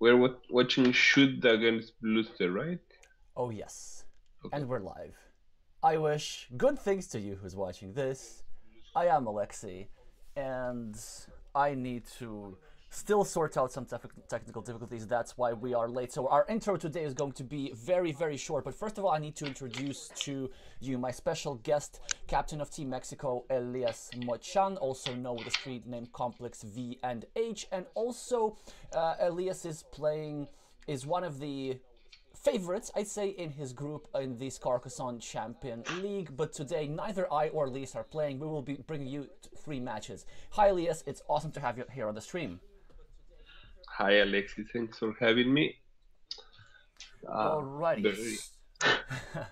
we're wat- watching Shoot against Bluster, right? Oh, yes. Okay. And we're live. I wish good things to you who's watching this. I am Alexey, and I need to still sort out some technical difficulties. That's why we are late. So our intro today is going to be very, very short. But first of all, I need to introduce to you my special guest, captain of Team Mexico, Elias Mochan, also known with the street name Complex V and H. And also, uh, Elias is playing, is one of the favorites, I'd say, in his group in this Carcassonne Champion League. But today, neither I or Elias are playing. We will be bringing you three matches. Hi, Elias. It's awesome to have you here on the stream. Hi, Alexis. Thanks for having me. Uh, Alrighty. Very...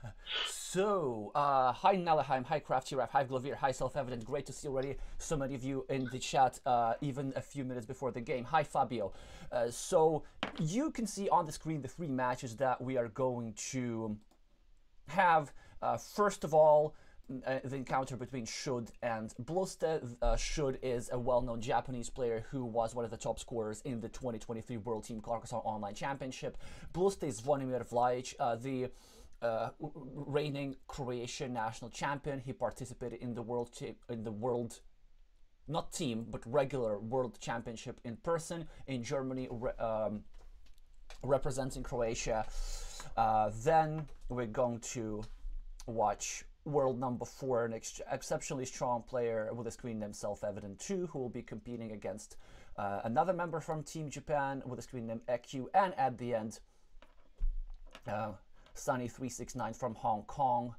so, uh, hi Nalaheim, hi Crafty Raf, hi Glovier, hi Self Evident. Great to see already so many of you in the chat, uh, even a few minutes before the game. Hi Fabio. Uh, so, you can see on the screen the three matches that we are going to have. Uh, first of all, uh, the encounter between should and Bluste. Uh, should is a well-known Japanese player who was one of the top scorers in the 2023 World Team Carcassonne Online Championship. Bluste is Zvonimir Vlajic, uh, the uh, reigning Croatian national champion. He participated in the world in the world not team but regular world championship in person in Germany re um, representing Croatia. Uh, then we're going to watch world number four, an ex exceptionally strong player with a screen name Self-Evident 2, who will be competing against uh, another member from Team Japan with a screen name ekkyu, and at the end, uh, Sunny369 from Hong Kong,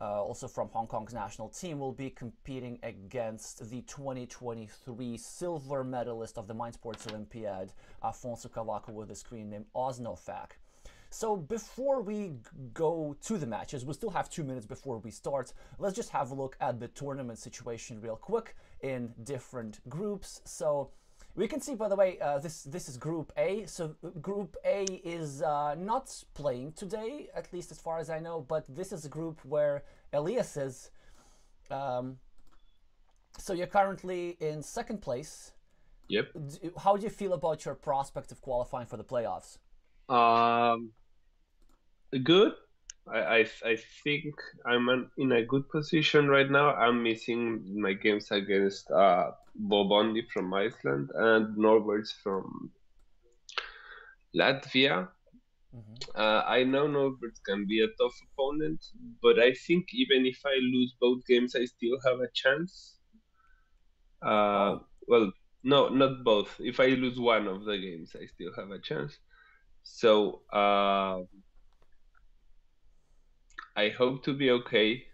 uh, also from Hong Kong's national team, will be competing against the 2023 silver medalist of the Mind Sports Olympiad, Afonso Cavaco, with a screen name Osnofaac. So before we go to the matches, we still have two minutes before we start. Let's just have a look at the tournament situation real quick in different groups. So we can see, by the way, uh, this this is Group A. So Group A is uh, not playing today, at least as far as I know. But this is a group where Elias is. Um, so you're currently in second place. Yep. How do you feel about your prospect of qualifying for the playoffs? Um, good. I, I, I think I'm in a good position right now. I'm missing my games against uh, Bobondi from Iceland and Norberts from Latvia. Mm-hmm. Uh, I know Norberts can be a tough opponent, but I think even if I lose both games, I still have a chance. Uh. Well, no, not both. If I lose one of the games, I still have a chance. So uh, I hope to be okay.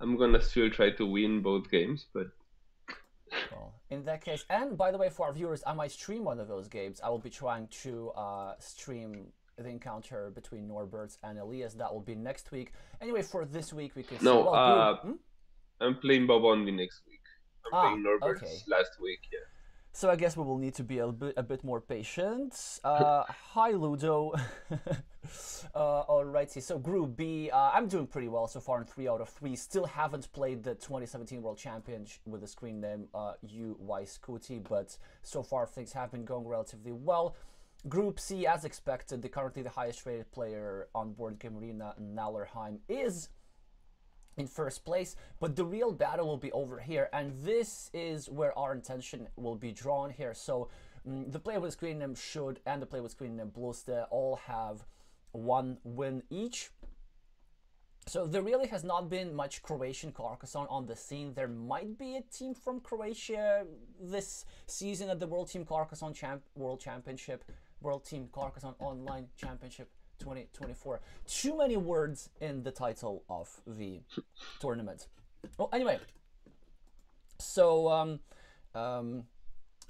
I'm gonna still try to win both games, but. In that case, and by the way, for our viewers, I might stream one of those games. I will be trying to uh, stream the encounter between Norberts and Elias. That will be next week. Anyway, for this week, we can. No, well, uh, hmm? I'm playing Bobondi next week. I'm ah, playing Norberts okay. last week. Yeah. So I guess we will need to be a bit, a bit more patient. Uh, hi, Ludo. uh, alrighty, so Group B, uh, I'm doing pretty well so far in 3 out of 3. Still haven't played the 2017 World Championship with the screen name uh, UY Scooty, but so far things have been going relatively well. Group C, as expected, the currently the highest rated player on board Game Arena, Nallerheim, is in first place but the real battle will be over here and this is where our intention will be drawn here. So mm, the player with screen name should and the player with screen name Bluster all have one win each. So there really has not been much Croatian Carcassonne on the scene. There might be a team from Croatia this season at the World Team Carcassonne Champ World Championship, World Team Carcassonne Online Championship 2024. Too many words in the title of the tournament. Well, anyway, so um, um,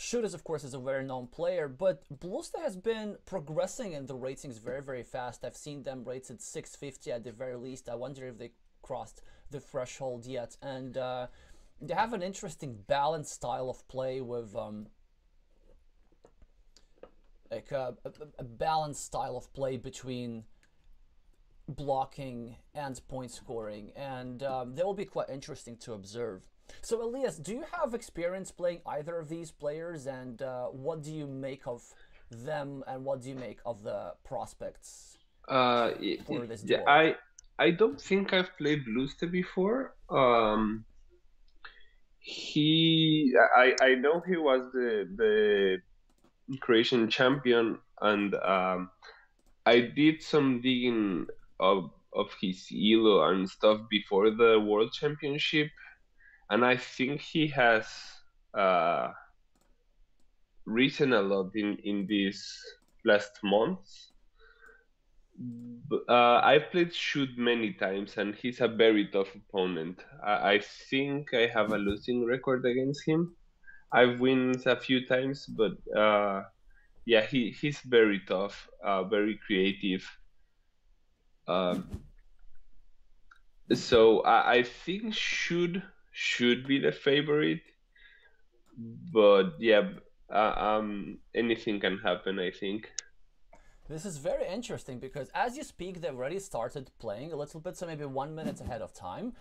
Shooters, of course, is a very known player, but Bluster has been progressing in the ratings very, very fast. I've seen them rated 650 at the very least. I wonder if they crossed the threshold yet. And uh, they have an interesting balanced style of play with um, like a, a, a balanced style of play between blocking and point scoring, and um, they will be quite interesting to observe. So, Elias, do you have experience playing either of these players, and uh, what do you make of them, and what do you make of the prospects Uh, for this yeah, duel? I I don't think I've played Bluster before. Um, he I I know he was the the Croatian champion, and um, I did some digging of of his elo and stuff before the World Championship, and I think he has uh, risen a lot in in these last months. Uh, I played Shoot many times, and he's a very tough opponent. I, I think I have a losing record against him. I've wins a few times, but uh, yeah, he, he's very tough, uh, very creative. Um, so I, I think should should be the favorite, but yeah, uh, um, anything can happen. I think. This is very interesting because as you speak, they've already started playing a little bit, so maybe one minute ahead of time.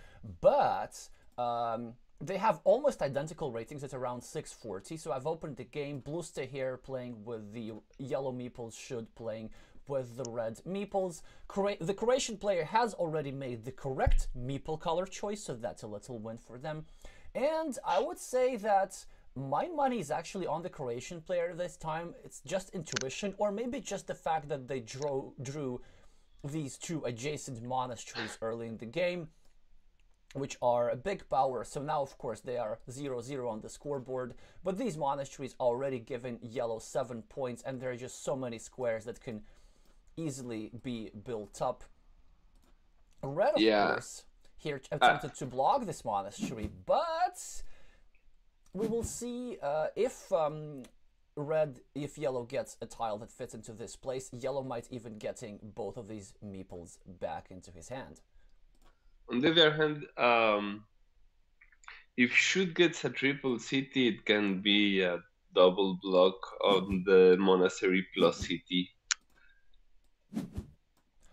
But um, they have almost identical ratings. It's around 640. So I've opened the game. Bluster here playing with the yellow meeples, should playing with the red meeples. Cora- the Croatian player has already made the correct meeple color choice, so that's a little win for them. And I would say that my money is actually on the Croatian player this time. It's just intuition, or maybe just the fact that they drew drew these two adjacent monasteries early in the game, which are a big power. So now, of course, they are 0-0 on the scoreboard. But these monasteries already given yellow seven points, and there are just so many squares that can easily be built up. Red, of Yeah. course, here attempted to block this monastery, but we will see uh, if um, red, if yellow gets a tile that fits into this place. Yellow might even getting both of these meeples back into his hand. On the other hand, um, if shoot gets a triple city, it can be a double block on the monastery plus city.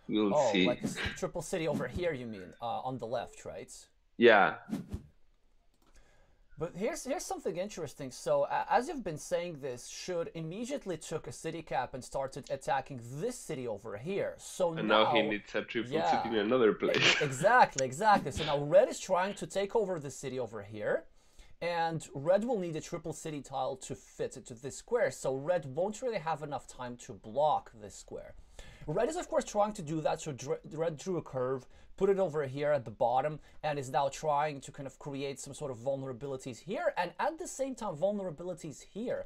We'll Oh, see. like triple city over here, you mean, uh, on the left, right? Yeah, But here's here's something interesting. So uh, as you've been saying this, should immediately took a city cap and started attacking this city over here. So and now, he needs a triple yeah. city in another place. Exactly, exactly. So now red is trying to take over the city over here. And red will need a triple city tile to fit into this square. So red won't really have enough time to block this square. Red is of course trying to do that. So red drew a curve, put it over here at the bottom, and is now trying to kind of create some sort of vulnerabilities here. And at the same time, vulnerabilities here.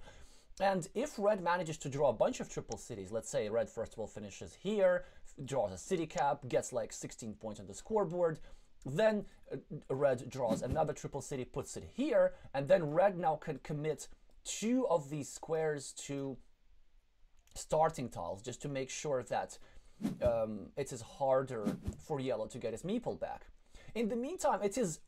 And if red manages to draw a bunch of triple cities, let's say red first of all finishes here, draws a city cap, gets like 16 points on the scoreboard, then uh, red draws another triple city, puts it here, and then red now can commit two of these squares to starting tiles just to make sure that um, it is harder for yellow to get his meeple back. In the meantime, it is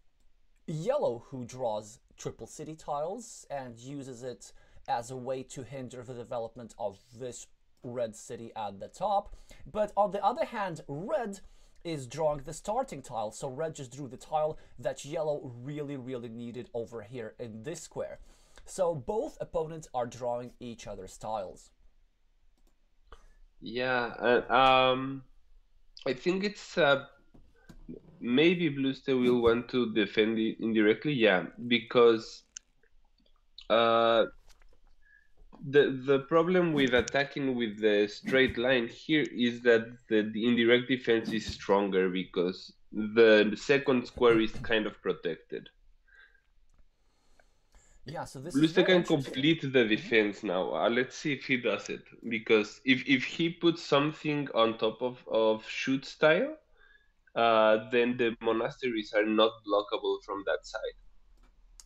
yellow who draws triple city tiles and uses it as a way to hinder the development of this red city at the top. But on the other hand, red is drawing the starting tile. So red just drew the tile that yellow really, really needed over here in this square. So both opponents are drawing each other's tiles. Yeah, and um, I think it's uh, maybe Bluester will want to defend it indirectly. Yeah, because uh, the the problem with attacking with the straight line here is that the, the indirect defense is stronger because the second square is kind of protected. Yeah, so this is can complete the defense now. Uh, let's see if he does it. Because if, if he puts something on top of, of shoot style, uh, then the monasteries are not blockable from that side.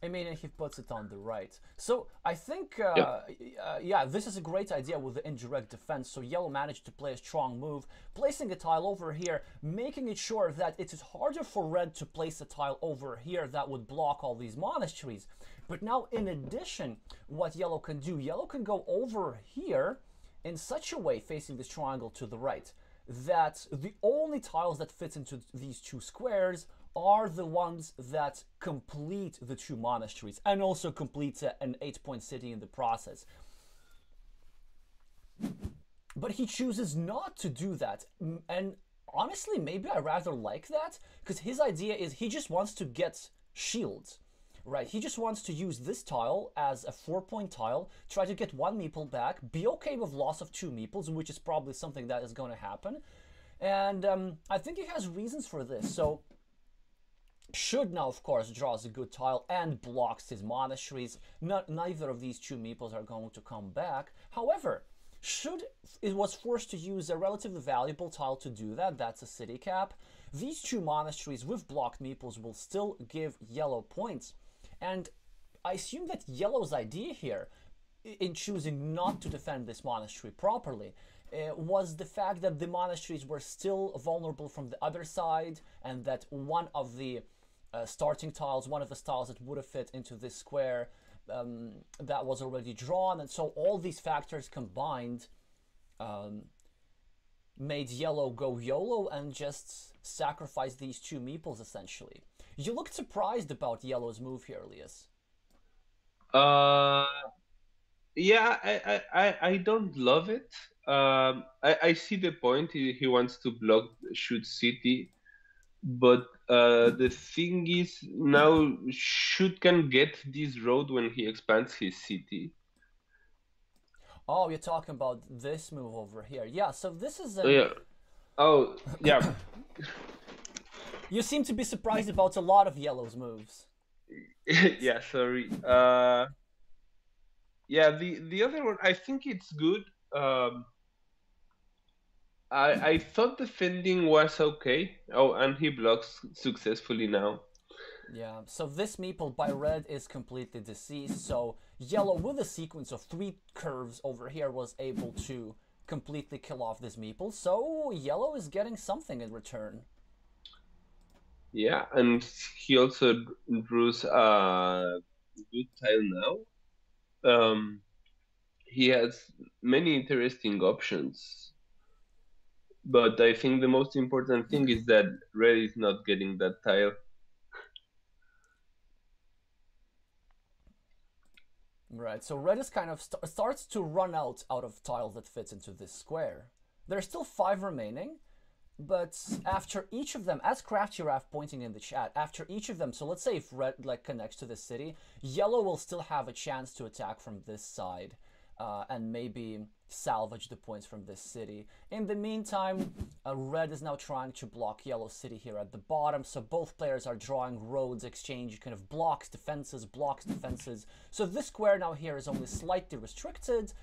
I mean, he puts it on the right. So I think, uh, Yeah. uh, yeah, this is a great idea with the indirect defense. So Yellow managed to play a strong move, placing a tile over here, making it sure that it is harder for Red to place a tile over here that would block all these monasteries. But now, in addition, what Yellow can do, Yellow can go over here in such a way, facing this triangle to the right, that the only tiles that fit into these two squares are the ones that complete the two monasteries and also complete uh, an eight point city in the process. But he chooses not to do that. And honestly, maybe I rather like that because his idea is he just wants to get shields. Right, he just wants to use this tile as a four point tile, try to get one meeple back, be okay with loss of two meeples, which is probably something that is going to happen. And um, I think he has reasons for this. So, should now, of course, draws a good tile and blocks his monasteries. Not, neither of these two meeples are going to come back. However, should it was forced to use a relatively valuable tile to do that, that's a city cap. These two monasteries with blocked meeples will still give yellow points. And I assume that yellow's idea here in choosing not to defend this monastery properly uh, was the fact that the monasteries were still vulnerable from the other side and that one of the uh, starting tiles, one of the tiles that would have fit into this square, um, that was already drawn. And so all these factors combined um, made yellow go YOLO and just sacrifice these two meeples essentially. You looked surprised about yellow's move here, Elias. Uh, yeah, I, I, I I don't love it. Um, I, I see the point. He, he wants to block shoot city, but uh, the thing is now shoot can get this road when he expands his city. Oh, you're talking about this move over here. Yeah, so this is a. Oh, yeah. Oh yeah. You seem to be surprised about a lot of yellow's moves. yeah. Sorry. Uh, yeah. The the other one, I think it's good. Um, I I thought the defending was okay. Oh, and he blocks successfully now. Yeah, so this meeple by red is completely deceased, so yellow with a sequence of three curves over here was able to completely kill off this meeple, so yellow is getting something in return. Yeah, and he also draws a good tile now. Um, he has many interesting options, but I think the most important thing is that red is not getting that tile. Right, so red is kind of st- starts to run out out of tiles that fits into this square. There are still five remaining, but after each of them, as Crafty Raft pointing in the chat, after each of them, so let's say if red like connects to this city, yellow will still have a chance to attack from this side, uh, and maybe salvage the points from this city. In the meantime, uh, red is now trying to block yellow city here at the bottom, so both players are drawing roads, exchange kind of blocks, defenses, blocks, defenses. So this square now here is only slightly restricted,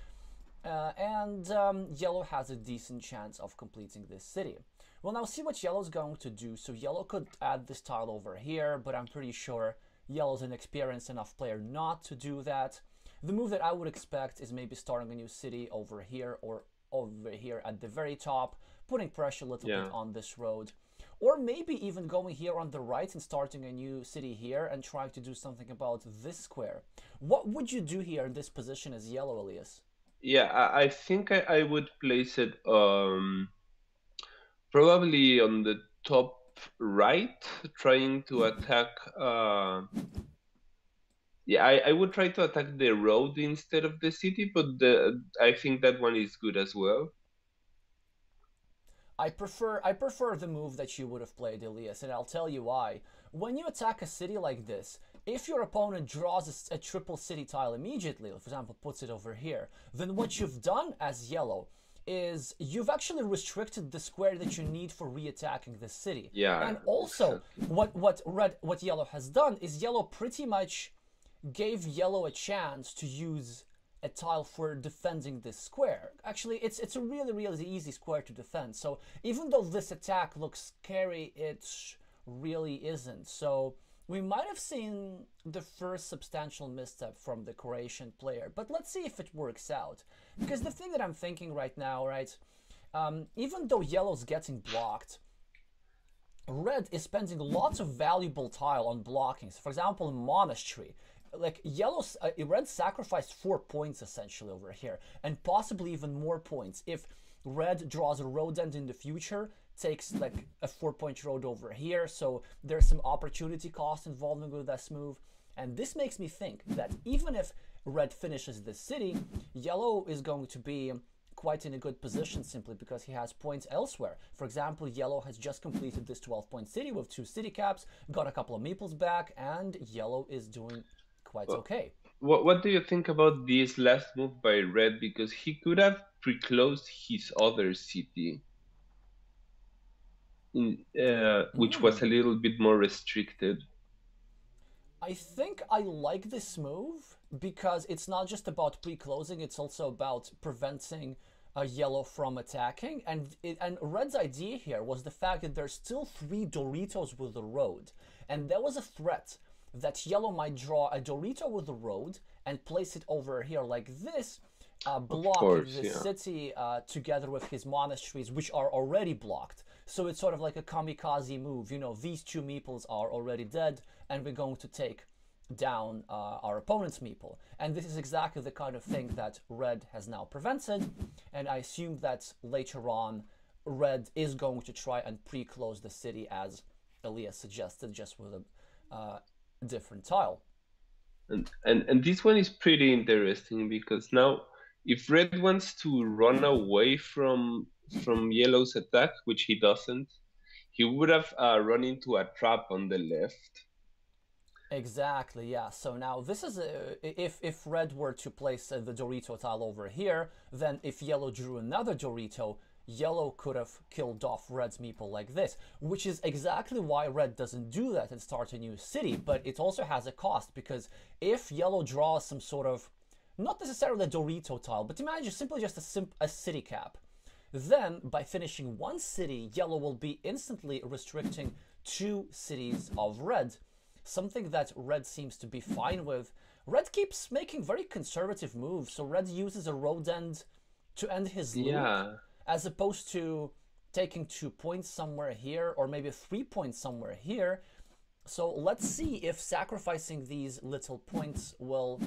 uh, and um, yellow has a decent chance of completing this city. We'll now see what yellow's going to do. So yellow could add this tile over here, but I'm pretty sure yellow's an experienced enough player not to do that. The move that I would expect is maybe starting a new city over here or over here at the very top, putting pressure a little Yeah. bit on this road. Or maybe even going here on the right and starting a new city here and trying to do something about this square. What would you do here in this position as yellow, Elias? Yeah, I, think I, I would place it um probably on the top right, trying to attack uh yeah, I, I would try to attack the road instead of the city, but the I think that one is good as well. I prefer I prefer the move that you would have played, Elias, and I'll tell you why. When you attack a city like this, if your opponent draws a triple city tile immediately, for example, puts it over here, then what you've done as yellow is you've actually restricted the square that you need for re-attacking the city. Yeah, And also, what what red what yellow has done is yellow pretty much gave yellow a chance to use a tile for defending this square. Actually, it's it's a really really easy square to defend. So even though this attack looks scary, it really isn't. So we might have seen the first substantial misstep from the Croatian player, but let's see if it works out. Because the thing that I'm thinking right now, right, um, even though yellow's getting blocked, red is spending lots of valuable tile on blocking. So for example, monastery. Like yellow, uh, red sacrificed four points essentially over here, and possibly even more points if red draws a road end in the future, takes like a four-point road over here. So there's some opportunity cost involved with this move, and this makes me think that even if red finishes this city, yellow is going to be quite in a good position simply because he has points elsewhere. For example, yellow has just completed this 12 point city with two city caps, got a couple of meeples back, and yellow is doing quite well, okay. What, what do you think about this last move by red? Because he could have pre-closed his other city, which mm. was a hmm. little bit more restricted. I think I like this move because it's not just about pre-closing; it's also about preventing a yellow from attacking. And it, and red's idea here was the fact that there's still three Doritos with the road, and there was a threat that yellow might draw a Dorito with the road and place it over here like this, uh, blocking the yeah. city uh, together with his monasteries, which are already blocked. So it's sort of like a kamikaze move. You know, these two meeples are already dead, and we're going to take down uh, our opponent's meeple. And this is exactly the kind of thing that red has now prevented. And I assume that later on, red is going to try and pre-close the city as Elias suggested, just with a uh, different tile. And, and and this one is pretty interesting because now if red wants to run away from from yellow's attack, which he doesn't, he would have uh, run into a trap on the left. Exactly, yeah. So now this is a, if if red were to place uh, the Dorito tile over here, then if yellow drew another Dorito, yellow could have killed off red's meeple like this, which is exactly why red doesn't do that and start a new city, but it also has a cost because if yellow draws some sort of, not necessarily a Dorito tile, but imagine simply just a, a city cap, then by finishing one city, yellow will be instantly restricting two cities of red, something that red seems to be fine with. Red keeps making very conservative moves, so red uses a road end to end his loop. Yeah as opposed to taking two points somewhere here or maybe three points somewhere here. So let's see if sacrificing these little points will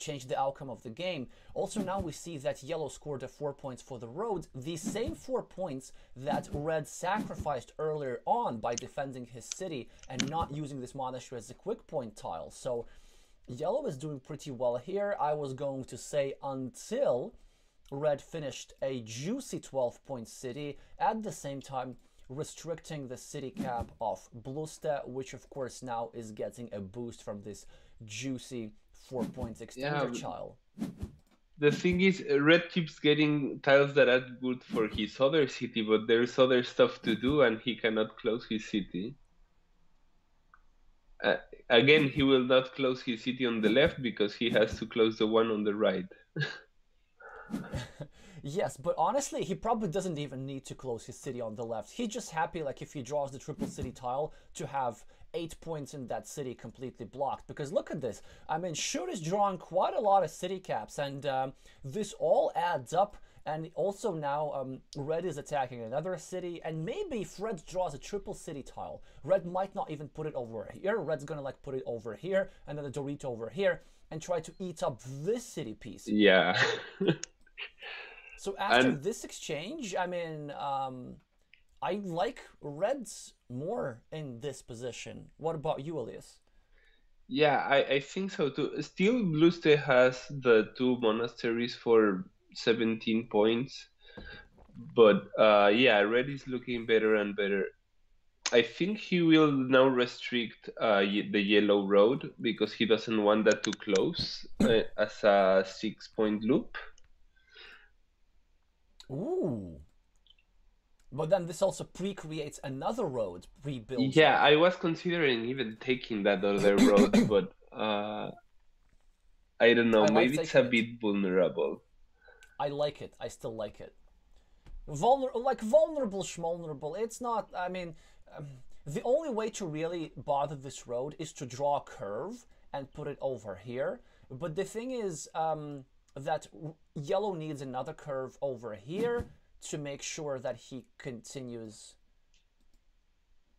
change the outcome of the game. Also now we see that yellow scored a four points for the road, the same four points that red sacrificed earlier on by defending his city and not using this monastery as a quick point tile. So yellow is doing pretty well here. I was going to say until Red finished a juicy 12 point city, at the same time restricting the city cap of Bluster, which of course now is getting a boost from this juicy 4 points extender yeah, child. The thing is, Red keeps getting tiles that are good for his other city, but there's other stuff to do and he cannot close his city. Uh, again, he will not close his city on the left because he has to close the one on the right. yes, but honestly, he probably doesn't even need to close his city on the left. He's just happy, like, if he draws the triple city tile, to have eight points in that city completely blocked. Because look at this. I mean, Shoot is drawing quite a lot of city caps, and um, this all adds up. And also now, um, Red is attacking another city, and maybe if Red draws a triple city tile, Red might not even put it over here. Red's gonna like put it over here, and then the Dorito over here, and try to eat up this city piece. Yeah. So after and, this exchange, I mean, um, I like Reds more in this position. What about you, Elias? Yeah, I, I think so too. Still, Blue Bluster has the two monasteries for 17 points. But uh, yeah, Red is looking better and better. I think he will now restrict uh, the yellow road because he doesn't want that to close uh, as a six point loop. Ooh. But then this also pre-creates another road pre-built. Yeah, I was considering even taking that other road, but uh, I don't know. I maybe it's a it. bit vulnerable. I like it. I still like it. Vulner like vulnerable, schmulnerable. It's not. I mean, um, the only way to really bother this road is to draw a curve and put it over here. But the thing is, um, that yellow needs another curve over here to make sure that he continues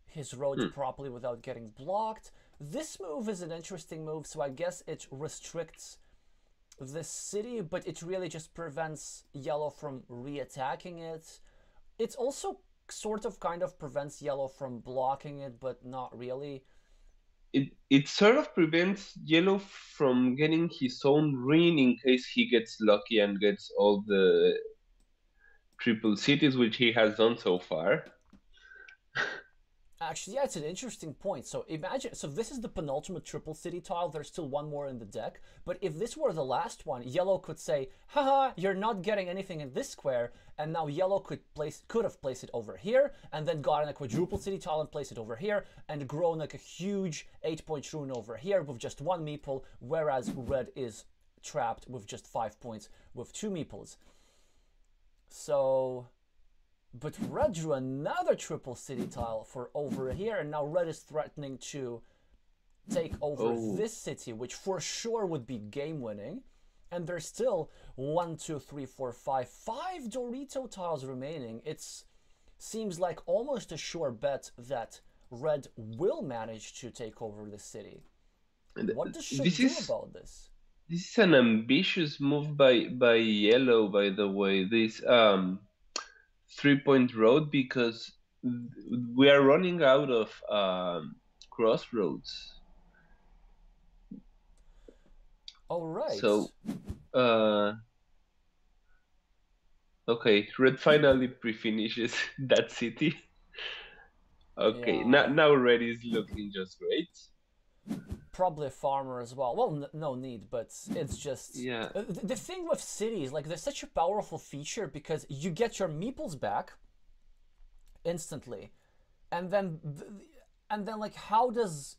his road hmm. properly without getting blocked. This move is an interesting move, so I guess it restricts the city, but it really just prevents yellow from re-attacking it. It's also sort of kind of prevents yellow from blocking it, but not really. It it sort of prevents yellow from getting his own ring in case he gets lucky and gets all the triple cities which he has done so far Actually, yeah, it's an interesting point. So imagine, so this is the penultimate triple city tile. There's still one more in the deck. But if this were the last one, yellow could say, haha, you're not getting anything in this square. And now yellow could place, could have placed it over here and then gotten a quadruple city tile and placed it over here and grown like a huge eight point rune over here with just one meeple, whereas red is trapped with just five points with two meeples. So but red drew another triple city tile for over here, and now red is threatening to take over oh. this city, which for sure would be game winning. And there's still one, two, three, four, five, five Dorito tiles remaining. It seems like almost a sure bet that red will manage to take over the city. What does Shude do is, about this? This is an ambitious move by by yellow, by the way. This um three point road because we are running out of um, crossroads. All right. So, uh, okay, red finally pre-finishes that city. okay, yeah. now now red is looking just great probably a farmer as well. Well, n- no need, but it's just yeah. Uh, the, the thing with cities, like, there's such a powerful feature because you get your meeples back instantly, and then and then like, how does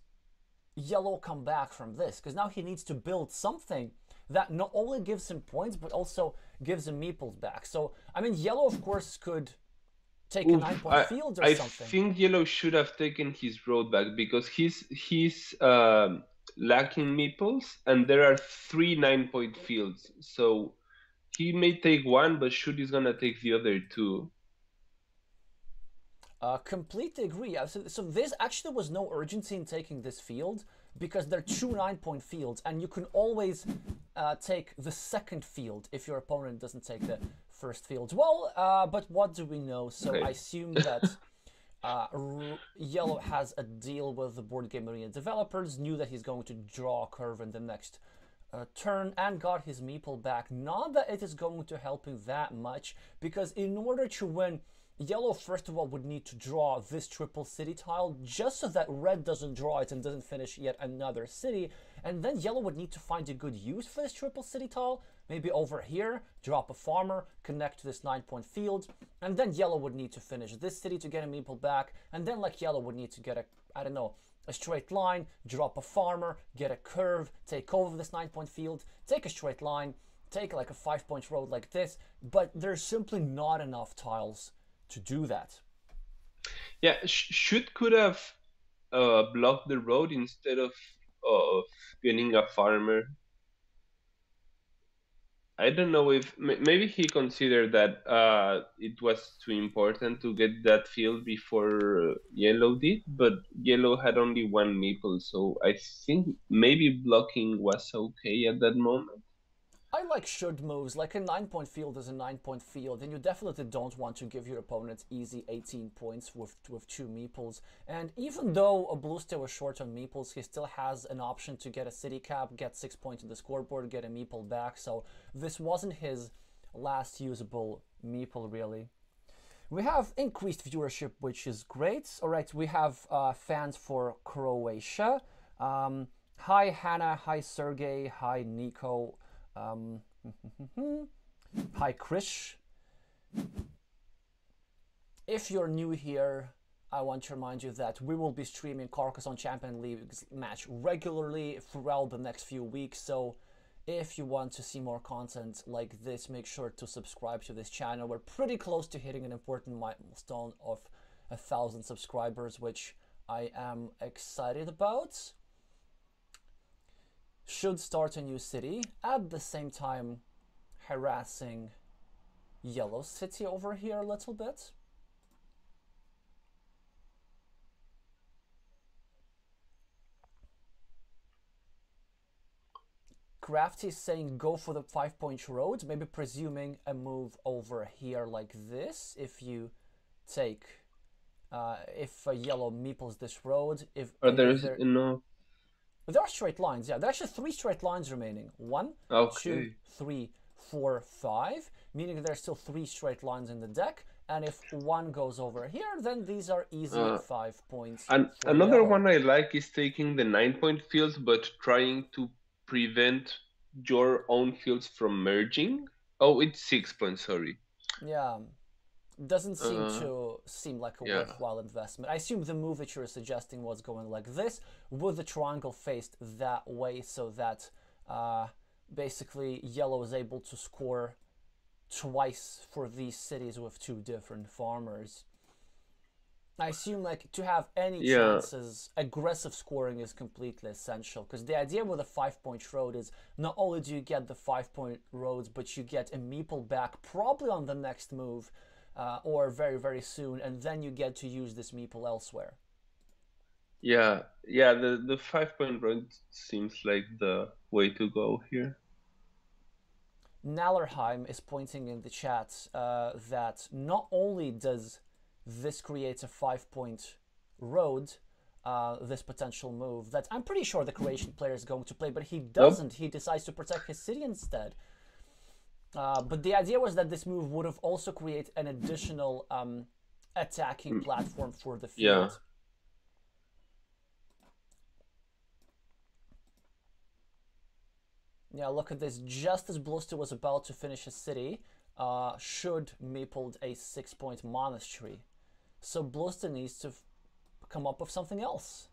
yellow come back from this? Because now he needs to build something that not only gives him points but also gives him meeples back. So I mean, yellow of course could take Oof, a nine point I, field or I something. I think Yellow should have taken his road back because he's he's um, lacking meeples and there are three nine point fields. So he may take one, but Shoot is gonna take the other two. Uh, completely agree. So, so this actually was no urgency in taking this field because they're two nine point fields, and you can always uh, take the second field if your opponent doesn't take the first field. Well, uh, but what do we know? So okay. I assume that uh, Yellow has a deal with the board game arena developers, knew that he's going to draw a curve in the next uh, turn and got his meeple back. Not that it is going to help him that much, because in order to win Yellow, first of all, would need to draw this triple city tile just so that red doesn't draw it and doesn't finish yet another city. And then Yellow would need to find a good use for this triple city tile. Maybe over here, drop a farmer, connect to this 9 point field. And then Yellow would need to finish this city to get a meeple back. And then like Yellow would need to get a, I don't know, a straight line, drop a farmer, get a curve, take over this 9 point field, take a straight line, take like a 5 point road like this. But there's simply not enough tiles to do that. Yeah, should could have uh, blocked the road instead of of getting a farmer. I don't know if maybe he considered that uh, it was too important to get that field before Yellow did, but Yellow had only one meeple, so I think maybe blocking was okay at that moment. I like should moves. Like a 9 point field is a 9 point field, and you definitely don't want to give your opponent easy 18 points with, with two meeples. And even though a blue still was short on meeples, he still has an option to get a city cap, get 6 points on the scoreboard, get a meeple back. So this wasn't his last usable meeple, really. We have increased viewership, which is great. All right, we have uh, fans for Croatia. Um, hi, Hannah. Hi, Sergey. Hi, Nico. Um, hi, Krish. If you're new here, I want to remind you that we will be streaming Carcassonne Champion League's match regularly throughout the next few weeks. So if you want to see more content like this, make sure to subscribe to this channel. We're pretty close to hitting an important milestone of a thousand subscribers, which I am excited about should start a new city at the same time harassing Yellow City over here a little bit. Crafty is saying go for the five point road, maybe presuming a move over here like this if you take uh, if a yellow meeples this road. If are there enough There are straight lines, yeah. There are actually three straight lines remaining. One, Okay. two, three, four, five, meaning there's still three straight lines in the deck. And if one goes over here, then these are easy Uh, five points. And another one I like is taking the nine point fields, but trying to prevent your own fields from merging. Oh, it's six points. Sorry. Yeah. Doesn't seem Uh, to seem like a yeah. worthwhile investment. I assume the move that you're suggesting was going like this, with the triangle faced that way, so that uh, basically yellow is able to score twice for these cities with two different farmers. I assume like to have any Yeah. chances, aggressive scoring is completely essential. Because the idea with a five-point road is not only do you get the five-point roads, but you get a meeple back probably on the next move, uh, or very very soon, and then you get to use this meeple elsewhere. Yeah, yeah. The the five point road seems like the way to go here. Nallerheim is pointing in the chat uh, that not only does this create a five point road, uh, this potential move that I'm pretty sure the Croatian player is going to play, but he doesn't. He decides to protect his city instead. Uh, but the idea was that this move would have also create an additional um, attacking platform for the field. Yeah, Yeah, look at this. Just as Bluster was about to finish his city, uh, should meepled a six point monastery. So Bluster needs to come up with something else.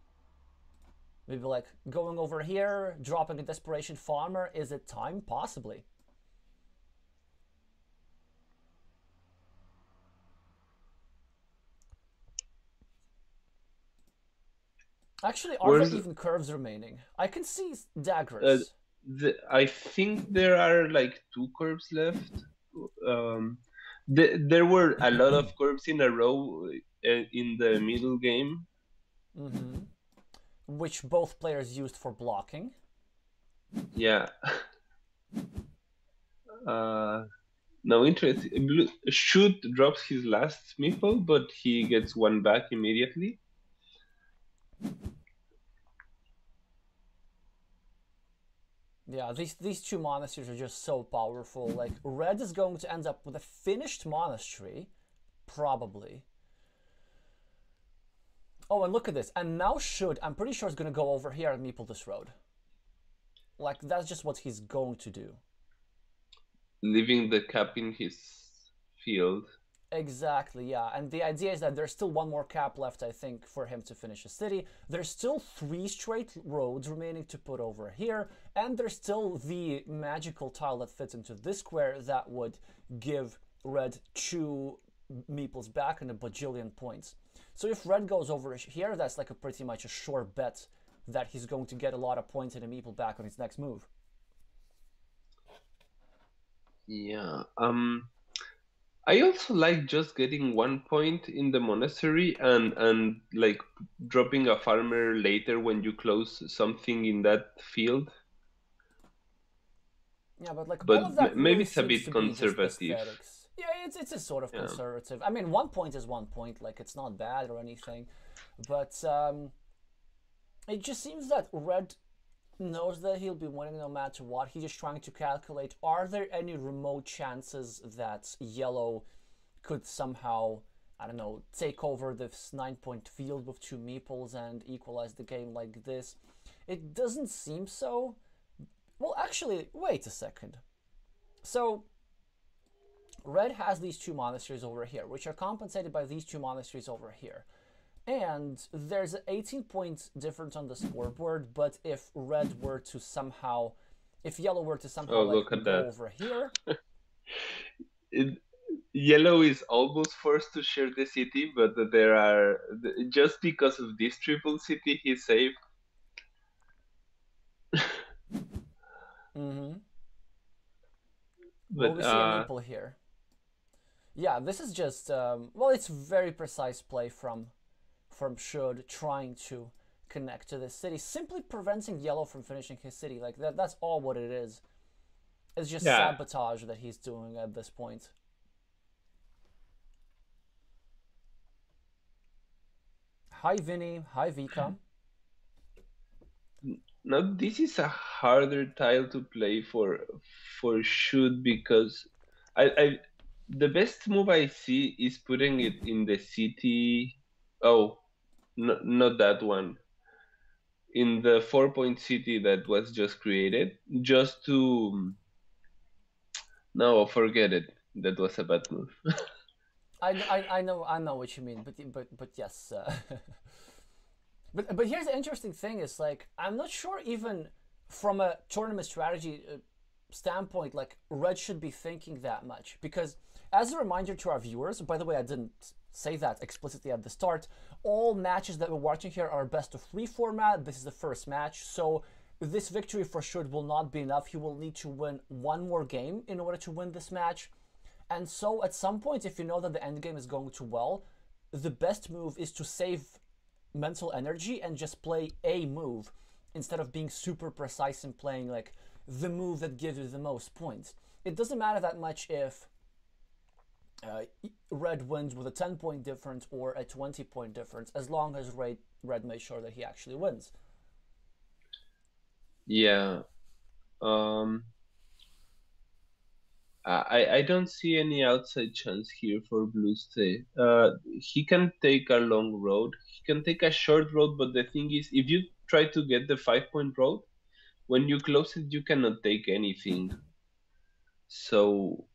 Maybe like going over here, dropping a desperation farmer. Is it time? Possibly. Actually, are Where's there even curves remaining? I can see daggers. Uh, The, I think there are like two curves left. Um, the, there were a lot of curves in a row uh, in the middle game. hmm Which both players used for blocking. Yeah. Uh, no interest. Blue, Shoot drops his last meeple, but he gets one back immediately. Yeah, these these two monasteries are just so powerful. Like red is going to end up with a finished monastery, probably. Oh, and look at this. And now should I'm pretty sure it's gonna go over here and meeple this road. Like that's just what he's going to do. leaving the cap in his field. Exactly, yeah. And the idea is that there's still one more cap left, I think, for him to finish a city. There's still three straight roads remaining to put over here, and there's still the magical tile that fits into this square that would give red two meeples back and a bajillion points. So if red goes over here, that's like a pretty much a sure bet that he's going to get a lot of points and a meeple back on his next move. Yeah. Um I also like just getting one point in the monastery and and like dropping a farmer later when you close something in that field. Yeah, but like But all of that m- maybe really it's a bit to be just conservative. Yeah, it's it's a sort of Yeah. conservative. I mean, one point is one point. Like it's not bad or anything, but um, it just seems that red knows that he'll be winning no matter what. He's just trying to calculate: are there any remote chances that yellow could somehow, I don't know, take over this nine-point field with two meeples and equalize the game like this? It doesn't seem so. Well, actually, wait a second. So, red has these two monasteries over here, which are compensated by these two monasteries over here. And there's an 18 point difference on the scoreboard, but if red were to somehow, if yellow were to somehow Oh, like, look at that. over here, It, yellow is almost forced to share the city, but there are just because of this triple city he's safe. hmm But well, we see uh, here. Yeah, this is just um, well, it's very precise play from from Should trying to connect to this city, simply preventing Yellow from finishing his city. Like that, that's all what it is. It's just Yeah. sabotage that he's doing at this point. Hi Vinny, hi Vika. Now this is a harder tile to play for for shoot because I, I the best move I see is putting it in the city. Oh, no, not that one. In the four point city that was just created, just to. No, forget it. That was a bad move. I, I, I know I know what you mean, but but but yes. Uh, but but here's the interesting thing: is like I'm not sure even from a tournament strategy uh, standpoint, like Red should be thinking that much because as a reminder to our viewers, by the way, I didn't say that explicitly at the start. All matches that we're watching here are best of three format. This is the first match, so this victory for sure will not be enough. He will need to win one more game in order to win this match. And so at some point, if you know that the end game is going too well, the best move is to save mental energy and just play a move instead of being super precise and playing like the move that gives you the most points. It doesn't matter that much if uh, red wins with a 10 point difference or a 20 point difference as long as red, red makes sure that he actually wins. Yeah. Um I, I don't see any outside chance here for Bluste. Uh, he can take a long road. He can take a short road, but the thing is, if you try to get the five point road, when you close it, you cannot take anything. So,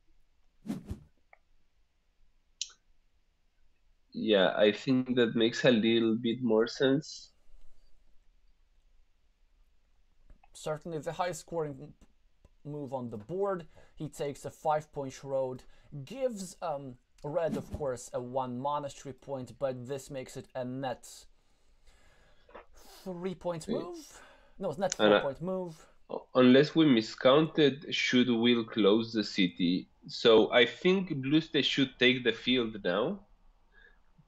yeah, I think that makes a little bit more sense. Certainly, the high scoring move on the board. He takes a five point road, gives um, red, of course, a one monastery point, but this makes it a net three point move. No, it's not four point move. Unless we miscounted, should will close the city. So I think Bluste should take the field now.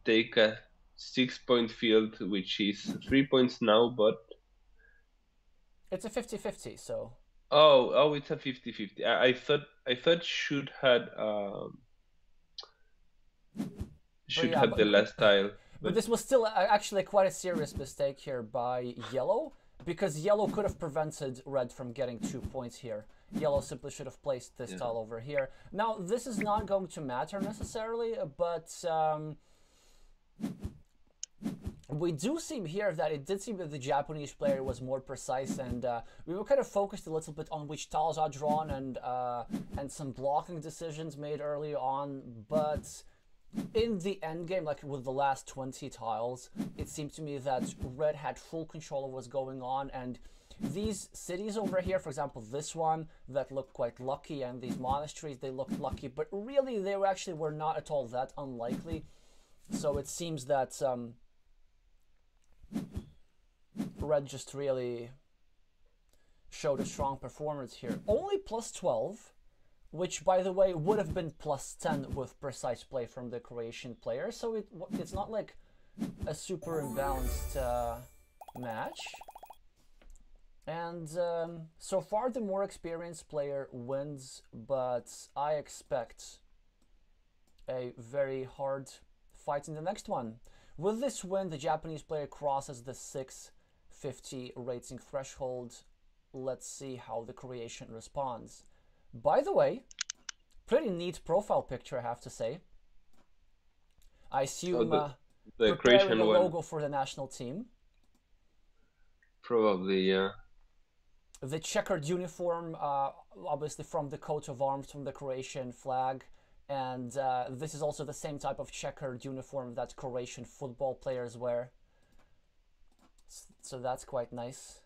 Take a six point field, which is three points now, but. It's a 50 50, so. Oh, oh, it's a 50-50. I, I thought I thought should had um should yeah, have but, the last tile. But, but this was still actually quite a serious mistake here by yellow because yellow could have prevented red from getting two points here. Yellow simply should have placed this yeah. tile over here. Now this is not going to matter necessarily, but um, we do seem here that it did seem that the Japanese player was more precise, and uh, we were kind of focused a little bit on which tiles are drawn and uh, and some blocking decisions made early on. But in the end game, like with the last 20 tiles, it seemed to me that Red had full control of what's going on, and these cities over here, for example, this one that looked quite lucky, and these monasteries they looked lucky, but really they were actually were not at all that unlikely. So it seems that. Um, Red just really showed a strong performance here. Only plus 12, which by the way would have been plus 10 with precise play from the Croatian player. So it it's not like a super imbalanced uh, match. And um, so far the more experienced player wins, but I expect a very hard fight in the next one. With this win, the Japanese player crosses the 650 rating threshold. Let's see how the Croatian responds. By the way, pretty neat profile picture, I have to say. I assume oh, the, the uh, Croatian the logo for the national team. Probably, yeah. The checkered uniform, uh, obviously from the coat of arms from the Croatian flag and uh, this is also the same type of checkered uniform that Croatian football players wear. So that's quite nice.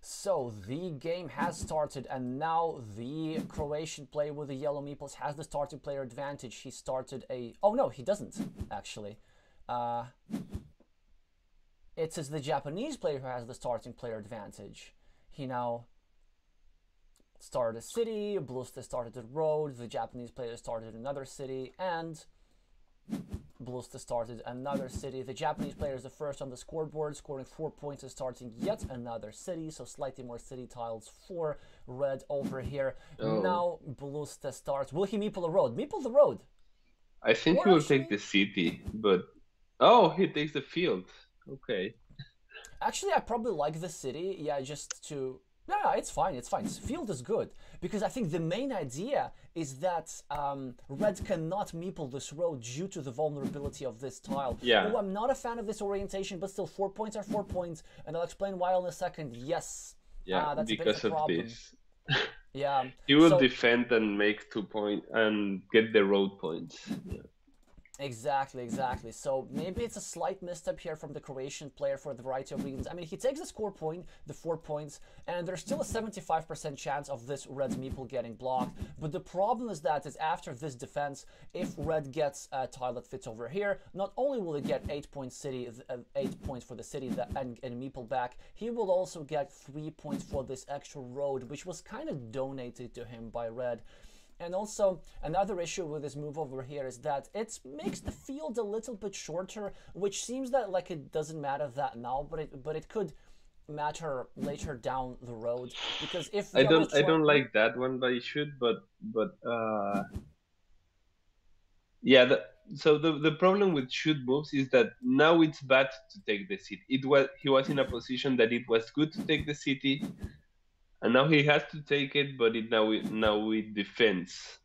So the game has started and now the Croatian player with the yellow meeples has the starting player advantage. He started a... Oh no, he doesn't actually. Uh, it is the Japanese player who has the starting player advantage. He now started a city, Bluste started a road, the Japanese player started another city, and Bluste started another city. The Japanese player is the first on the scoreboard, scoring four points and starting yet another city, so slightly more city tiles for red over here. Oh. Now Bluste starts. Will he meeple the road? Meeple the road! I think or he will actually... take the city, but Oh, he takes the field. Okay. Actually, I probably like the city. Yeah, just to no, no, it's fine. It's fine. Field is good because I think the main idea is that um, Red cannot meeple this road due to the vulnerability of this tile. Yeah. Oh, I'm not a fan of this orientation, but still, four points are four points, and I'll explain why in a second. Yes. Yeah, Ah, that's a bit because of a of this. Yeah. You will So- defend and make two points point and get the road points. Yeah. Exactly, exactly. So maybe it's a slight misstep here from the Croatian player for the variety of reasons. I mean, he takes the score point, the four points, and there's still a 75% chance of this red meeple getting blocked. But the problem is that is after this defense, if red gets a tile that fits over here, not only will he get eight points city, uh, eight points for the city that, and, and meeple back, he will also get three points for this extra road, which was kind of donated to him by red. And also, another issue with this move over here is that it makes the field a little bit shorter, which seems that like it doesn't matter that now, but it but it could matter later down the road because if I don't I don't like that one, but it should. But but uh, yeah. The, so the the problem with shoot moves is that now it's bad to take the city. It was he was in a position that it was good to take the city, and now he has to take it, but it now it, now with defense.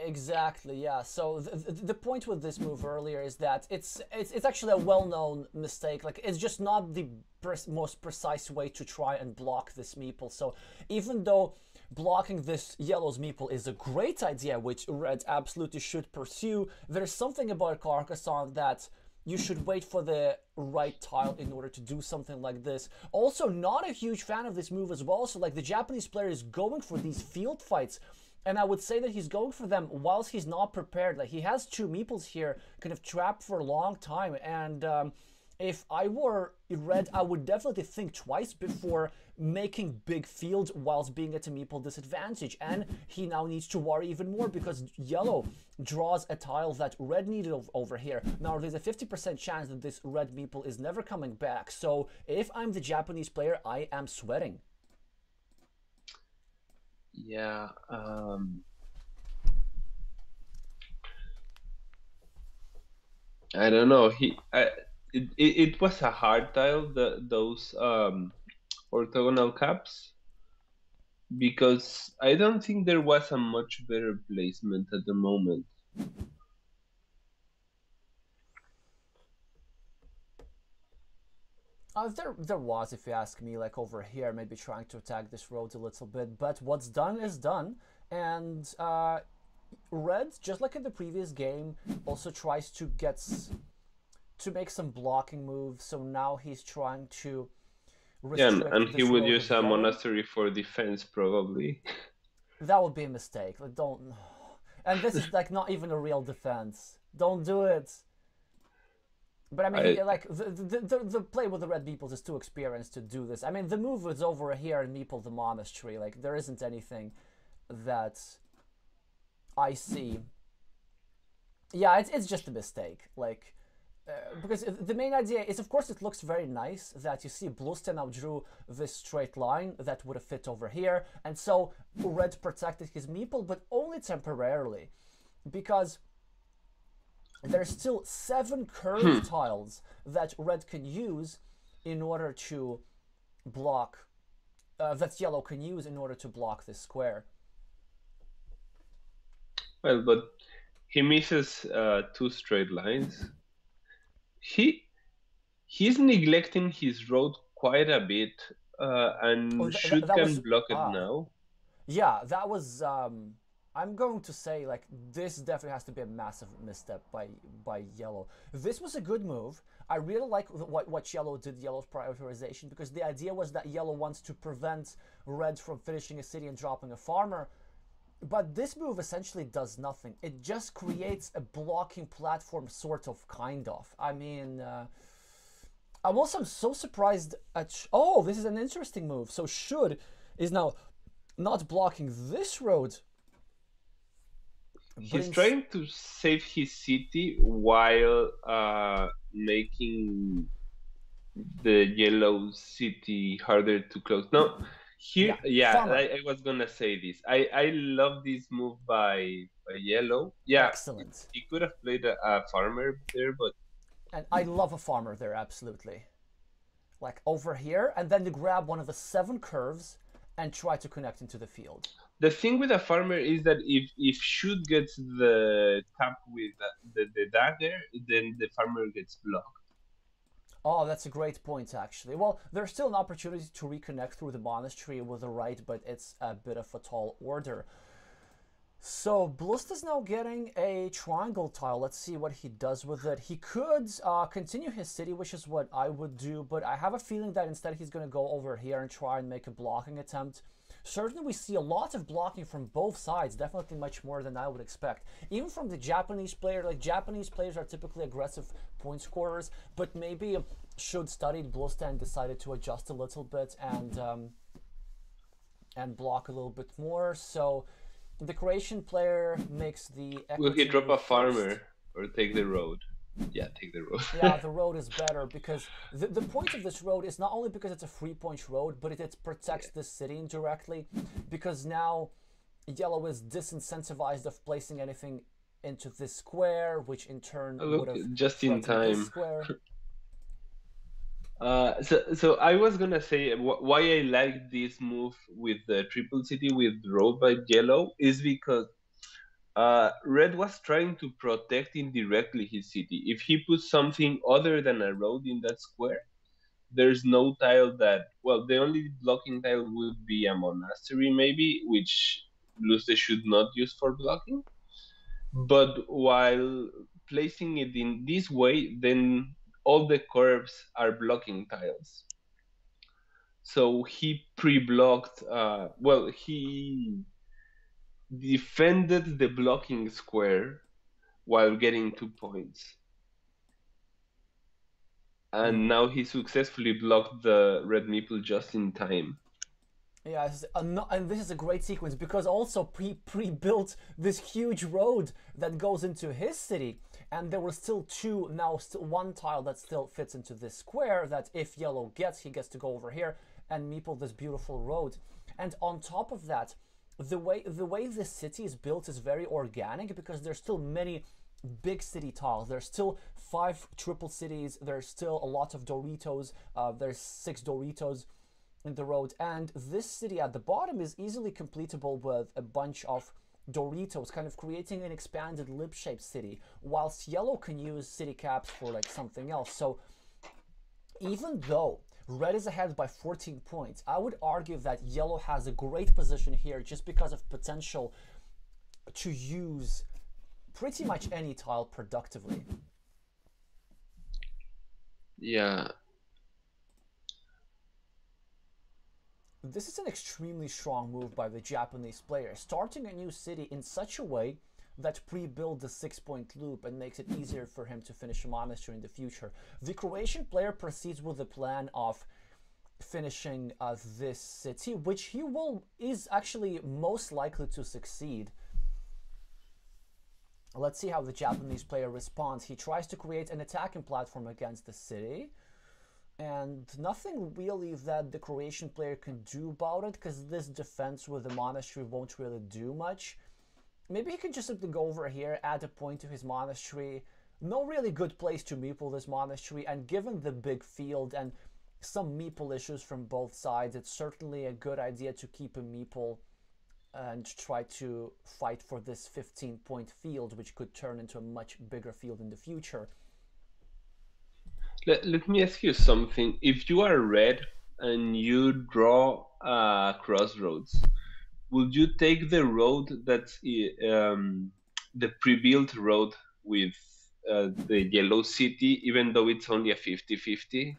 Exactly, yeah. So the, the, point with this move earlier is that it's it's, it's actually a well-known mistake. Like it's just not the pres- most precise way to try and block this meeple. So even though blocking this yellow's meeple is a great idea, which red absolutely should pursue, there's something about Carcassonne that you should wait for the right tile in order to do something like this. Also, not a huge fan of this move as well. So like the Japanese player is going for these field fights. And I would say that he's going for them whilst he's not prepared. Like he has two meeples here, kind of trapped for a long time. And um, if I were red, I would definitely think twice before making big fields whilst being at a meeple disadvantage. And he now needs to worry even more because yellow draws a tile that red needed over here. Now there's a 50% chance that this red meeple is never coming back. So if I'm the Japanese player, I am sweating. Yeah. Um, I don't know. He I, it, it it was a hard tile. The those um, orthogonal caps because I don't think there was a much better placement at the moment. Uh, there, there was, if you ask me, like over here, maybe trying to attack this road a little bit. But what's done is done, and uh, Red, just like in the previous game, also tries to get to make some blocking moves. So now he's trying to. Yeah, and, and he would use a monastery for defense probably. That would be a mistake. Like, don't. And this is like not even a real defense. Don't do it. But I mean, I- like the, the the the play with the red meeples is too experienced to do this. I mean, the move is over here in Meeple the monastery. Like there isn't anything that I see. Yeah, it's it's just a mistake. Like. Uh, because the main idea is, of course, it looks very nice that you see Bluste now drew this straight line that would have fit over here, and so Red protected his meeple, but only temporarily, because there's still seven curved tiles that Red can use in order to block, uh, that Yellow can use in order to block this square. Well, but he misses uh, two straight lines. He he's neglecting his road quite a bit, uh, and Oh, th- th- should that can was- block it ah. now. Yeah, that was. Um, I'm going to say like this definitely has to be a massive misstep by by Yellow. This was a good move. I really like what what Yellow did. Yellow's prioritization because the idea was that Yellow wants to prevent Red from finishing a city and dropping a farmer. But this move essentially does nothing. It just creates a blocking platform, sort of, kind of. I mean, uh, I'm also so surprised at. Sh- oh, this is an interesting move. So should is now not blocking this road. He's Brings- trying to save his city while uh, making the yellow city harder to close. No, here, Yeah, yeah. I, I was gonna say this. I, I love this move by, by yellow. Yeah, Excellent. he could have played a, a farmer there, but And I love a farmer there, absolutely. Like over here, and then you grab one of the seven curves and try to connect into the field. The thing with a farmer is that if if should gets the tap with the, the, the dagger, then the farmer gets blocked. Oh, that's a great point, actually. Well, there's still an opportunity to reconnect through the monastery with the right, but it's a bit of a tall order. So Bluste is now getting a triangle tile. Let's see what he does with it. He could uh, continue his city, which is what I would do, but I have a feeling that instead he's going to go over here and try and make a blocking attempt. Certainly we see a lot of blocking from both sides, definitely much more than I would expect. Even from the Japanese player, like Japanese players are typically aggressive point scorers, but maybe should studied Bluste and decided to adjust a little bit and um, and block a little bit more. So the Croatian player makes the. Will he drop a farmer or take the road? Yeah, take the road. yeah, the road is better because the, the point of this road is not only because it's a free point road, but it, it protects yeah. the city indirectly. Because now yellow is disincentivized of placing anything into this square, which in turn oh, would have just in time. Square. Uh, so, so I was gonna say wh- why I like this move with the triple city with road by yellow is because uh, red was trying to protect indirectly his city. If he puts something other than a road in that square, there's no tile that well, the only blocking tile would be a monastery maybe, which Luce should not use for blocking. But while placing it in this way, then all the curves are blocking tiles. So he pre-blocked. Uh, well, he defended the blocking square while getting two points. And hmm. now he successfully blocked the red meeple just in time. Yeah, and this is a great sequence because also pre pre built this huge road that goes into his city, and there were still two now still one tile that still fits into this square that if yellow gets, he gets to go over here and meeple this beautiful road. And on top of that, the way the way this city is built is very organic because there's still many big city tiles. There's still five triple cities. There's still a lot of Doritos. Uh, there's six Doritos in the road. And this city at the bottom is easily completable with a bunch of Doritos, kind of creating an expanded lip-shaped city, whilst yellow can use city caps for like something else. So even though red is ahead by 14 points, I would argue that yellow has a great position here just because of potential to use pretty much any tile productively. Yeah, This is an extremely strong move by the Japanese player, starting a new city in such a way that pre-build the six-point loop and makes it easier for him to finish a monastery in the future. The Croatian player proceeds with the plan of finishing uh, this city, which he will is actually most likely to succeed. Let's see how the Japanese player responds. He tries to create an attacking platform against the city and nothing really that the Croatian player can do about it because this defense with the monastery won't really do much. Maybe he can just simply go over here, add a point to his monastery. No really good place to meeple this monastery, and given the big field and some meeple issues from both sides, it's certainly a good idea to keep a meeple and try to fight for this 15 point field, which could turn into a much bigger field in the future. Let, let me ask you something. If you are red and you draw a crossroads, would you take the road that's um, the pre-built road with uh, the yellow city, even though it's only a 50-50?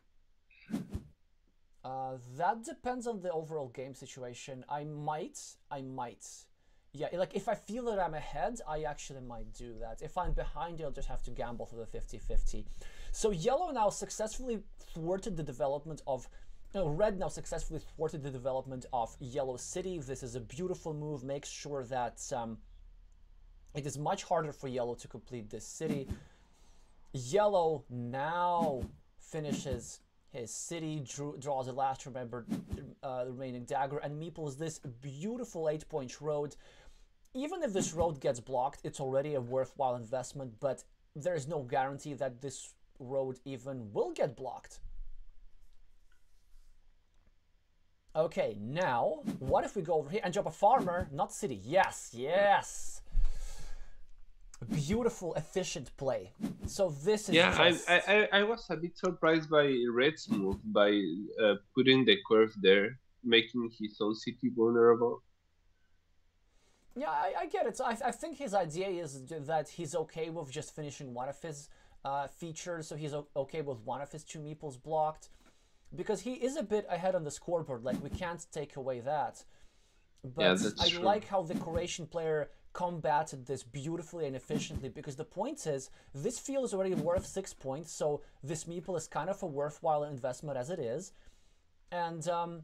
Uh, that depends on the overall game situation. I might, I might. Yeah, like if I feel that I'm ahead, I actually might do that. If I'm behind, I'll just have to gamble for the 50-50. So yellow now successfully thwarted the development of red now successfully thwarted the development of Yellow City. This is a beautiful move, makes sure that um, it is much harder for Yellow to complete this city. Yellow now finishes his city, drew, draws the last remembered uh, remaining dagger, and meeples this beautiful 8-point road. Even if this road gets blocked, it's already a worthwhile investment, but there is no guarantee that this road even will get blocked. Okay, now, what if we go over here and drop a farmer, not city? Yes, yes! Beautiful, efficient play. So this is Yeah, I, just- I, I, I was a bit surprised by Red's move by uh, putting the curve there, making his own city vulnerable. Yeah, I, I get it. So I, I think his idea is that he's okay with just finishing one of his uh, features, so he's okay with one of his two meeples blocked. Because he is a bit ahead on the scoreboard, like, we can't take away that. But Yeah, I true. like how the Croatian player combated this beautifully and efficiently, because the point is, this field is already worth six points, so this meeple is kind of a worthwhile investment as it is. And, um,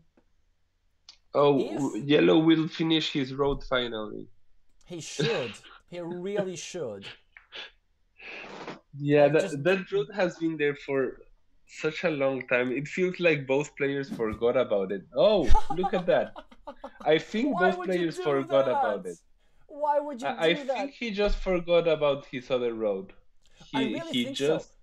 Oh, If- Yellow will finish his road finally. he should. he really should. Yeah, Like, that, just- that road has been there for such a long time. It feels like both players forgot about it. Oh, look at that. I think both players forgot about it. Why would you I, I do that? think he just forgot about his other road. He, I really he think just so.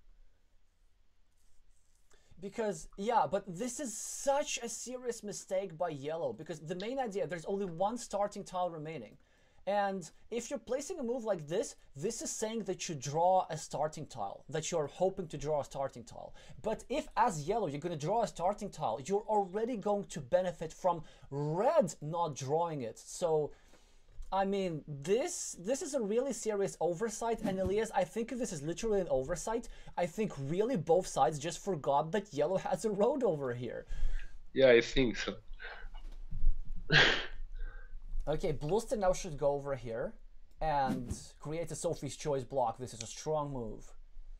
Because yeah, but this is such a serious mistake by yellow because the main idea there's only one starting tile remaining. And if you're placing a move like this, this is saying that you draw a starting tile, that you're hoping to draw a starting tile. But if as yellow you're going to draw a starting tile, you're already going to benefit from red not drawing it. So I mean, this this is a really serious oversight, and Elias, I think this is literally an oversight. I think really both sides just forgot that yellow has a road over here. yeah, I think so. Okay, Bluste now should go over here and create a Sophie's Choice block. This is a strong move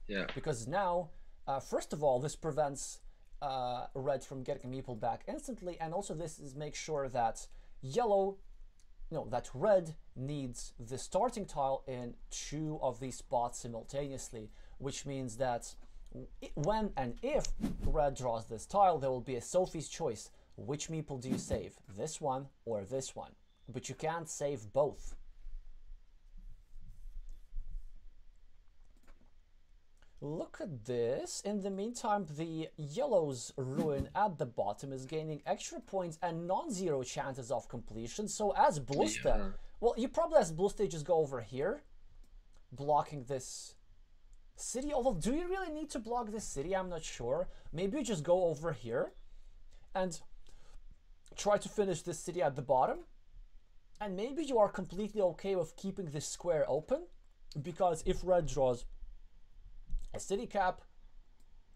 Yeah. because now, uh, first of all, this prevents uh, red from getting a meeple back instantly, and also this is make sure that yellow, no, that red needs the starting tile in two of these spots simultaneously, which means that when and if red draws this tile, there will be a Sophie's choice. Which meeple do you save? This one or this one? But you can't save both. Look at this. In the meantime, the yellow's ruin at the bottom is gaining extra points and non-zero chances of completion. So as Bluste, Yeah. well, you probably as Bluste just go over here, blocking this city. Although, do you really need to block this city? I'm not sure. Maybe you just go over here and try to finish this city at the bottom. And maybe you are completely okay with keeping this square open because if red draws a city cap,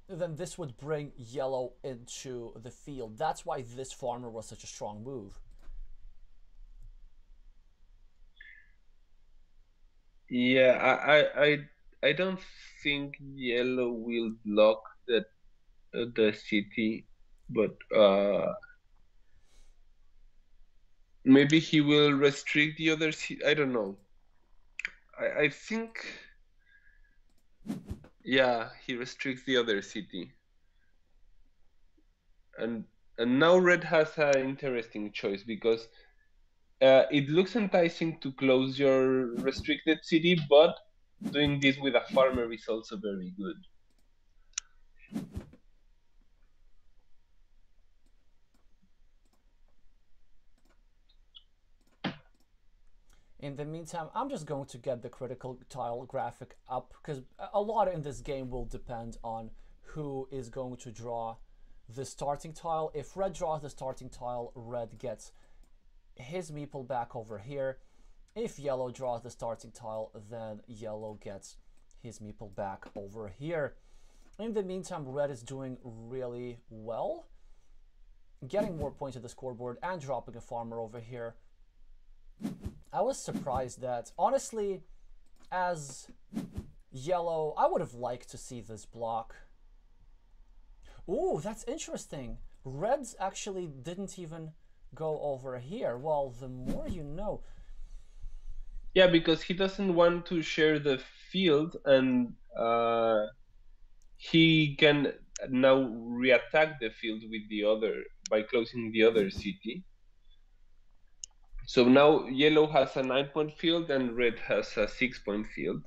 then this would bring yellow into the field. That's why this farmer was such a strong move. Yeah, I, I, I, don't think yellow will block the the city, but uh, maybe he will restrict the other city. I don't know. I, I think, yeah, he restricts the other city, and and now red has an interesting choice because uh, it looks enticing to close your restricted city, but doing this with a farmer is also very good. In the meantime, I'm just going to get the critical tile graphic up because a lot in this game will depend on who is going to draw the starting tile. If red draws the starting tile, red gets his meeple back over here. If yellow draws the starting tile, then yellow gets his meeple back over here. In the meantime, red is doing really well, getting more points at the scoreboard and dropping a farmer over here. I was surprised that, honestly, as yellow, I would have liked to see this block. Ooh, that's interesting. Reds actually didn't even go over here. Well, the more you know. Yeah, because he doesn't want to share the field, and uh, he can now reattack the field with the other by closing the other city. So now yellow has a nine point field and red has a six point field.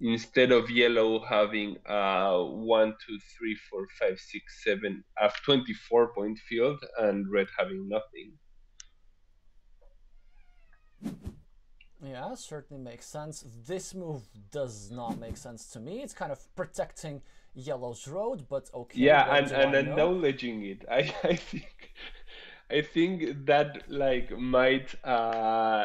instead of yellow having uh, one, two, three, four, five, six, seven, a 24 point field and red having nothing. Yeah, certainly makes sense. This move does not make sense to me. It's kind of protecting yellow's road, but okay. Yeah, and, and acknowledging it. I, I think I think that like might uh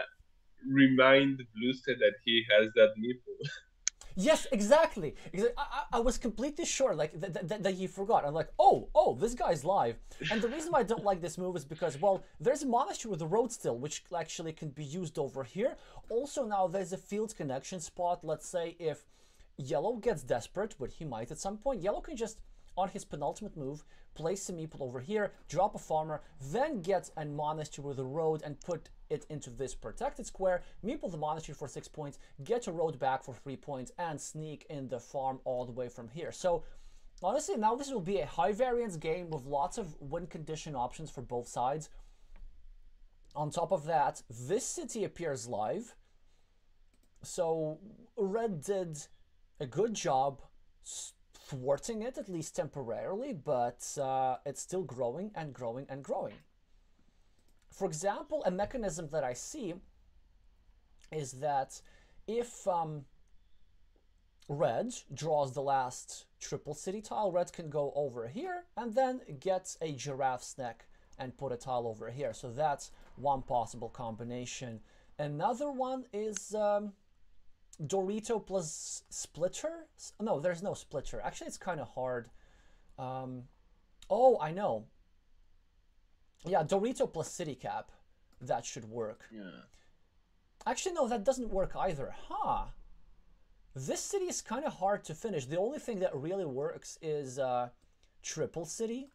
remind Bluested that he has that meeple. Yes, exactly. I, I, was completely sure, like that, that, that he forgot. I'm like, oh, oh, this guy's live. And the reason why I don't like this move is because, well, there's a monastery with a road still, which actually can be used over here. Also, now there's a field connection spot. Let's say if Yellow gets desperate, but he might at some point, Yellow can just on his penultimate move, place some meeple over here, drop a farmer, then get a monastery with a road and put it into this protected square, meeple the monastery for 6 points, get a road back for 3 points, and sneak in the farm all the way from here. So honestly, now this will be a high variance game with lots of win condition options for both sides. On top of that, this city appears live. So Red did a good job thwarting it, at least temporarily, but uh, it's still growing and growing and growing. For example, a mechanism that I see is that if um, red draws the last triple city tile, red can go over here and then get a giraffe's neck and put a tile over here. So that's one possible combination. Another one is um, Dorito plus Splitter? No, there's no Splitter. Actually, it's kind of hard. Um, oh, I know. Yeah, Dorito plus City Cap. That should work. Yeah. Actually, no, that doesn't work either. Huh. This city is kind of hard to finish. The only thing that really works is uh, Triple City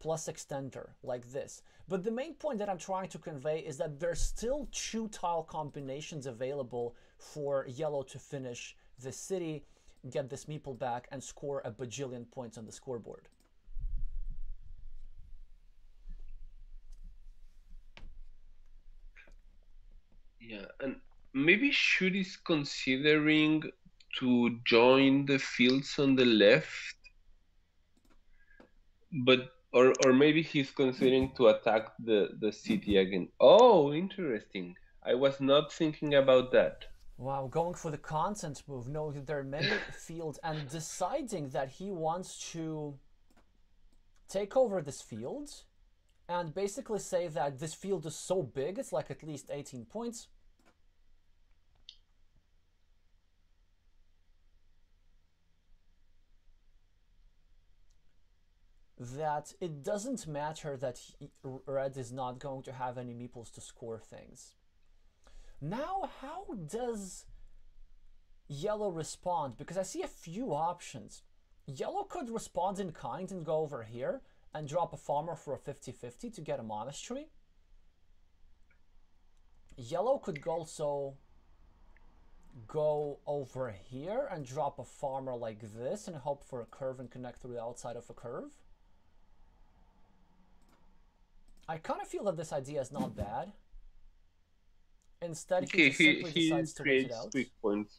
plus Extender, like this. But the main point that I'm trying to convey is that there's still two tile combinations available for yellow to finish the city, get this meeple back, and score a bajillion points on the scoreboard. Yeah, and maybe should is considering to join the fields on the left, but or or maybe he's considering to attack the the city again. Oh, interesting. I was not thinking about that. Wow, going for the content move, knowing that there are many fields and deciding that he wants to take over this field and basically say that this field is so big, it's like at least 18 points. That it doesn't matter that he, Red is not going to have any meeples to score things. Now, how does yellow respond? Because I see a few options. Yellow could respond in kind and go over here and drop a farmer for a 50-50 to get a monastery. Yellow could also go over here and drop a farmer like this and hope for a curve and connect through the outside of a curve. I kind of feel that this idea is not bad. Instead, he, he, he, decides to creates quick points.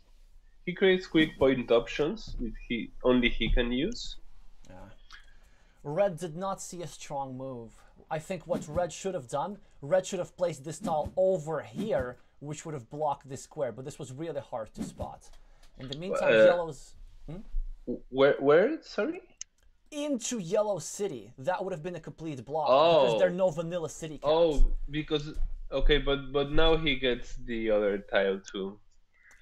He creates quick point options which he only he can use. Yeah. Red did not see a strong move. I think what Red should have done, Red should have placed this tile over here, which would have blocked this square. But this was really hard to spot. In the meantime, uh, Yellow's. Hmm? Where? Where? Sorry into Yellow City. That would have been a complete block oh. because there are no vanilla city. Oh, because Okay, but but now he gets the other tile too.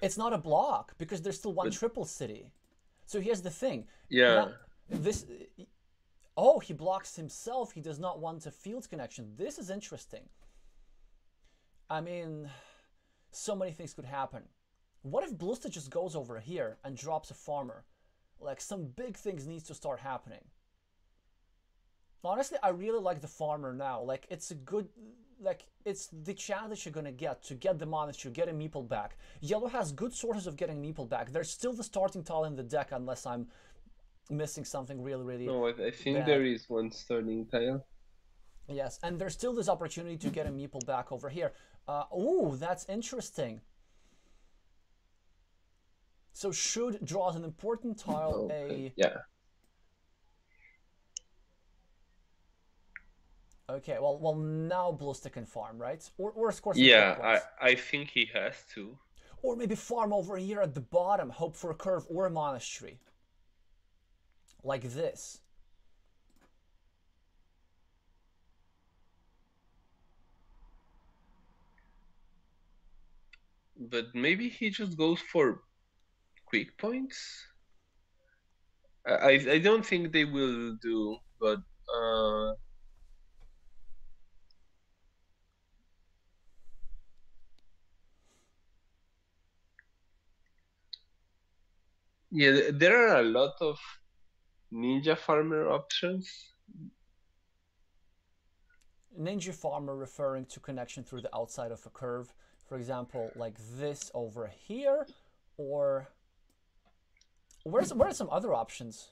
It's not a block because there's still one but... triple city. So here's the thing. Yeah. Now, this. Oh, he blocks himself. He does not want a field connection. This is interesting. I mean, so many things could happen. What if Bluste just goes over here and drops a farmer? Like some big things needs to start happening. Honestly, I really like the farmer now. Like it's a good like it's the challenge you're gonna get to get the monastery, get a meeple back. Yellow has good sources of getting meeple back. There's still the starting tile in the deck unless I'm missing something really, really. No, I, think bad. there is one starting tile. Yes, and there's still this opportunity to get a meeple back over here. Uh, oh, that's interesting. So should draws an important tile Okay. a Yeah. Okay, well well now Bluste can farm, right? Or or score some Yeah, I. I think he has to. Or maybe farm over here at the bottom, hope for a curve or a monastery. Like this. But maybe he just goes for quick points. I I, I don't think they will do, but uh, yeah, there are a lot of ninja farmer options. Ninja farmer referring to connection through the outside of a curve. For example, like this over here, or where's where are some other options?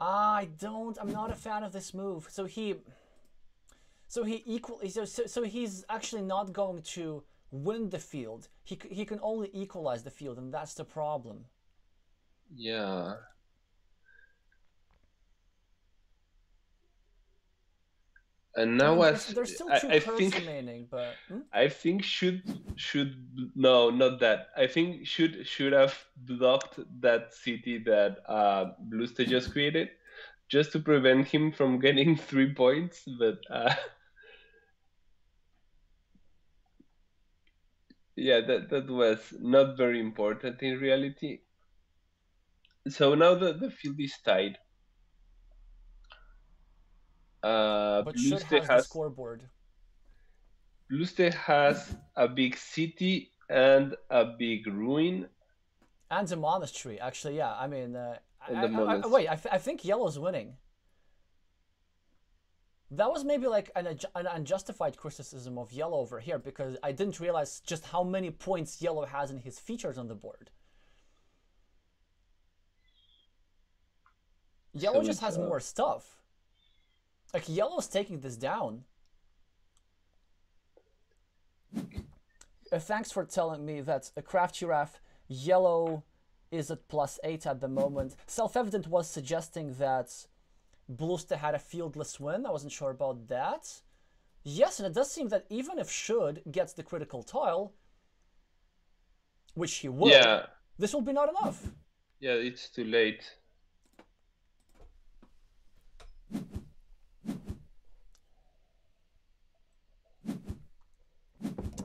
I don't. I'm not a fan of this move. So he, so he equal. So so, so he's actually not going to win the field. He he can only equalize the field, and that's the problem. Yeah. And I now mean, as there's, there's still I, two I curves think remaining, but hmm? I think should should no not that I think should should have blocked that city that uh Bluste just created just to prevent him from getting three points but uh yeah that that was not very important in reality so now the, the field is tied uh but should Bluste has the has scoreboard. Bluste has a big city and a big ruin And a monastery, actually, yeah. I mean, uh, I, And I, the I- wait, I, th- I think yellow's winning. That was maybe like an, adju- an unjustified criticism of yellow over here because I didn't realize just how many points yellow has in his features on the board. Yellow just has uh, more stuff. Like yellow's taking this down. Uh, thanks for telling me that a craft giraffe yellow is at plus eight at the moment. Self-evident was suggesting that Bluste had a fieldless win. I wasn't sure about that. Yes, and it does seem that even if Should gets the critical tile, which he will, yeah this will be not enough. yeah it's too late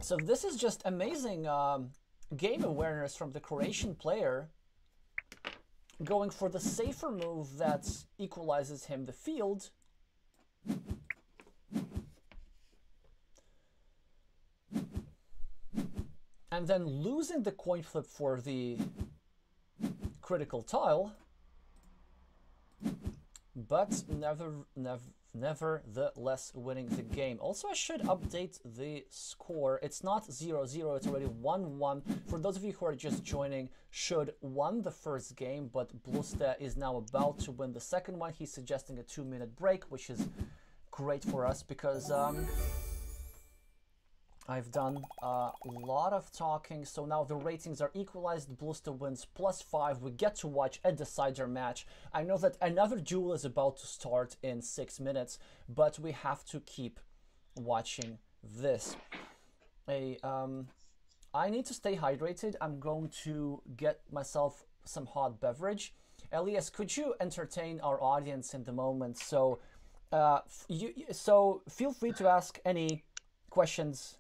So this is just amazing um, game awareness from the Croatian player, going for the safer move that equalizes him the field. And then losing the coin flip for the critical tile, but never, never, nevertheless winning the game. Also, I should update the score. It's not 0-0, it's already 1-1. For those of you who are just joining, should won the first game, but Bluste is now about to win the second one. He's suggesting a two-minute break, which is great for us because um, I've done a lot of talking, so now the ratings are equalized. Bluste wins plus five. We get to watch a decider match. I know that another duel is about to start in six minutes, but we have to keep watching this. A um, I need to stay hydrated. I'm going to get myself some hot beverage. Elias, could you entertain our audience in the moment? So, uh, you, so feel free to ask any questions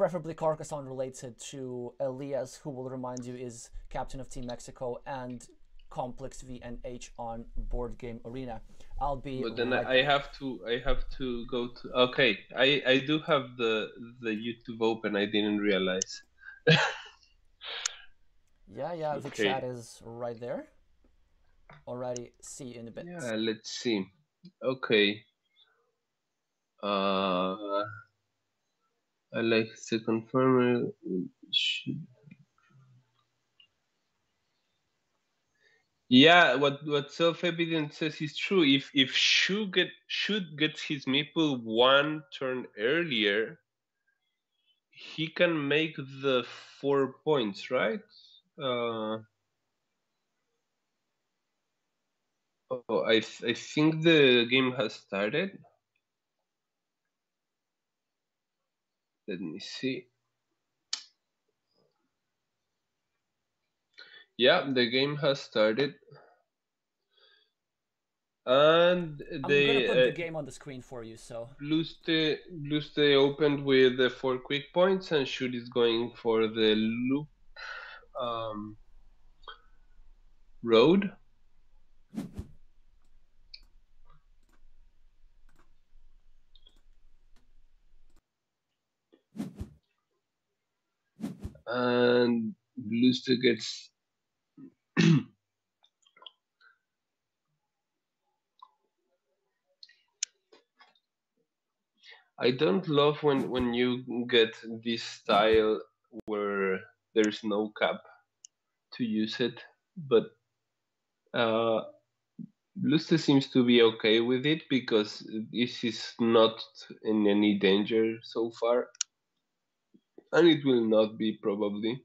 preferably Carcassonne related to Elias, who will remind you is captain of Team Mexico and ComplixVandh on Board Game Arena. I'll be. but then I have to I have to go to okay I I do have the the YouTube open I didn't realize Yeah, yeah, the Okay. chat is right there. Alrighty, see you in a bit. yeah let's see okay uh I like to confirm it Yeah, what what self-evident says is true. If if Shu get should gets his meeple one turn earlier, he can make the four points, right? Uh, oh, I th I think the game has started. Let me see. Yeah, the game has started. And they. I'm gonna put uh, the game on the screen for you. So Bluste Bluste opened with the four quick points and should is going for the loop um, road. And Bluste gets I don't love when when you get this style where there's no cap to use it, but uh, Bluste seems to be okay with it because this is not in any danger so far, and it will not be probably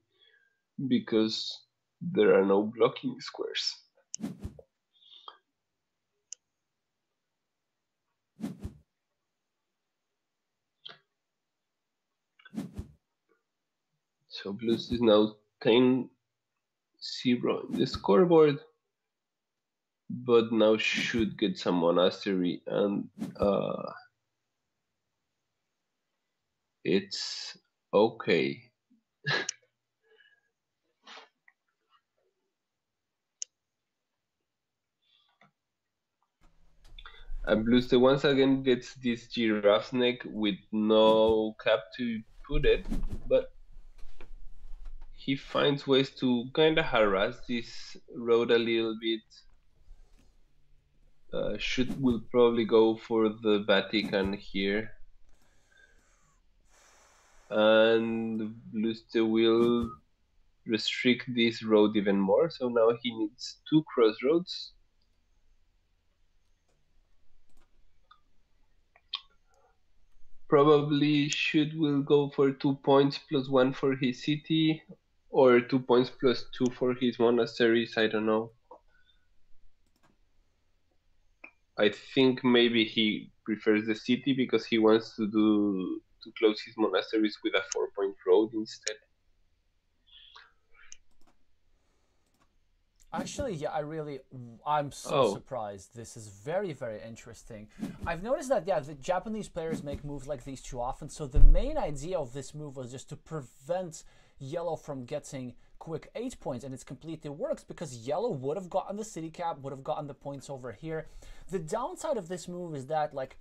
because there are no blocking squares. So Bluste is now 10 0 in the scoreboard, but now should get some monastery and uh, it's okay. and Bluste once again gets this giraffe neck with no cap to put it, but he finds ways to kind of harass this road a little bit. Uh, should will probably go for the Vatican here, and Bluste will restrict this road even more. So now he needs two crossroads. Probably should will go for two points plus one for his city, or two points plus two for his monasteries. I don't know. I think maybe he prefers the city because he wants to do to close his monasteries with a four point road instead. Actually, yeah, I really, I'm so Oh. surprised. This is very, very interesting. I've noticed that, yeah, the Japanese players make moves like these too often. So the main idea of this move was just to prevent yellow from getting quick eight points, and it's completely works because yellow would have gotten the city cap, would have gotten the points over here. The downside of this move is that, like,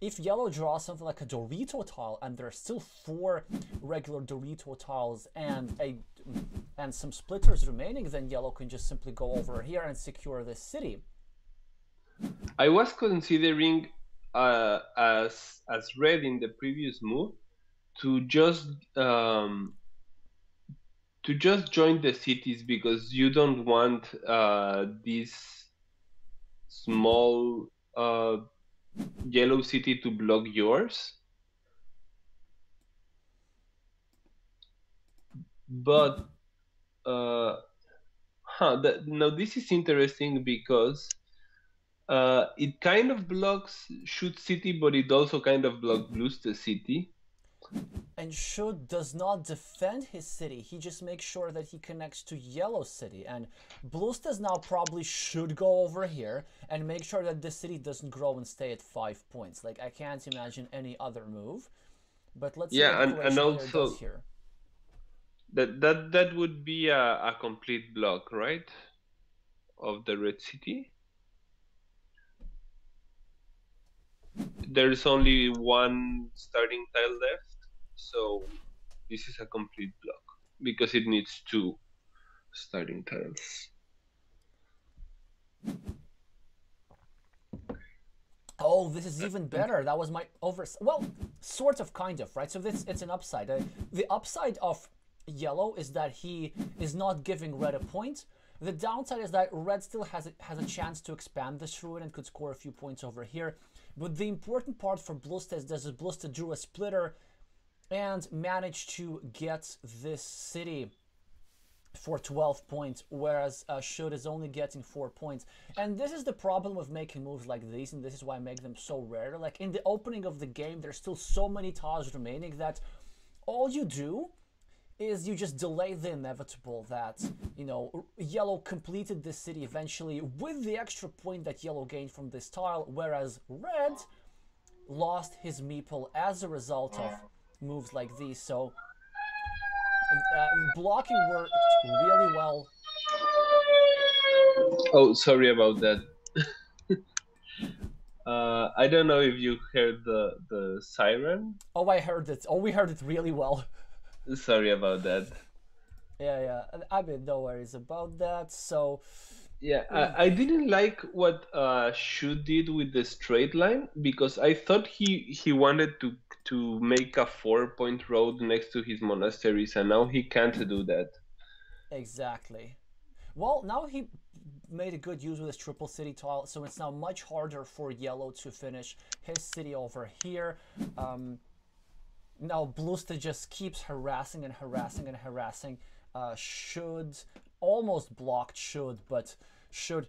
if yellow draws something like a Dorito tile and there are still four regular Dorito tiles and a and some splitters remaining, then yellow can just simply go over here and secure this city. I was considering uh, as as red in the previous move to just um, to just join the cities because you don't want uh, this small uh, yellow city to block yours. But uh, huh, that, now this is interesting because uh, it kind of blocks Shoot City, but it also kind of blocks Bluster City. And should does not defend his city, he just makes sure that he connects to Yellow City. And Bluestas now probably should go over here and make sure that the city doesn't grow and stay at five points. Like, I can't imagine any other move. But let's see Yeah, and- and also- here. That that that would be a, a complete block, right? Of the red city. There's only one starting tile left, so this is a complete block because it needs two starting tiles. Oh, this is even better. That was my over. Well, sort of, kind of, right? So this it's an upside. Uh, the upside of yellow is that he is not giving red a point. The downside is that red still has a, has a chance to expand this ruin and could score a few points over here. But the important part for Bluste is that Bluste drew a splitter and managed to get this city for 12 points, whereas uh, Should is only getting 4 points. And this is the problem with making moves like these, and this is why I make them so rare. Like in the opening of the game, there's still so many tiles remaining that all you do is you just delay the inevitable that, you know, Yellow completed this city eventually with the extra point that Yellow gained from this tile, whereas Red lost his meeple as a result of moves like these. So uh, blocking worked really well. Oh, sorry about that. uh, I don't know if you heard the the siren. Oh, I heard it. Oh, we heard it really well. Sorry about that. Yeah, yeah. I mean, no worries about that. So. Yeah, I, I didn't like what uh, Shu did with the straight line because I thought he he wanted to to make a four point road next to his monasteries, and now he can't do that. Exactly. Well, now he made a good use with his triple city tile, so it's now much harder for Yellow to finish his city over here. Um, now Bluste just keeps harassing and harassing and harassing. Uh, should almost blocked should, but should.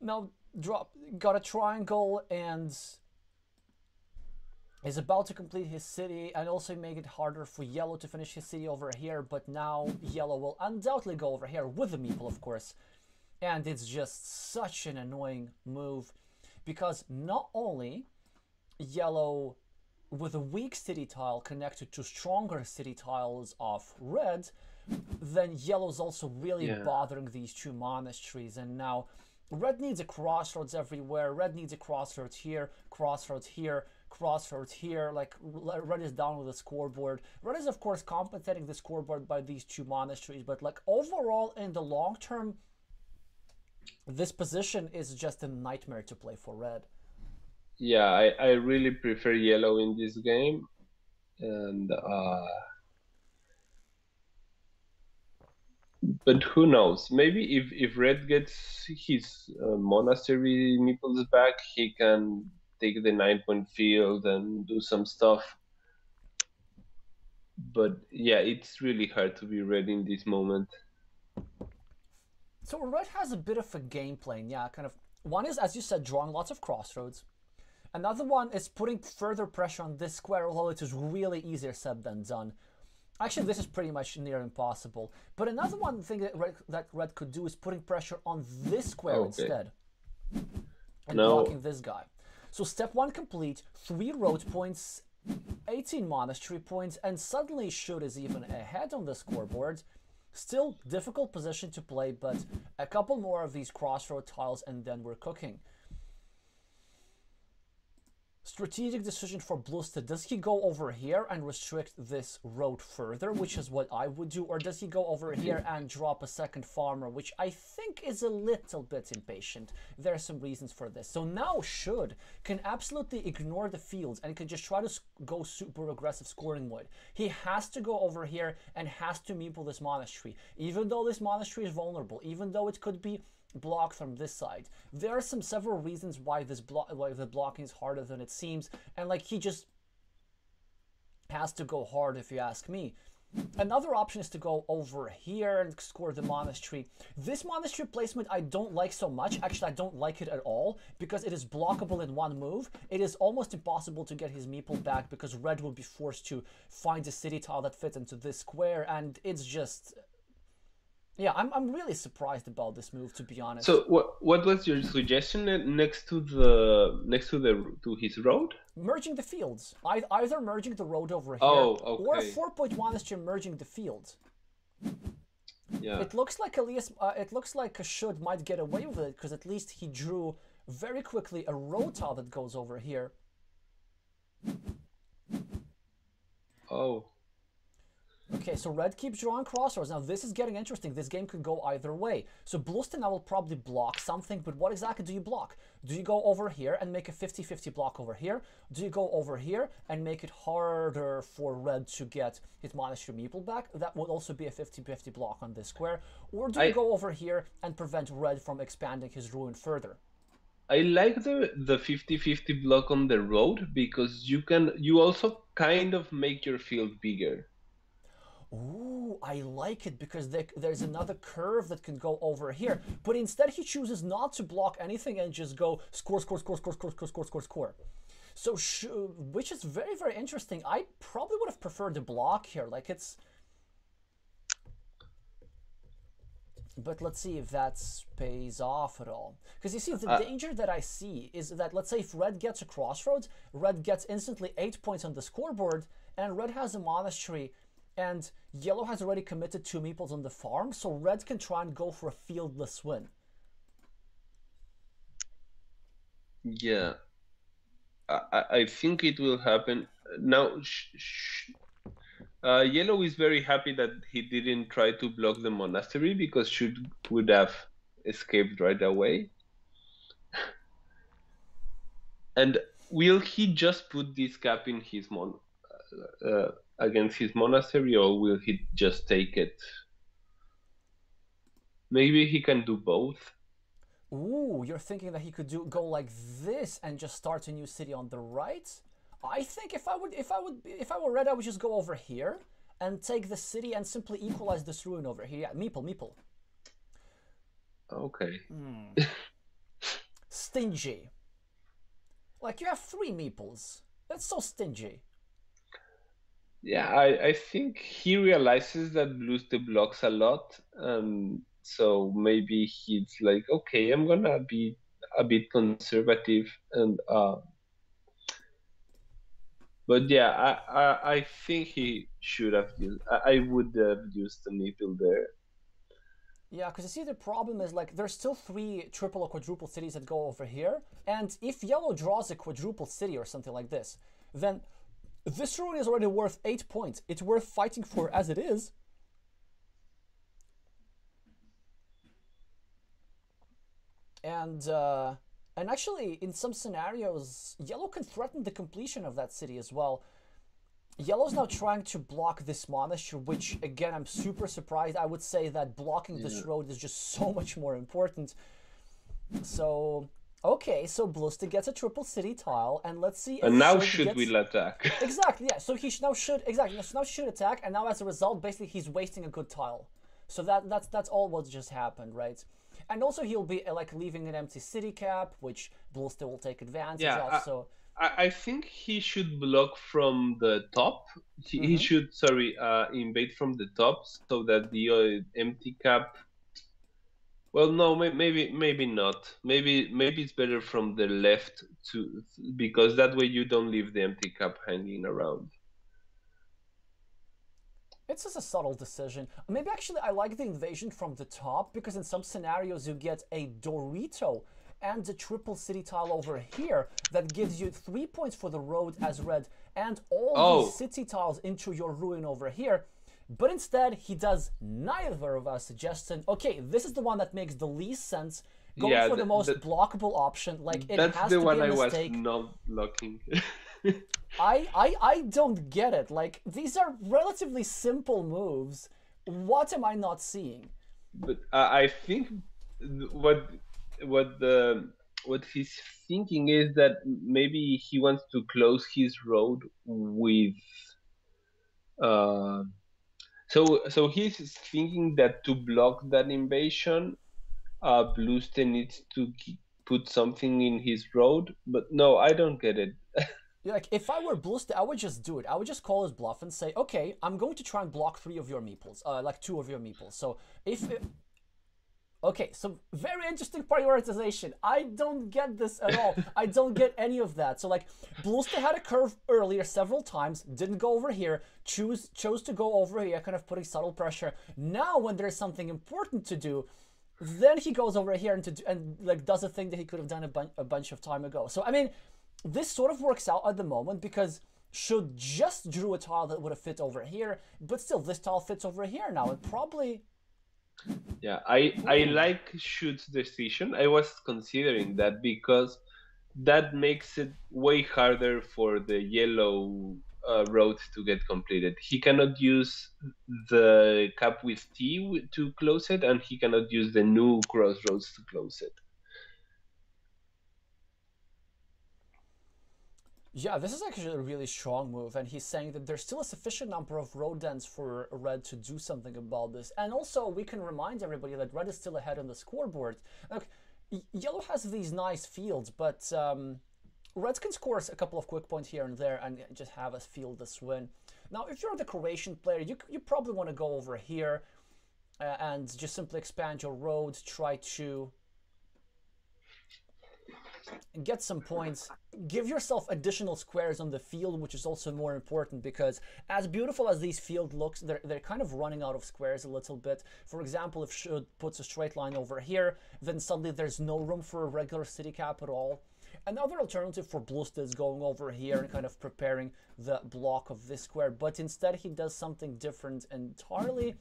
Now drop got a triangle and is about to complete his city and also make it harder for yellow to finish his city over here but now yellow will undoubtedly go over here with the meeple of course. And it's just such an annoying move because not only yellow with a weak city tile connected to stronger city tiles of red then yellow's also really yeah. bothering these two monasteries. And now red needs a crossroads everywhere. Red needs a crossroads here, crossroads here, crossroads here. Like red is down with the scoreboard. Red is of course compensating the scoreboard by these two monasteries, but like overall in the long term, this position is just a nightmare to play for red. Yeah, I, I really prefer yellow in this game. And uh but who knows? Maybe if if Red gets his uh, monastery meeples back, he can take the nine point field and do some stuff. But yeah, it's really hard to be Red in this moment. So Red has a bit of a game plan, yeah. Kind of one is, as you said, drawing lots of crossroads. Another one is putting further pressure on this square, although it is really easier said than done. Actually, this is pretty much near impossible. But another one thing that Red, that Red could do is putting pressure on this square oh, okay. instead. And no. blocking this guy. So step one complete, three road points, 18 monastery points, and suddenly Should is even ahead on the scoreboard. Still difficult position to play, but a couple more of these crossroad tiles and then we're cooking. Strategic decision for Bluste. Does he go over here and restrict this road further, which is what I would do, or does he go over here and drop a second farmer, which I think is a little bit impatient. There are some reasons for this. So now Should can absolutely ignore the fields and can just try to go super aggressive scoring mode. He has to go over here and has to meeple this monastery. Even though this monastery is vulnerable, even though it could be block from this side. There are some several reasons why this block why the blocking is harder than it seems, and like he just has to go hard if you ask me. Another option is to go over here and score the monastery. This monastery placement I don't like so much. Actually, I don't like it at all because it is blockable in one move. It is almost impossible to get his meeple back because red will be forced to find a city tile that fits into this square and it's just yeah, I'm, I'm really surprised about this move to be honest. So what what was your suggestion next to the next to the to his road? Merging the fields. Either merging the road over here oh, okay. or four point one is to merging the fields. Yeah. It looks like Elias uh, it looks like a should might get away with it because at least he drew very quickly a road tile that goes over here. Oh. Okay, so red keeps drawing crossroads. Now this is getting interesting. This game could go either way. So Blueston now will probably block something, but what exactly do you block? Do you go over here and make a 50-50 block over here? Do you go over here and make it harder for red to get his Monastery Meeple back? That would also be a 50-50 block on this square. Or do you go over here and prevent red from expanding his ruin further? I like the the 50-50 block on the road because you can you also kind of make your field bigger. Ooh, I like it because there, there's another curve that can go over here. But instead, he chooses not to block anything and just go score, score, score, score, score, score, score, score, score. So, which is very, very interesting. I probably would have preferred the block here. Like it's. But let's see if that pays off at all. Because you see, the uh, danger that I see is that, let's say, if red gets a crossroads, red gets instantly eight points on the scoreboard, and red has a monastery and yellow has already committed two meeples on the farm, so red can try and go for a fieldless win. Yeah, I, I think it will happen now. Uh, yellow is very happy that he didn't try to block the monastery because should would have escaped right away. and will he just put this cap in his mon? Uh against his monastery, or will he just take it? Maybe he can do both. Ooh, you're thinking that he could do go like this and just start a new city on the right? I think if I would if I would if I were red, I would just go over here and take the city and simply equalize this ruin over here. Yeah, meeple, meeple. Okay. Mm. stingy. Like you have three meeples. That's so stingy. Yeah, I, I think he realizes that Bluste blocks a lot. Um, so maybe he's like, okay, I'm gonna be a bit conservative and uh, but yeah, I, I, I think he should have used. I, I would have used the meeple there. Yeah, because you see, the problem is like there's still three triple or quadruple cities that go over here, and if yellow draws a quadruple city or something like this, then this ruin is already worth 8 points. It's worth fighting for as it is. And, uh, and actually, in some scenarios, yellow can threaten the completion of that city as well. Yellow's now trying to block this monastery, which, again, I'm super surprised. I would say that blocking yeah. this road is just so much more important. So, Okay, so Bluste gets a triple city tile, and let's see. And now should gets... we attack? exactly, yeah. So he now should exactly so now should attack, and now as a result, basically he's wasting a good tile. So that that's that's all what just happened, right? And also he'll be like leaving an empty city cap, which Bluste will take advantage yeah, of. So I, I think he should block from the top. He, mm-hmm. he should sorry uh, invade from the top so that the uh, empty cap well, no, maybe maybe not. Maybe maybe it's better from the left to because that way you don't leave the empty cup hanging around. It's just a subtle decision. Maybe actually I like the invasion from the top because in some scenarios you get a Dorito and a triple city tile over here that gives you three points for the road as red and all oh. these city tiles into your ruin over here but instead, he does neither of us, suggesting, okay, this is the one that makes the least sense. Going yeah, for the, the most the, blockable option, like it has to be a I mistake. That's the one I was not blocking. I, I I don't get it. Like these are relatively simple moves. What am I not seeing? But uh, I think what what the what he's thinking is that maybe he wants to close his road with uh, so so he's thinking that to block that invasion, uh, Bluste needs to put something in his road. But no, I don't get it. like if I were Bluste, I would just do it. I would just call his bluff and say, okay, I'm going to try and block three of your meeples, uh, like two of your meeples. So if Okay, so very interesting prioritization. I don't get this at all. I don't get any of that. So like Bluste had a curve earlier several times, didn't go over here, choose chose to go over here, kind of putting subtle pressure. Now when there's something important to do, then he goes over here and to, and like does a thing that he could have done a, a bunch of time ago. So I mean, this sort of works out at the moment because should just drew a tile that would have fit over here, but still this tile fits over here now. It probably yeah, I I like should's decision. I was considering that because that makes it way harder for the yellow uh, road to get completed. He cannot use the cap with T to close it, and he cannot use the new crossroads to close it. Yeah, this is actually a really strong move, and he's saying that there's still a sufficient number of road dens for Red to do something about this. And also, we can remind everybody that Red is still ahead on the scoreboard. Look, Yellow has these nice fields, but um, can score a couple of quick points here and there and just have us field this win. Now, if you're the Croatian player, you, you probably want to go over here uh, and just simply expand your road, try to get some points, give yourself additional squares on the field, which is also more important because as beautiful as these field looks, they're, they're kind of running out of squares a little bit. For example, if Should puts a straight line over here, then suddenly there's no room for a regular city cap at all. Another alternative for Bluste is going over here and kind of preparing the block of this square, but instead he does something different entirely.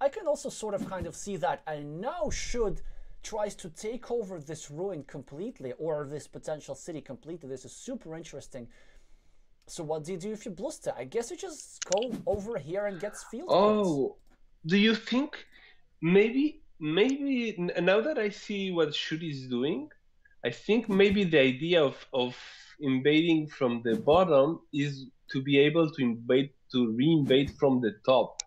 I can also sort of kind of see that, and now should tries to take over this ruin completely or this potential city completely. This is super interesting. So what do you do if you bluster? I guess you just go over here and get field Oh, points. do you think maybe maybe now that I see what should is doing, I think maybe the idea of of invading from the bottom is to be able to invade to re-invade from the top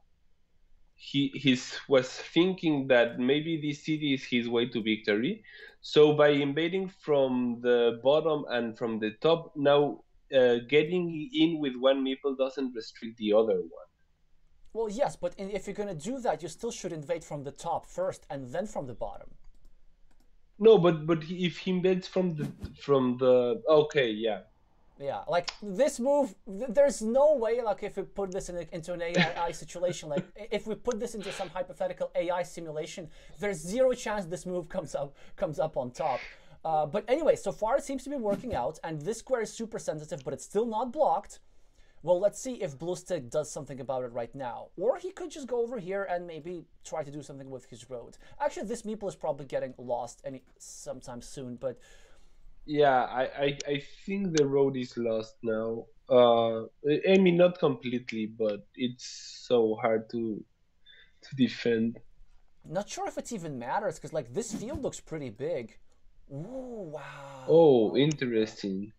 he he's was thinking that maybe this city is his way to victory. So by invading from the bottom and from the top, now uh, getting in with one meeple doesn't restrict the other one. Well, yes, but if you're going to do that, you still should invade from the top first and then from the bottom. No, but but if he invades from the from the okay, yeah, yeah, like this move, th there's no way, like if we put this in a, into an AI situation, like if we put this into some hypothetical AI simulation, there's zero chance this move comes up comes up on top. Uh, but anyway, so far it seems to be working out, and this square is super sensitive, but it's still not blocked. Well, let's see if Blue Bluestick does something about it right now. Or he could just go over here and maybe try to do something with his road. Actually, this meeple is probably getting lost any sometime soon, but yeah, I, I, I think the road is lost now. Uh, I mean, not completely, but it's so hard to to defend. Not sure if it even matters because like this field looks pretty big. Ooh, wow. Oh, interesting.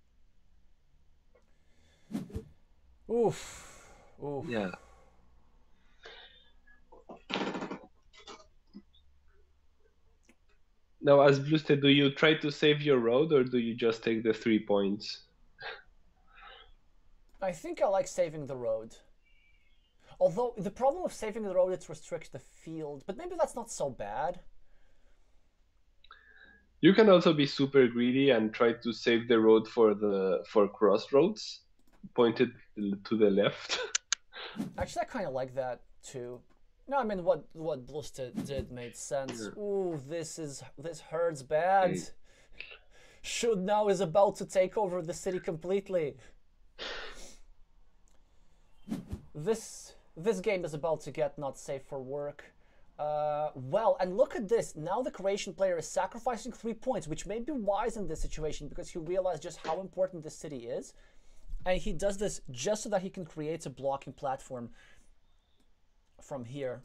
Oof. Oof. Yeah. Now, as Bluested, do you try to save your road or do you just take the three points? I think I like saving the road. Although the problem with saving the road it restricts the field, but maybe that's not so bad. You can also be super greedy and try to save the road for the for crossroads, pointed to the left. Actually, I kind of like that too. No, I mean what what Bluste did made sense. Yeah. Ooh, this is this hurts bad. Mm. Should now is about to take over the city completely. This this game is about to get not safe for work. Uh, well, and look at this. Now the Croatian player is sacrificing three points, which may be wise in this situation because he realized just how important this city is. And he does this just so that he can create a blocking platform from here.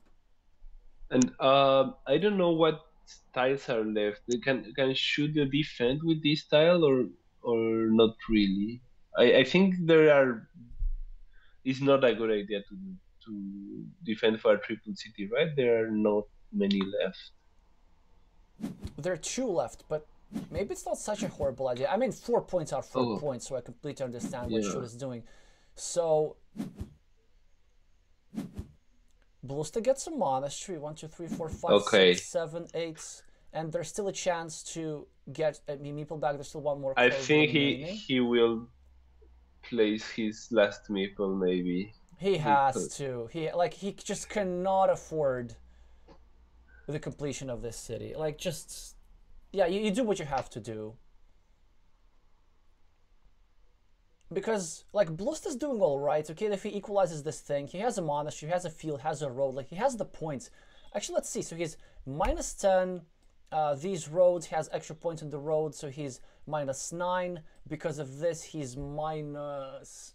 And uh, I don't know what tiles are left. Can can should you defend with this tile or or not really? I, I think there are. It's not a good idea to to defend for a triple city, right? There are not many left. There are two left, but maybe it's not such a horrible idea. I mean, four points are four oh. points, so I completely understand what yeah. should is doing. So Bluste gets a monastery. One, two, three, four, five, okay. six, seven, eight, and there's still a chance to get a meeple back. There's still one more. I think he he will place his last meeple maybe. He has to. He like he just cannot afford the completion of this city. Like just yeah, you, you do what you have to do. Because like Bluste is doing all right. Okay, if he equalizes this thing, he has a monastery, he has a field, has a road, like he has the points. Actually, let's see. So he's minus ten. Uh, these roads he has extra points in the road, so he's minus nine. Because of this, he's minus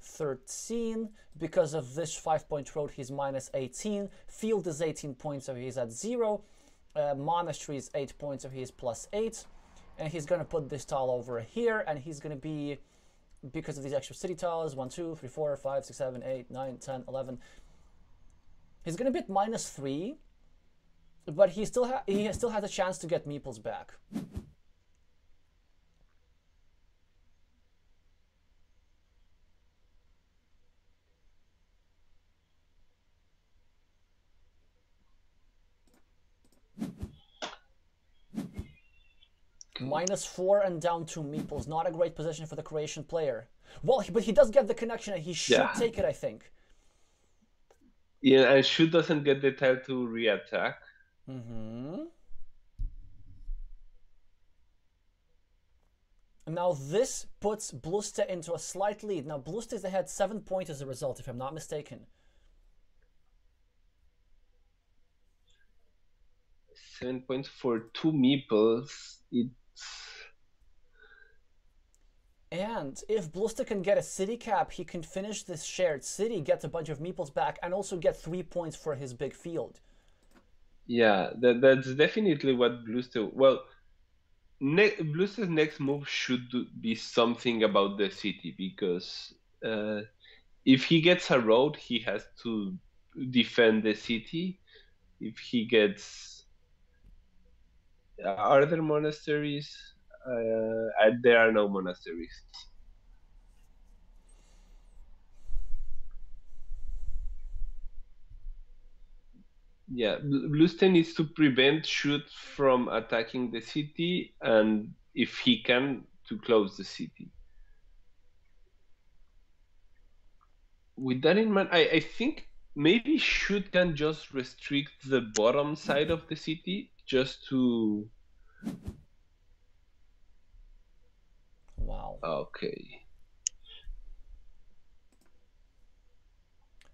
13. Because of this five point road, he's minus 18. Field is 18 points, so he's at zero. Uh, monastery is 8 points, so he's plus 8. And he's to put this tile over here, and he's to be because of these extra city tiles. 1, 2, 3, 4, 5, 6, 7, 8, 9, 10, 11. He's going to be at minus 3, but he still, ha he still has a chance to get meeples back. Minus four and down two meeples. Not a great position for the Croatian player. Well, but he does get the connection and he should yeah. take it, I think. Yeah, and Shu doesn't get the tile to reattack. Mm-hmm. Now this puts Bluste into a slight lead. Now Bluste is ahead seven points as a result, if I'm not mistaken. Seven points for two meeples. It and if Bluste can get a city cap, he can finish this shared city, get a bunch of meeples back, and also get three points for his big field. Yeah, that, that's definitely what Bluste. Well, ne- Bluste's next move should be something about the city because uh, if he gets a road, he has to defend the city. If he gets, are there monasteries? uh, there are no monasteries. Yeah, Bluste needs to prevent should from attacking the city, and if he can, to close the city. With that in mind, I, I think maybe should can just restrict the bottom side of the city just to Wow. Okay.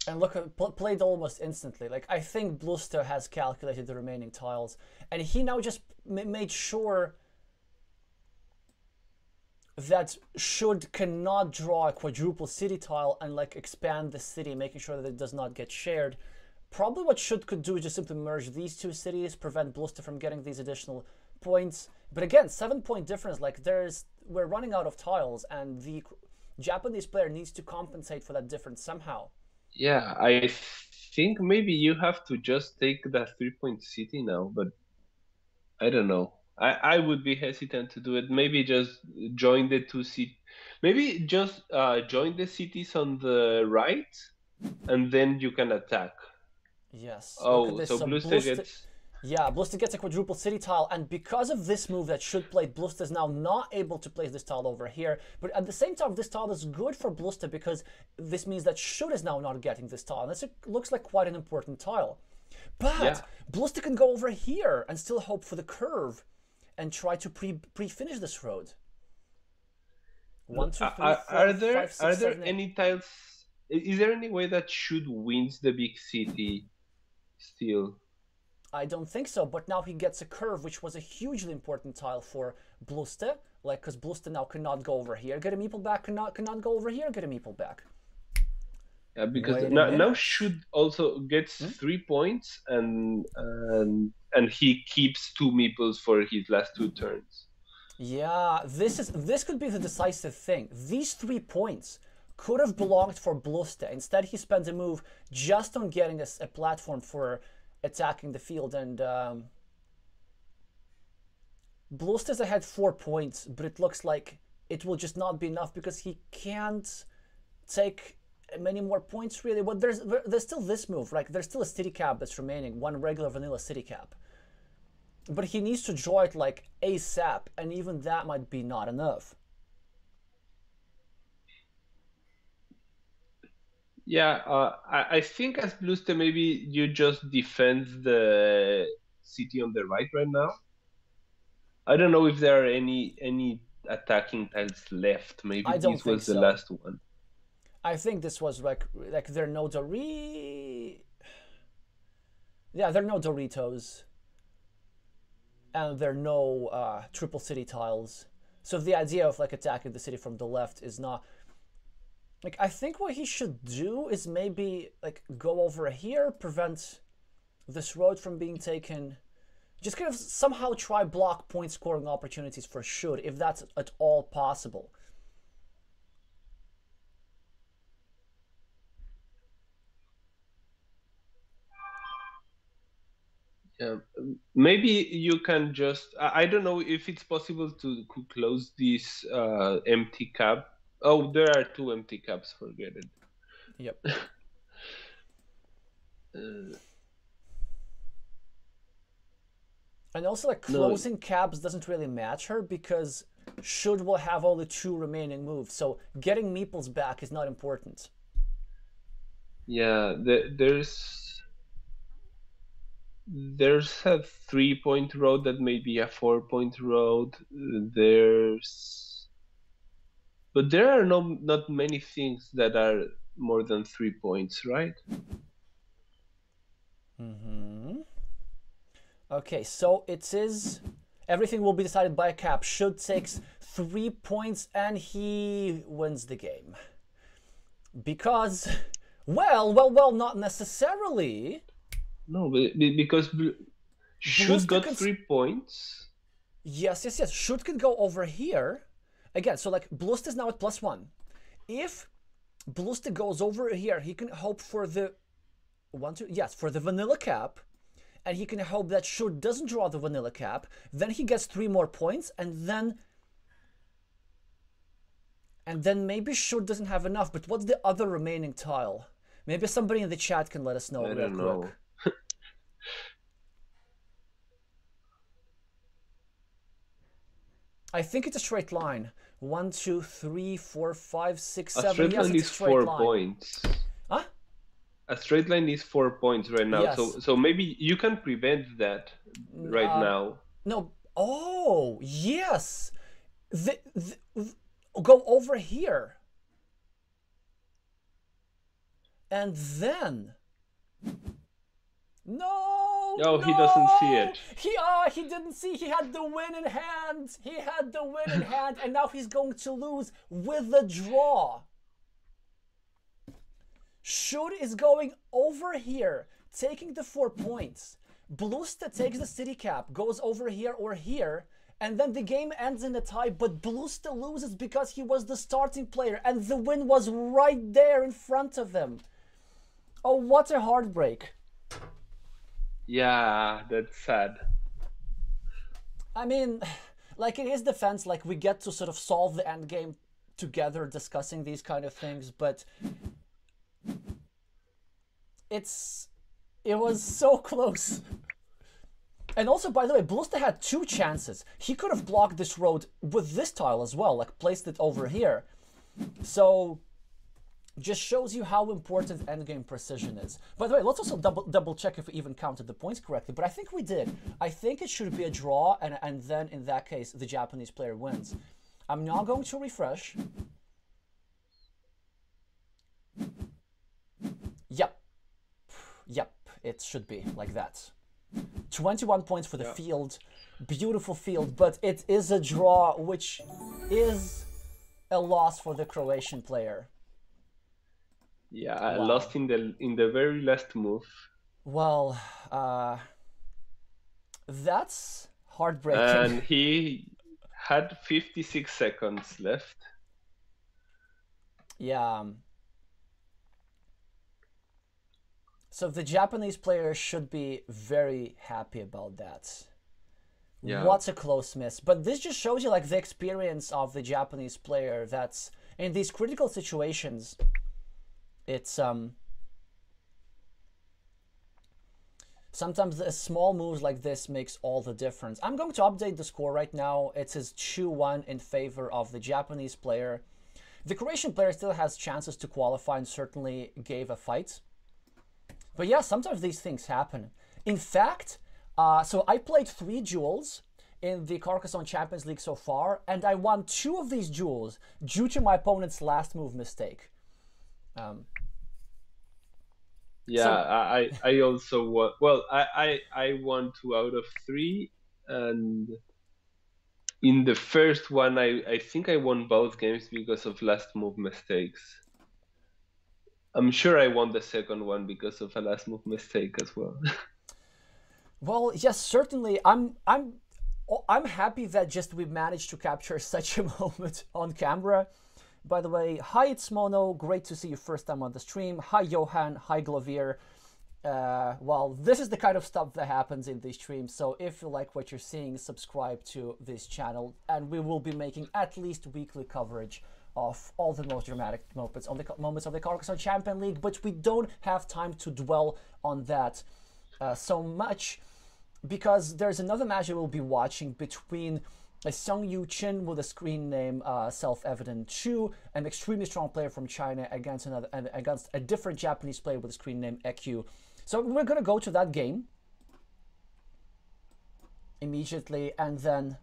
And look, uh, at played almost instantly. Like I think Bluste has calculated the remaining tiles, and he now just made sure that should cannot draw a quadruple city tile and like expand the city, making sure that it does not get shared. Probably what should could do is just simply merge these two cities, prevent Bluste from getting these additional points. But again, seven point difference. Like there's we're running out of tiles, and the Japanese player needs to compensate for that difference somehow. Yeah, I think maybe you have to just take that three point city now, but I don't know. I, I would be hesitant to do it. Maybe just join the two cities. Maybe just uh, join the cities on the right, and then you can attack. Yes. Oh, so Bluste gets yeah, Bluste gets a quadruple city tile, and because of this move that should play, Bluste is now not able to place this tile over here. But at the same time, this tile is good for Bluste because this means that should is now not getting this tile. And this looks like quite an important tile. But yeah. Bluste can go over here and still hope for the curve and try to pre pre finish this road. One, two, three, are, four, are there five, six, are there seven, any tiles? Is there any way that should wins the big city still? I don't think so, but now he gets a curve, which was a hugely important tile for Bluste, like, because Bluste now cannot go over here, get a meeple back, cannot, cannot go over here, get a meeple back. Yeah, because now, now should also gets hmm? three points and, and and he keeps two meeples for his last two turns. Yeah, this is this could be the decisive thing. These three points could have belonged for Bluste. Instead, he spends a move just on getting a, a platform for attacking the field and um, ahead four points, but it looks like it will just not be enough because he can't take many more points really. But there's there's still this move, right? There's still a city cap that's remaining, one regular vanilla city cap. But he needs to draw it like ASAP, and even that might be not enough. Yeah, uh, I, I think as Bluste, maybe you just defend the city on the right right now. I don't know if there are any any attacking tiles left. Maybe this was the last one. I think this was like like there are no Dori. Yeah, there are no Doritos, and there are no uh, triple city tiles. So the idea of like attacking the city from the left is not like, I think what he should do is maybe, like, go over here, prevent this road from being taken. Just kind of somehow try block point scoring opportunities for should, if that's at all possible. Yeah, maybe you can just. I don't know if it's possible to close this uh, empty cab Oh, there are two empty cups. Forget it. Yep. uh, and also, like closing no. caps doesn't really match her because should will have only two remaining moves. So getting Meeples back is not important. Yeah, the, there's there's a three point road that may be a four point road. There's but there are no not many things that are more than three points, right? Mm-hmm. Okay, so it is everything will be decided by a cap. Should takes three points and he wins the game. Because well, well, well, not necessarily. No, because should got three points. Yes, yes, yes. Should can go over here. Again, so like Bluste is now at plus one. If Bluste goes over here, he can hope for the one, two, yes, for the vanilla cap. And he can hope that Should doesn't draw the vanilla cap. Then he gets three more points, and then and then maybe Should doesn't have enough. But what's the other remaining tile? Maybe somebody in the chat can let us know I real quick. Know. I think it's a straight line. One, two, three, four, five, six, a seven. Straight yes, line is four line. points. Huh? A straight line is four points right now. Yes. So so maybe you can prevent that right uh, now. No. Oh yes. The, the, go over here. And then no. No, no, he doesn't see it. He ah, uh, he didn't see. He had the win in hand. He had the win in hand, and now he's going to lose with the draw. Should is going over here, taking the four points. Bluste takes the city cap, goes over here or here, and then the game ends in a tie, but Bluste loses because he was the starting player, and the win was right there in front of him. Oh, what a heartbreak. Yeah, that's sad. I mean, like in his defense, like we get to sort of solve the end game together discussing these kind of things, but it's it was so close. And also, by the way, Bluste had two chances. He could have blocked this road with this tile as well, like placed it over here. So just shows you how important endgame precision is. By the way, let's also double double check if we even counted the points correctly, but I think we did. I think it should be a draw, and, and then in that case, the Japanese player wins. I'm now going to refresh. Yep. Yep, it should be like that. 21 points for the yeah. field. Beautiful field, but it is a draw, which is a loss for the Croatian player. Yeah, I wow. lost in the in the very last move. Well, uh, that's heartbreaking. And he had 56 seconds left. Yeah. Um, so the Japanese player should be very happy about that. Yeah. What a close miss. But this just shows you like the experience of the Japanese player that's in these critical situations it's um sometimes the small moves like this makes all the difference. I'm going to update the score right now. It says 2-1 in favor of the Japanese player. The Croatian player still has chances to qualify and certainly gave a fight. But yeah, sometimes these things happen. In fact, uh, so I played three duels in the Carcassonne Champions League so far, and I won two of these duels due to my opponent's last move mistake. Um, yeah, so, I I also won. Well, I, I I won two out of three, and in the first one, I I think I won both games because of last move mistakes. I'm sure I won the second one because of a last move mistake as well. well, yes, certainly. I'm I'm I'm happy that just we managed to capture such a moment on camera. By the way, hi, it's Mono. Great to see you first time on the stream. Hi, Johan. Hi, Glovier. uh, well, this is the kind of stuff that happens in these streams. So if you like what you're seeing, subscribe to this channel, and we will be making at least weekly coverage of all the most dramatic moments of the moments of the Carcassonne Champion League. But we don't have time to dwell on that uh, so much because there's another match we'll be watching between a Sung Yu Chin with a screen name uh, Self-Evident Chu, an extremely strong player from China against another against a different Japanese player with a screen name ekkyu. So we're gonna go to that game immediately, and then.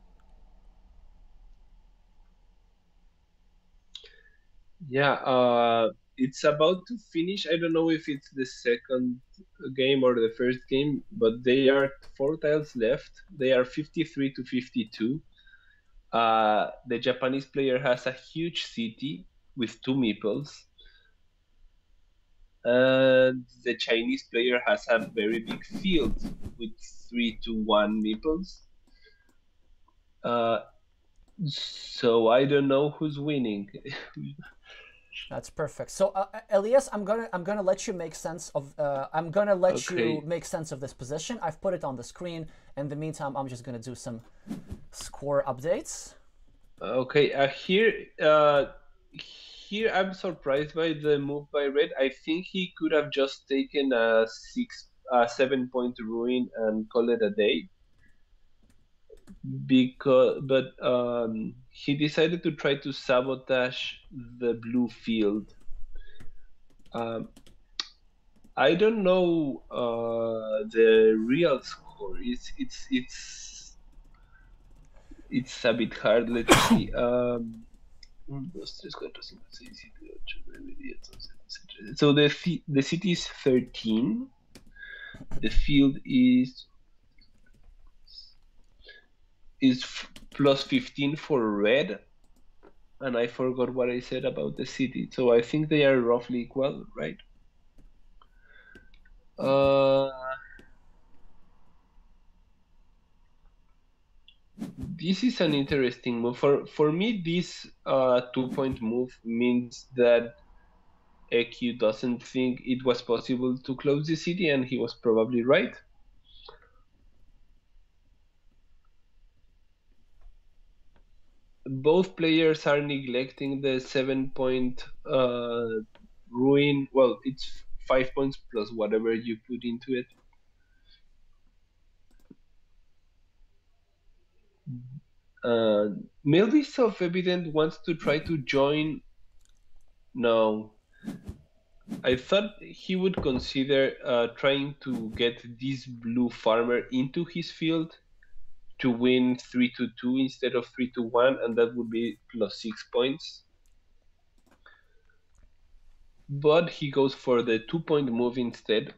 Yeah, uh, it's about to finish. I don't know if it's the second game or the first game, but they are four tiles left. They are 53 to 52. Uh, the Japanese player has a huge city with two meeples. And the Chinese player has a very big field with three to one meeples. Uh, so I don't know who's winning. That's perfect. So, uh, Elias, I'm gonna I'm gonna let you make sense of uh, I'm gonna let okay. you make sense of this position. I've put it on the screen. In the meantime, I'm just gonna do some score updates. Okay, uh, here uh, here I'm surprised by the move by Red. I think he could have just taken a six, a seven point ruin and call it a day. Because, but um, he decided to try to sabotage the blue field. Um, I don't know uh, the real score. It's it's it's it's a bit hard. Let's see. Um, so the the city is 13. The field is is plus 15 for red and I forgot what I said about the city. So I think they are roughly equal, right? Uh, this is an interesting move. For for me, this uh, two point move means that ekkyu doesn't think it was possible to close the city, and he was probably right. Both players are neglecting the seven point uh, ruin. Well, it's five points plus whatever you put into it. Uh, Milby self-evident wants to try to join. No, I thought he would consider uh, trying to get this blue farmer into his field to win 3 to 2 instead of 3 to 1 and that would be plus 6 points but he goes for the 2 point move instead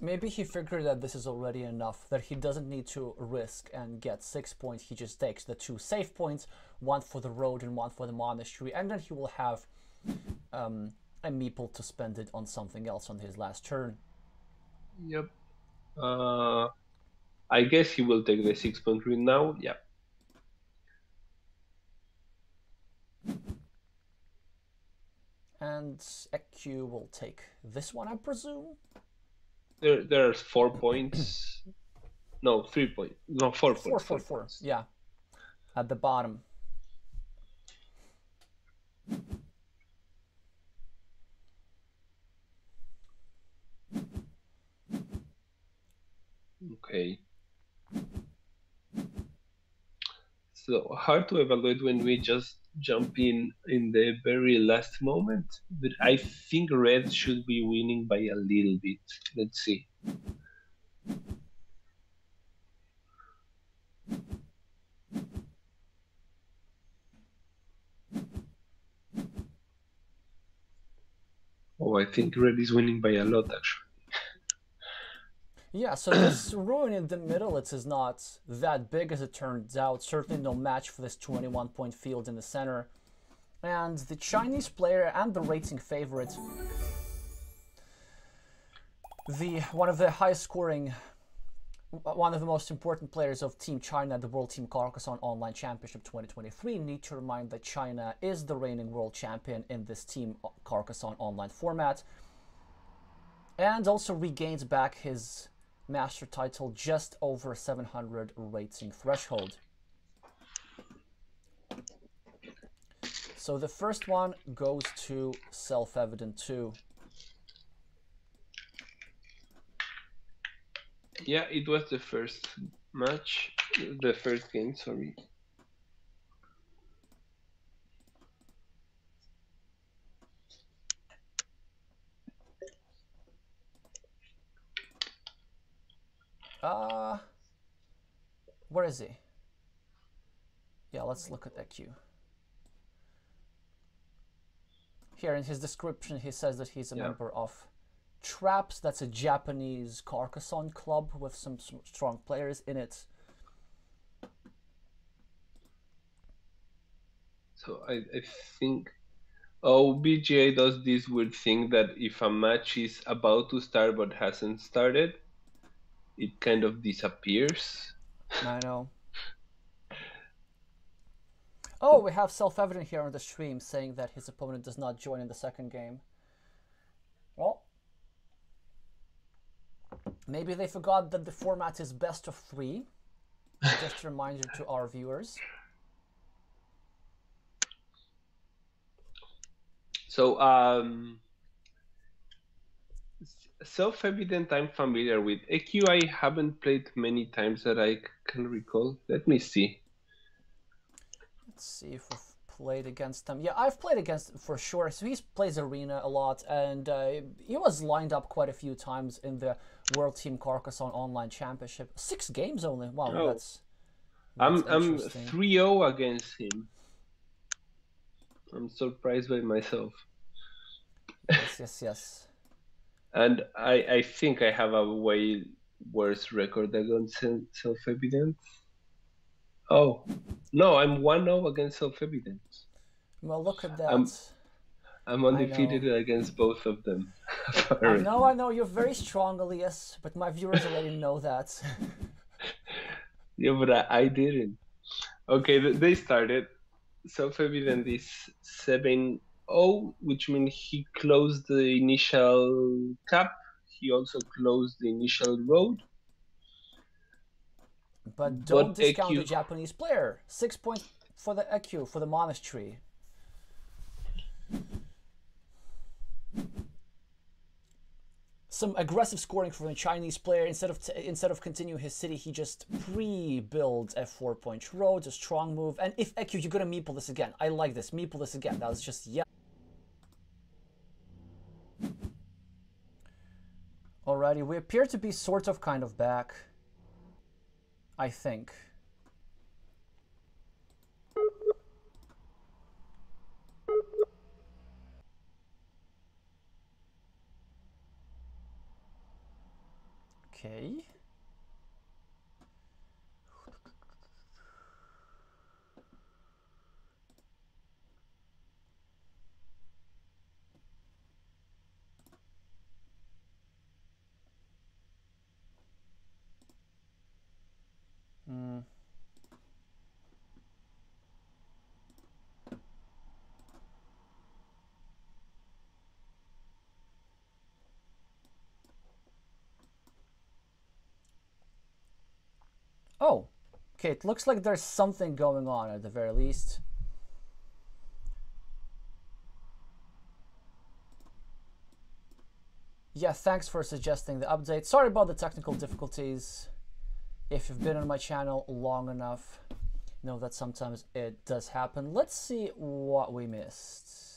Maybe he figured that this is already enough, that he doesn't need to risk and get six points. He just takes the two safe points, one for the road and one for the monastery, and then he will have um, a meeple to spend it on something else on his last turn. Yep. Uh, I guess he will take the six point green now. Yeah. And ekkyu will take this one, I presume. There, there's four points. no, three points. No, four, four points. Four, four, four. Yeah. At the bottom. Okay. So hard to evaluate when we just jump in in the very last moment, but I think red should be winning by a little bit. Let's see. Oh, I think red is winning by a lot actually. Yeah, so this ruin in the middle, it is not that big as it turns out. Certainly no match for this 21 point field in the center. And the Chinese player and the rating favorite, the one of the highest scoring one of the most important players of Team China at the World Team Carcassonne Online Championship 2023. Need to remind that China is the reigning world champion in this Team Carcassonne Online format, and also regains back his master title just over 700 rating threshold. So the first one goes to Self-Evident 2. Yeah, it was the first match, the first game, sorry. Uh, where is he? Yeah, let's look at that queue. Here in his description, he says that he's a Yeah. member of Traps. That's a Japanese Carcassonne club with some, strong players in it. So I, I think oh BGA does this weird thing that if a match is about to start but hasn't started, it kind of disappears. I know. Oh, we have self-evident here on the stream saying that his opponent does not join in the second game. Well, maybe they forgot that the format is best of three. Just a reminder to our viewers. So um self-evident I'm familiar with. ekkyu I haven't played many times that I can recall. Let me see. Let's see if we've played against them. Yeah, I've played against him for sure. So he plays Arena a lot, and uh, he was lined up quite a few times in the World Team Carcassonne Online Championship. Six games only. Wow, Oh. that's, I'm I'm interesting. 3-0 against him. I'm surprised by myself. Yes, yes, yes. And I, I think I have a way worse record against Self- self-evident. Oh, no, I'm 1-0 against self-evident. Well, look at that. Um, I'm undefeated against both of them. I know, I know, you're very strong, Elias, but my viewers already know that. Yeah, but I, I didn't. Okay, they started. Self-evident is 7-0, which means he closed the initial cap. He also closed the initial road. But don't But discount the Japanese player. Six points for the ekkyu, for the monastery. Some aggressive scoring from the Chinese player. Instead of t- instead of continuing his city, he just pre-builds a four-point road, a strong move. And if ekkyu, you're gonna meeple this again. I like this. Meeple this again. That was just yeah. Alrighty, we appear to be sort of kind of back. I think. Okay. Hmm. Oh, okay. It looks like there's something going on at the very least. Yeah, thanks for suggesting the update. Sorry about the technical difficulties. If you've been on my channel long enough, know that sometimes it does happen. Let's see what we missed.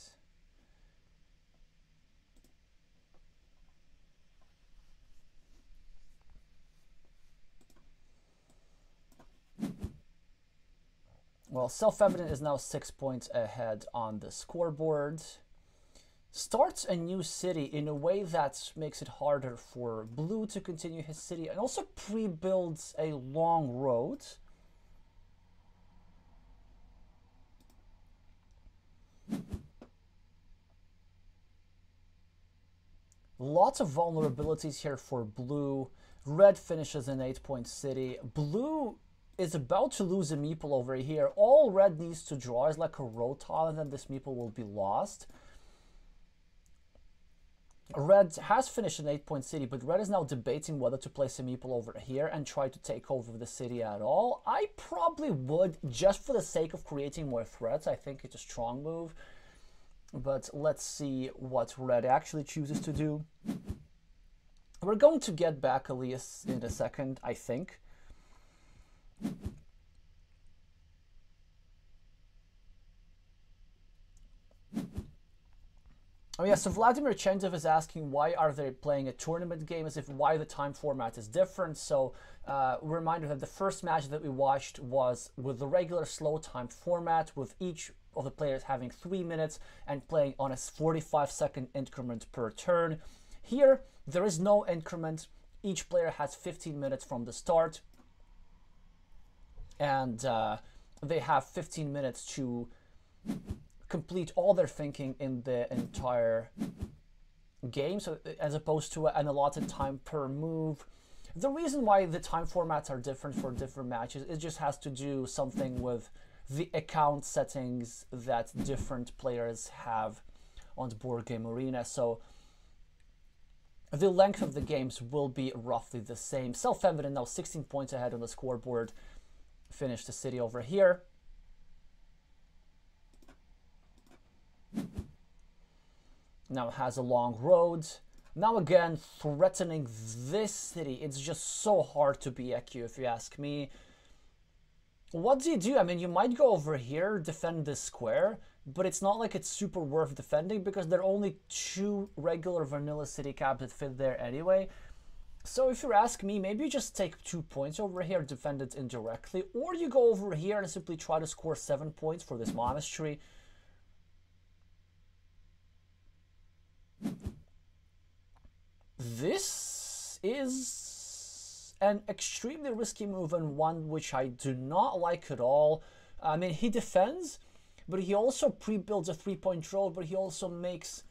Well, self-evident is now six points ahead on the scoreboard. Starts a new city in a way that makes it harder for blue to continue his city and also pre-builds a long road. Lots of vulnerabilities here for blue. Red finishes an 8 point city. Blue is about to lose a meeple over here. All red needs to draw is like a road tile and then this meeple will be lost. Red has finished an 8 point city, but Red is now debating whether to place a meeple over here and try to take over the city at all. I probably would, just for the sake of creating more threats. I think it's a strong move. But let's see what Red actually chooses to do. We're going to get back Elias in a second, I think. Oh yeah, so Vladimir Chendov is asking why are they playing a tournament game as if why the time format is different. So uh, reminder that the first match that we watched was with the regular slow time format with each of the players having three minutes and playing on a 45 second increment per turn. Here, there is no increment. Each player has 15 minutes from the start and uh, they have 15 minutes to complete all their thinking in the entire game, so as opposed to an allotted time per move. The reason why the time formats are different for different matches, it just has to do something with the account settings that different players have on the board game arena. So the length of the games will be roughly the same. Self-evident now 16 points ahead on the scoreboard. Finish the city over here. Now it has a long road. Now again, threatening this city. It's just so hard to be ekkyu if you ask me. What do you do? I mean, you might go over here, defend this square, but it's not like it's super worth defending because there are only two regular vanilla city caps that fit there anyway. So if you ask me, maybe you just take two points over here, defend it indirectly, or you go over here and simply try to score seven points for this monastery. This is an extremely risky move and one which I do not like at all. I mean, he defends, but he also pre-builds a three-point draw, but he also makes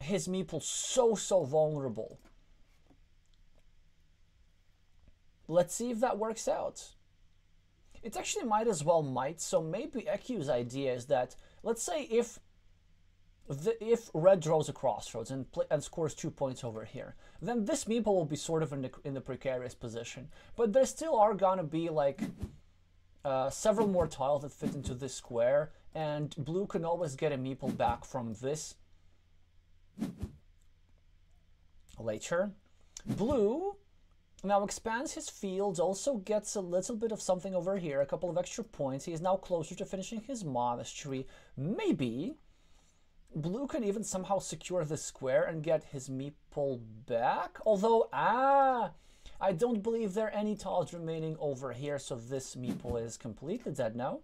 his meeple so, so vulnerable. Let's see if that works out. It actually might as well might, so maybe ekkyu's idea is that, let's say if the, if red draws a crossroads and, and scores two points over here, then this meeple will be sort of in the, in the precarious position. But there still are gonna be like uh, several more tiles that fit into this square, and blue can always get a meeple back from this later. Blue now expands his fields, also gets a little bit of something over here, a couple of extra points. He is now closer to finishing his monastery. Maybe Blue can even somehow secure the square and get his meeple back. Although, ah, I don't believe there are any tiles remaining over here, so this meeple is completely dead now.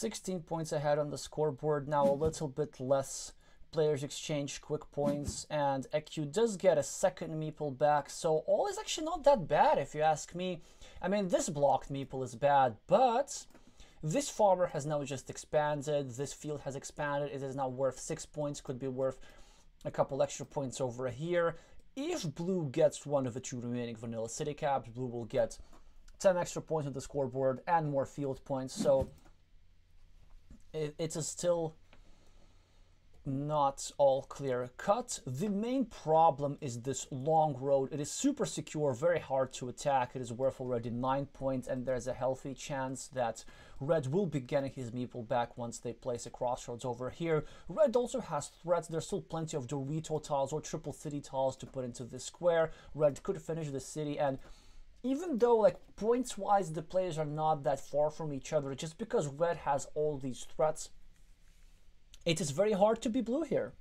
16 points ahead on the scoreboard, now a little bit less players exchange quick points, and ekkyu does get a second meeple back, so all is actually not that bad if you ask me. I mean, this blocked meeple is bad, but this farmer has now just expanded, this field has expanded, it is now worth 6 points, could be worth a couple extra points over here. If blue gets one of the two remaining vanilla city caps, blue will get 10 extra points on the scoreboard and more field points. So it, it's still not all clear cut. The main problem is this long road. It is super secure, very hard to attack. It is worth already 9 points and there's a healthy chance that Red will be getting his meeple back once they place a crossroads over here. Red also has threats. There's still plenty of Dorito tiles or triple city tiles to put into this square. Red could finish the city and even though like points wise the players are not that far from each other just because red has all these threats it is very hard to be blue here.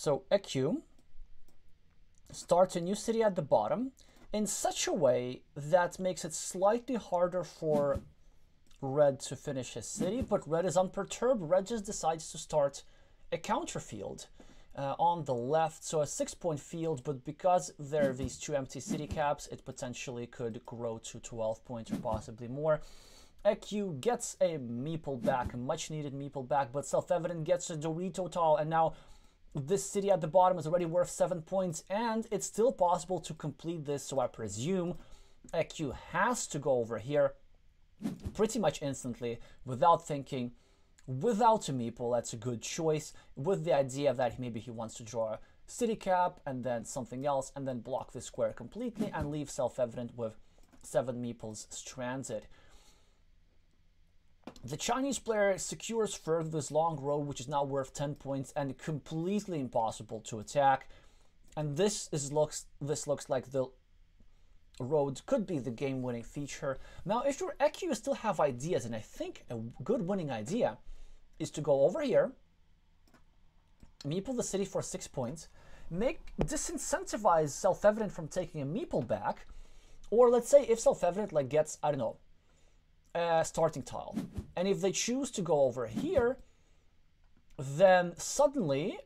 So ekkyu starts a new city at the bottom in such a way that makes it slightly harder for red to finish his city, but red is unperturbed. Red just decides to start a counter field uh, on the left, so a six point field, but because there are these two empty city caps, it potentially could grow to 12 points or possibly more. ekkyu gets a meeple back, a much needed meeple back, but self-evident gets a Dorito tall, and now this city at the bottom is already worth 7 points and it's still possible to complete this so I presume ekkyu has to go over here pretty much instantly without thinking without a meeple. That's a good choice with the idea that maybe he wants to draw a city cap and then something else and then block the square completely and leave self-evident with 7 meeples stranded the Chinese player secures further this long road, which is now worth 10 points and completely impossible to attack. And this is looks this looks like the road could be the game-winning feature. Now, if your ekkyu still have ideas, and I think a good winning idea is to go over here, meeple the city for six points, make disincentivize self-evident from taking a meeple back, or let's say if self-evident like gets I don't know a starting tile. And if they choose to go over here, then suddenly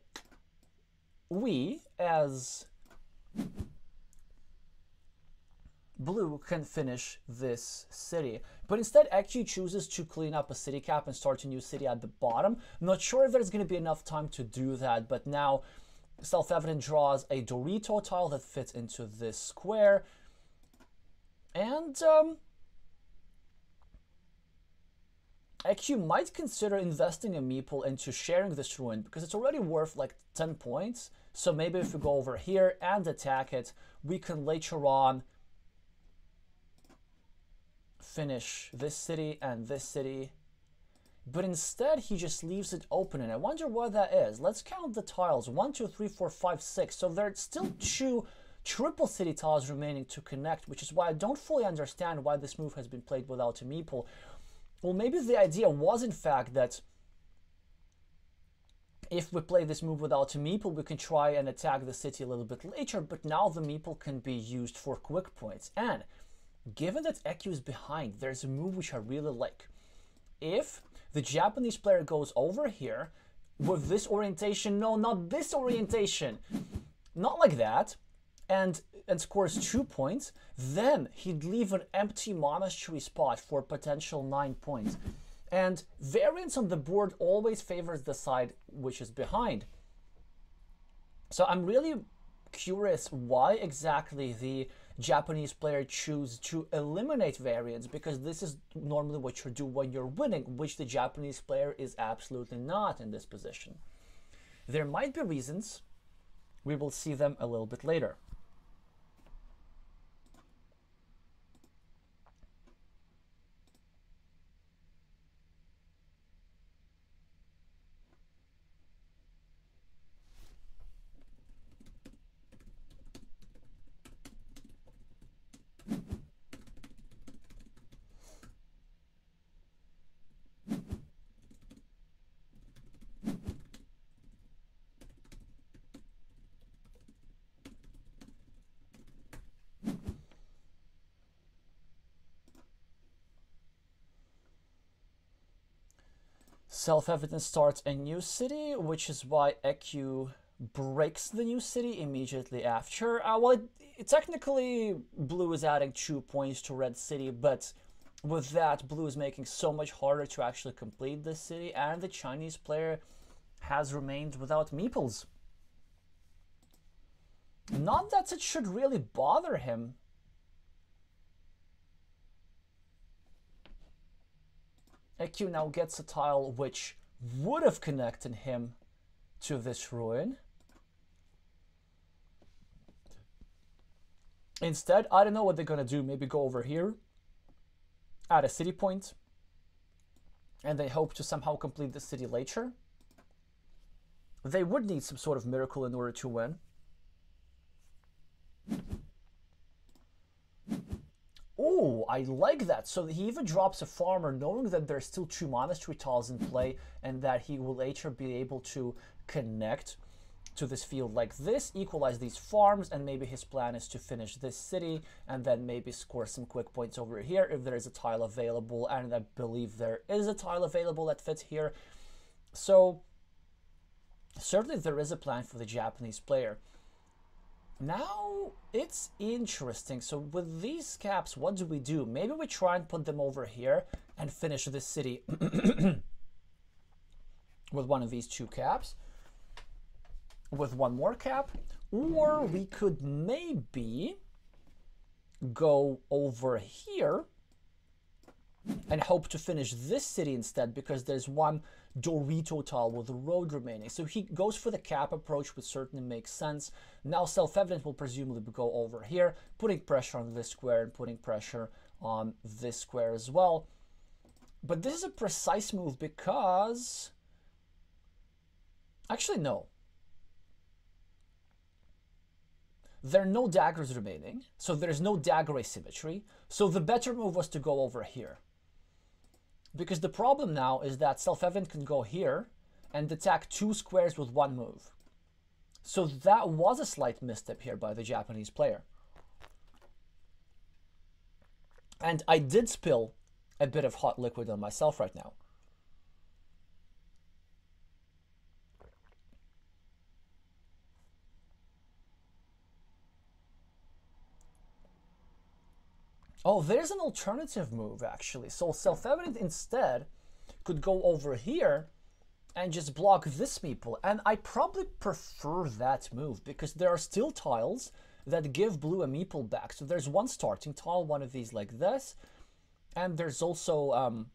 we, as blue, can finish this city. But instead, actually chooses to clean up a city cap and start a new city at the bottom. I'm not sure if there's going to be enough time to do that, but now self-evident draws a Dorito tile that fits into this square. And um, ekkyu might consider investing a meeple into sharing this ruin because it's already worth like 10 points. So maybe if we go over here and attack it, we can later on finish this city and this city. But instead, he just leaves it open, and I wonder why that is. Let's count the tiles. One, two, three, four, five, six. So there's still two triple city tiles remaining to connect, which is why I don't fully understand why this move has been played without a meeple. Well, maybe the idea was in fact that if we play this move without a meeple, we can try and attack the city a little bit later, but now the meeple can be used for quick points. And given that ekkyu is behind, there's a move which I really like. If the Japanese player goes over here with this orientation, no, not this orientation, not like that, and and scores two points, then he'd leave an empty monastery spot for potential nine points. And variance on the board always favors the side which is behind. So I'm really curious why exactly the Japanese player choose to eliminate variance because this is normally what you do when you're winning, which the Japanese player is absolutely not in this position. There might be reasons. We will see them a little bit later. Self-evident starts a new city, which is why ekkyu breaks the new city immediately after. Uh, well, it, technically, blue is adding two points to red city, but with that, blue is making so much harder to actually complete this city, and the Chinese player has remained without meeples. Not that it should really bother him. EQ now gets a tile which would have connected him to this ruin. Instead, I don't know what they're gonna do. Maybe go over here, add a city point, and they hope to somehow complete the city later. They would need some sort of miracle in order to win. Oh, I like that. So he even drops a farmer knowing that there's still two monastery tiles in play and that he will later be able to connect to this field like this, equalize these farms, and maybe his plan is to finish this city and then maybe score some quick points over here if there is a tile available, and I believe there is a tile available that fits here. So certainly there is a plan for the Japanese player. Now it's interesting. So with these caps, what do we do? Maybe we try and put them over here and finish this city with one of these two caps. With one more cap. Or we could maybe go over here and hope to finish this city instead because there's one Dorito tile with the road remaining. So he goes for the cap approach, which certainly makes sense. Now self-evident will presumably go over here, putting pressure on this square and putting pressure on this square as well. But this is a precise move because... Actually, no. There are no daggers remaining, so there's no dagger asymmetry. So the better move was to go over here. Because the problem now is that self-evident can go here and attack two squares with one move. So that was a slight misstep here by the Japanese player. And I did spill a bit of hot liquid on myself right now. Oh, there's an alternative move actually. So self-evident instead could go over here and just block this meeple. And I probably prefer that move because there are still tiles that give blue a meeple back. So there's one starting tile, one of these like this. And there's also um,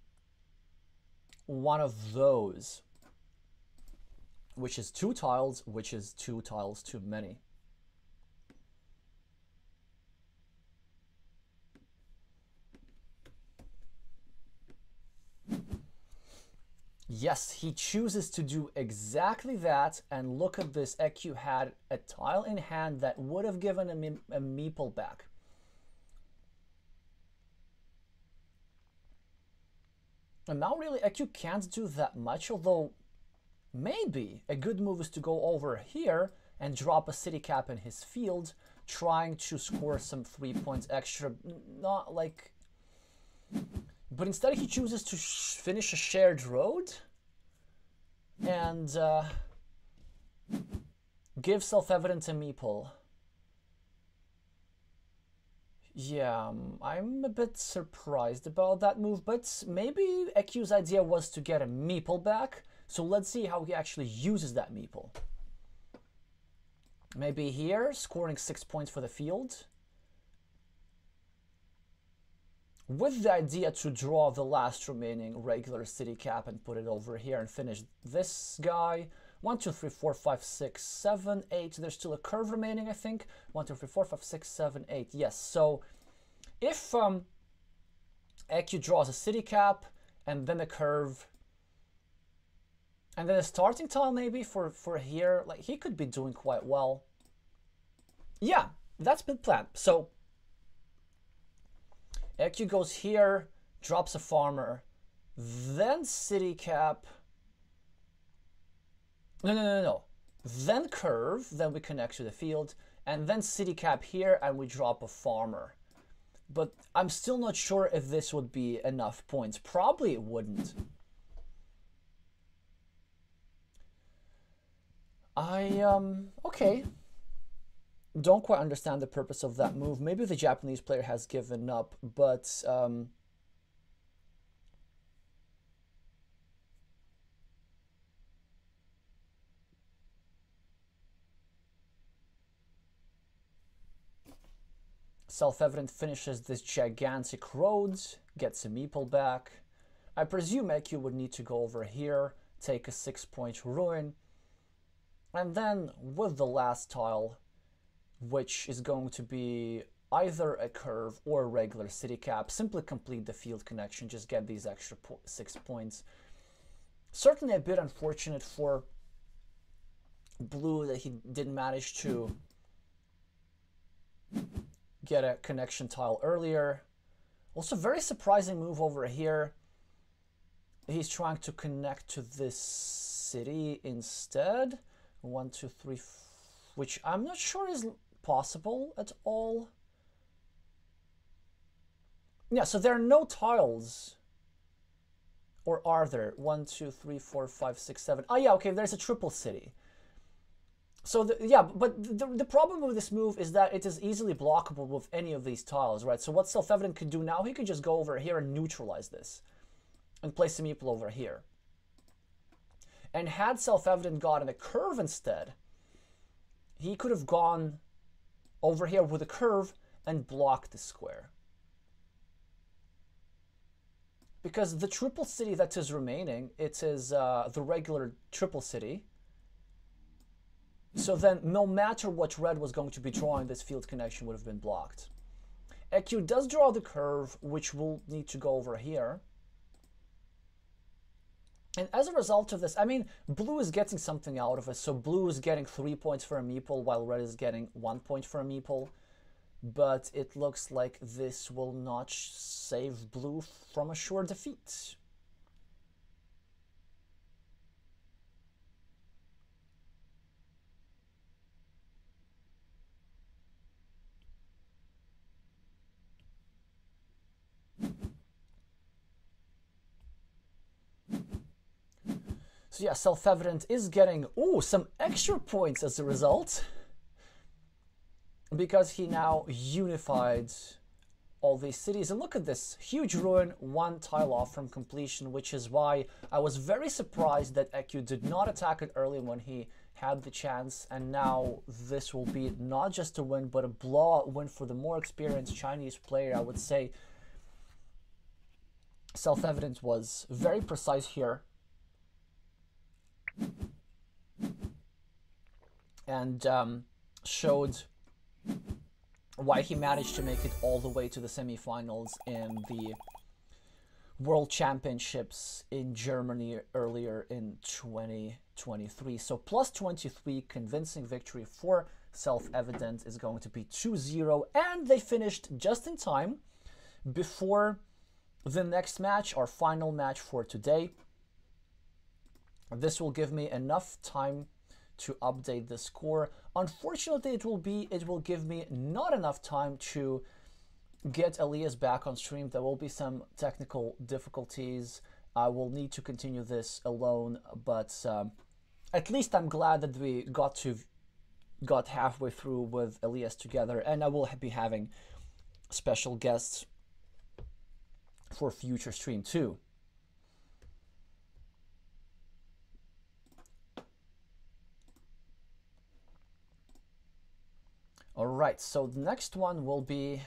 one of those, which is two tiles, which is two tiles too many. Yes, he chooses to do exactly that. And look at this. ekkyu had a tile in hand that would have given a, a meeple back. And now really ekkyu can't do that much, although maybe a good move is to go over here and drop a city cap in his field, trying to score some three points extra. Not like but instead he chooses to finish a shared road and uh, give self-evident a meeple. Yeah, um, I'm a bit surprised about that move, but maybe ekkyu's idea was to get a meeple back, so let's see how he actually uses that meeple. Maybe here, scoring six points for the field with the idea to draw the last remaining regular city cap and put it over here and finish this guy. 1, 2, 3, 4, 5, 6, 7, 8. There's still a curve remaining, I think. 1, 2, 3, 4, 5, 6, 7, 8. Yes, so if um, ekkyu draws a city cap and then a curve and then a starting tile maybe for, for here, like he could be doing quite well. Yeah, that's been planned. So ekkyu goes here, drops a farmer. Then city cap. No, no, no, no. Then curve, then we connect to the field. And then city cap here and we drop a farmer. But I'm still not sure if this would be enough points. Probably it wouldn't. I, um, okay. Don't quite understand the purpose of that move. Maybe the Japanese player has given up, but um Self-evident finishes this gigantic road, gets a meeple back. I presume ekkyu would need to go over here, take a six-point ruin, and then with the last tile, which is going to be either a curve or a regular city cap, simply complete the field connection, just get these extra po six points. Certainly a bit unfortunate for Blue that he didn't manage to get a connection tile earlier. Also very surprising move over here. He's trying to connect to this city instead. One, two, three, which I'm not sure is possible at all. Yeah, so there are no tiles. Or are there? One, two, three, four, five, six, seven. Oh yeah, okay, there's a triple city. So the, yeah, but the, the problem with this move is that it is easily blockable with any of these tiles, right? So what Self-Evident could do now, he could just go over here and neutralize this and place a meeple over here. And had Self-Evident gotten a curve instead, he could have gone over here with a curve and block the square. Because the triple city that is remaining, it is uh, the regular triple city, so then, no matter what red was going to be drawing, this field connection would have been blocked. ekkyu does draw the curve, which will need to go over here. And as a result of this, I mean, blue is getting something out of it. So blue is getting three points for a meeple, while red is getting one point for a meeple. But it looks like this will not save blue from a sure defeat. So yeah, self-evident is getting, oh, some extra points as a result. Because he now unified all these cities. And look at this, huge ruin, one tile off from completion, which is why I was very surprised that ekkyu did not attack it early when he had the chance. And now this will be not just a win, but a blowout win for the more experienced Chinese player, I would say. Self-evident was very precise here and um, showed why he managed to make it all the way to the semifinals in the World Championships in Germany earlier in 2023. So plus 23, convincing victory for self-evident is going to be 2-0 and they finished just in time before the next match, our final match for today. This will give me enough time to update the score. Unfortunately, it will be it will give me not enough time to get Elias back on stream. There will be some technical difficulties. I will need to continue this alone, but um, at least I'm glad that we got to got halfway through with Elias together, and I will be having special guests for future stream too. All right, so the next one will be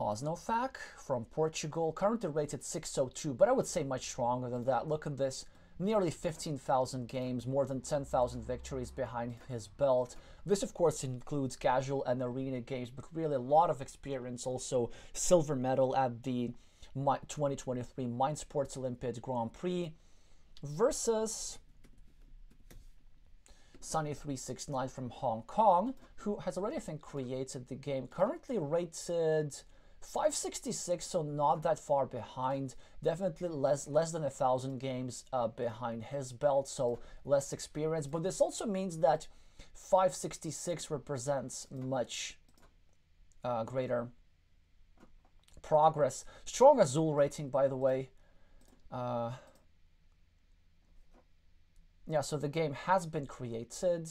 Osnofaac from Portugal, currently rated 602, but I would say much stronger than that. Look at this, nearly 15,000 games, more than 10,000 victories behind his belt. This, of course, includes casual and arena games, but really a lot of experience. Also, silver medal at the 2023 Mind Sports Olympiad Grand Prix versus Sunny369 from Hong Kong, who has already, I think, created the game. Currently rated 566, so not that far behind. Definitely less less than a thousand games uh, behind his belt, so less experience. But this also means that 566 represents much uh, greater progress. Strong Azul rating, by the way. Uh, Yeah, so the game has been created.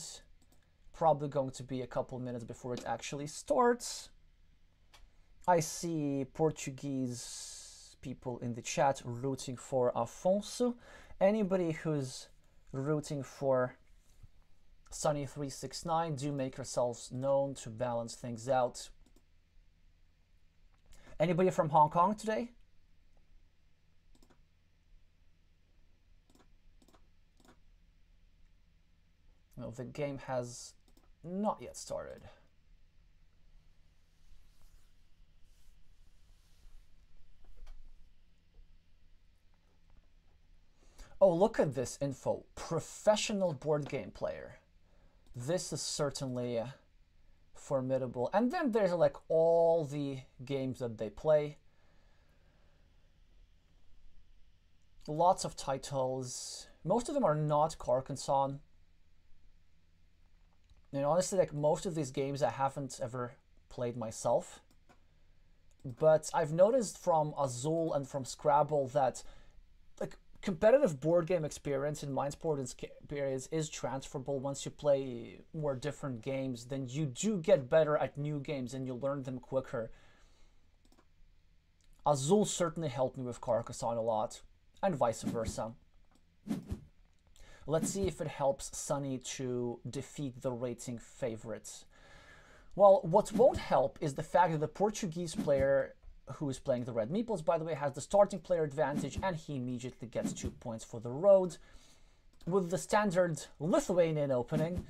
Probably going to be a couple minutes before it actually starts. I see Portuguese people in the chat rooting for Afonso. Anybody who's rooting for Sunny369, do make yourselves known to balance things out. Anybody from Hong Kong today? The game has not yet started. Oh, look at this info. Professional board game player. This is certainly formidable. And then there's like all the games that they play. Lots of titles. Most of them are not Carcassonne. And honestly, like most of these games I haven't ever played myself. But I've noticed from Azul and from Scrabble that like competitive board game experience in Mindsport experience is transferable once you play more different games. Then you do get better at new games and you learn them quicker. Azul certainly helped me with Carcassonne a lot, and vice versa. Let's see if it helps Sunny to defeat the rating favorites. Well, what won't help is the fact that the Portuguese player who is playing the Red Meeples, by the way, has the starting player advantage and he immediately gets two points for the road. With the standard Lithuanian opening,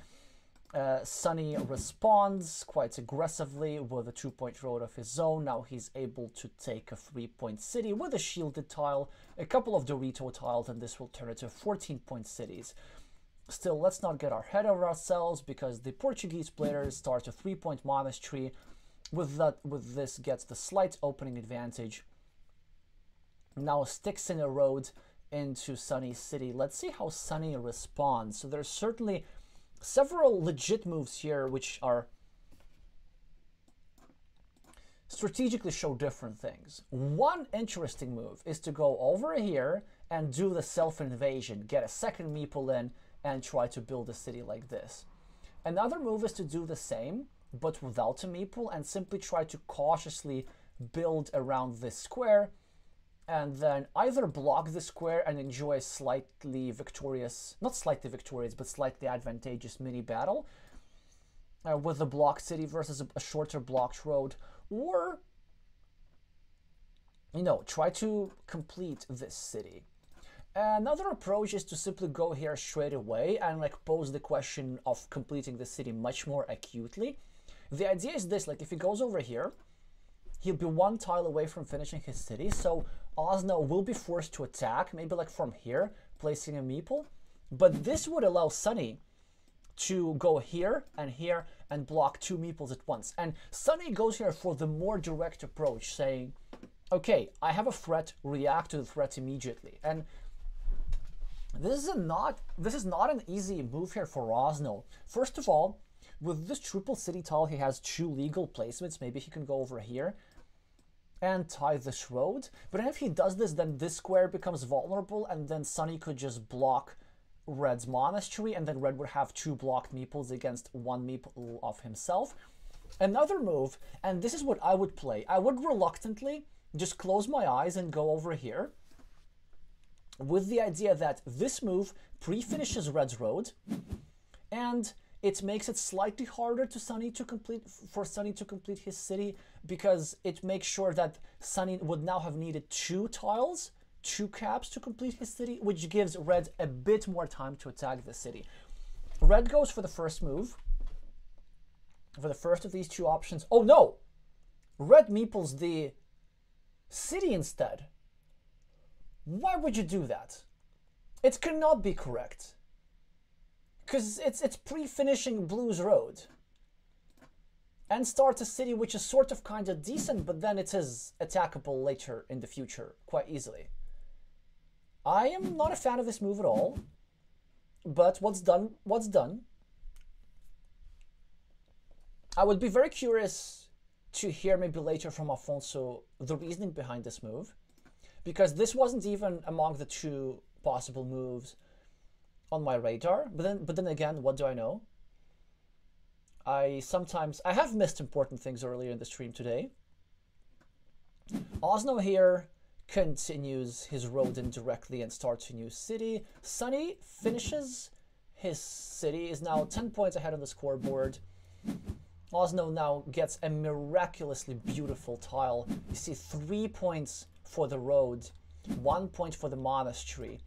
uh, Sunny responds quite aggressively with a two-point road of his own. Now he's able to take a three-point city with a shielded tile, a couple of Dorito tiles, and this will turn it to 14-point cities. Still, let's not get our head over ourselves because the Portuguese players start a three-point monastery. With that, with this gets the slight opening advantage. Now sticks in a road into Sunny City. Let's see how Sunny responds. So there's certainly several legit moves here which are strategically show different things. One interesting move is to go over here and do the self-invasion, get a second meeple in, and try to build a city like this. Another move is to do the same, but without a meeple, and simply try to cautiously build around this square, and then either block the square and enjoy a slightly victorious, not slightly victorious, but slightly advantageous mini battle uh, with a blocked city versus a, a shorter blocked road, or, you know, try to complete this city. Another approach is to simply go here straight away and like pose the question of completing the city much more acutely. The idea is this, like if he goes over here, he'll be one tile away from finishing his city, so Osno will be forced to attack, maybe like from here, placing a meeple. But this would allow Sunny to go here and here and block two meeples at once. And Sunny goes here for the more direct approach, saying, okay, I have a threat, react to the threat immediately. And this is not this is not an easy move here for Osno. First of all, with this triple city tile, he has two legal placements. Maybe he can go over here and tie this road. But if he does this, then this square becomes vulnerable, and then Sunny could just block Red's monastery, and then Red would have two blocked meeples against one meeple of himself. Another move, and this is what I would play, I would reluctantly just close my eyes and go over here with the idea that this move pre-finishes Red's road, and it makes it slightly harder to Sunny to complete for Sunny to complete his city because it makes sure that Sunny would now have needed two tiles, two caps to complete his city, which gives Red a bit more time to attack the city. Red goes for the first move. For the first of these two options. Oh no! Red meeples the city instead. Why would you do that? It cannot be correct because it's it's pre-finishing Blues Road and start a city which is sort of kind of decent, but then it is attackable later in the future quite easily. I am not a fan of this move at all, but what's done, what's done. I would be very curious to hear maybe later from Afonso the reasoning behind this move, because this wasn't even among the two possible moves on my radar. But then, but then again, what do I know? I sometimes I have missed important things earlier in the stream today. Osno here continues his road indirectly and starts a new city. Sunny finishes his city, is now 10 points ahead on the scoreboard. Osno now gets a miraculously beautiful tile. You see three points for the road, one point for the monastery,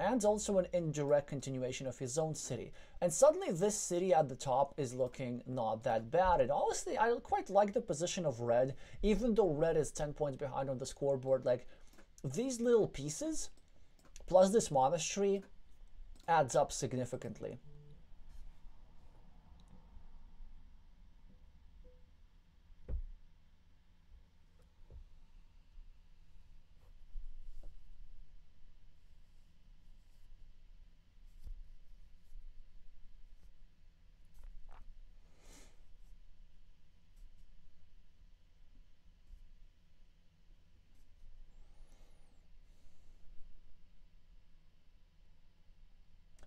and also an indirect continuation of his own city. And suddenly this city at the top is looking not that bad. And honestly, I quite like the position of red, even though red is 10 points behind on the scoreboard. Like, these little pieces, plus this monastery, adds up significantly.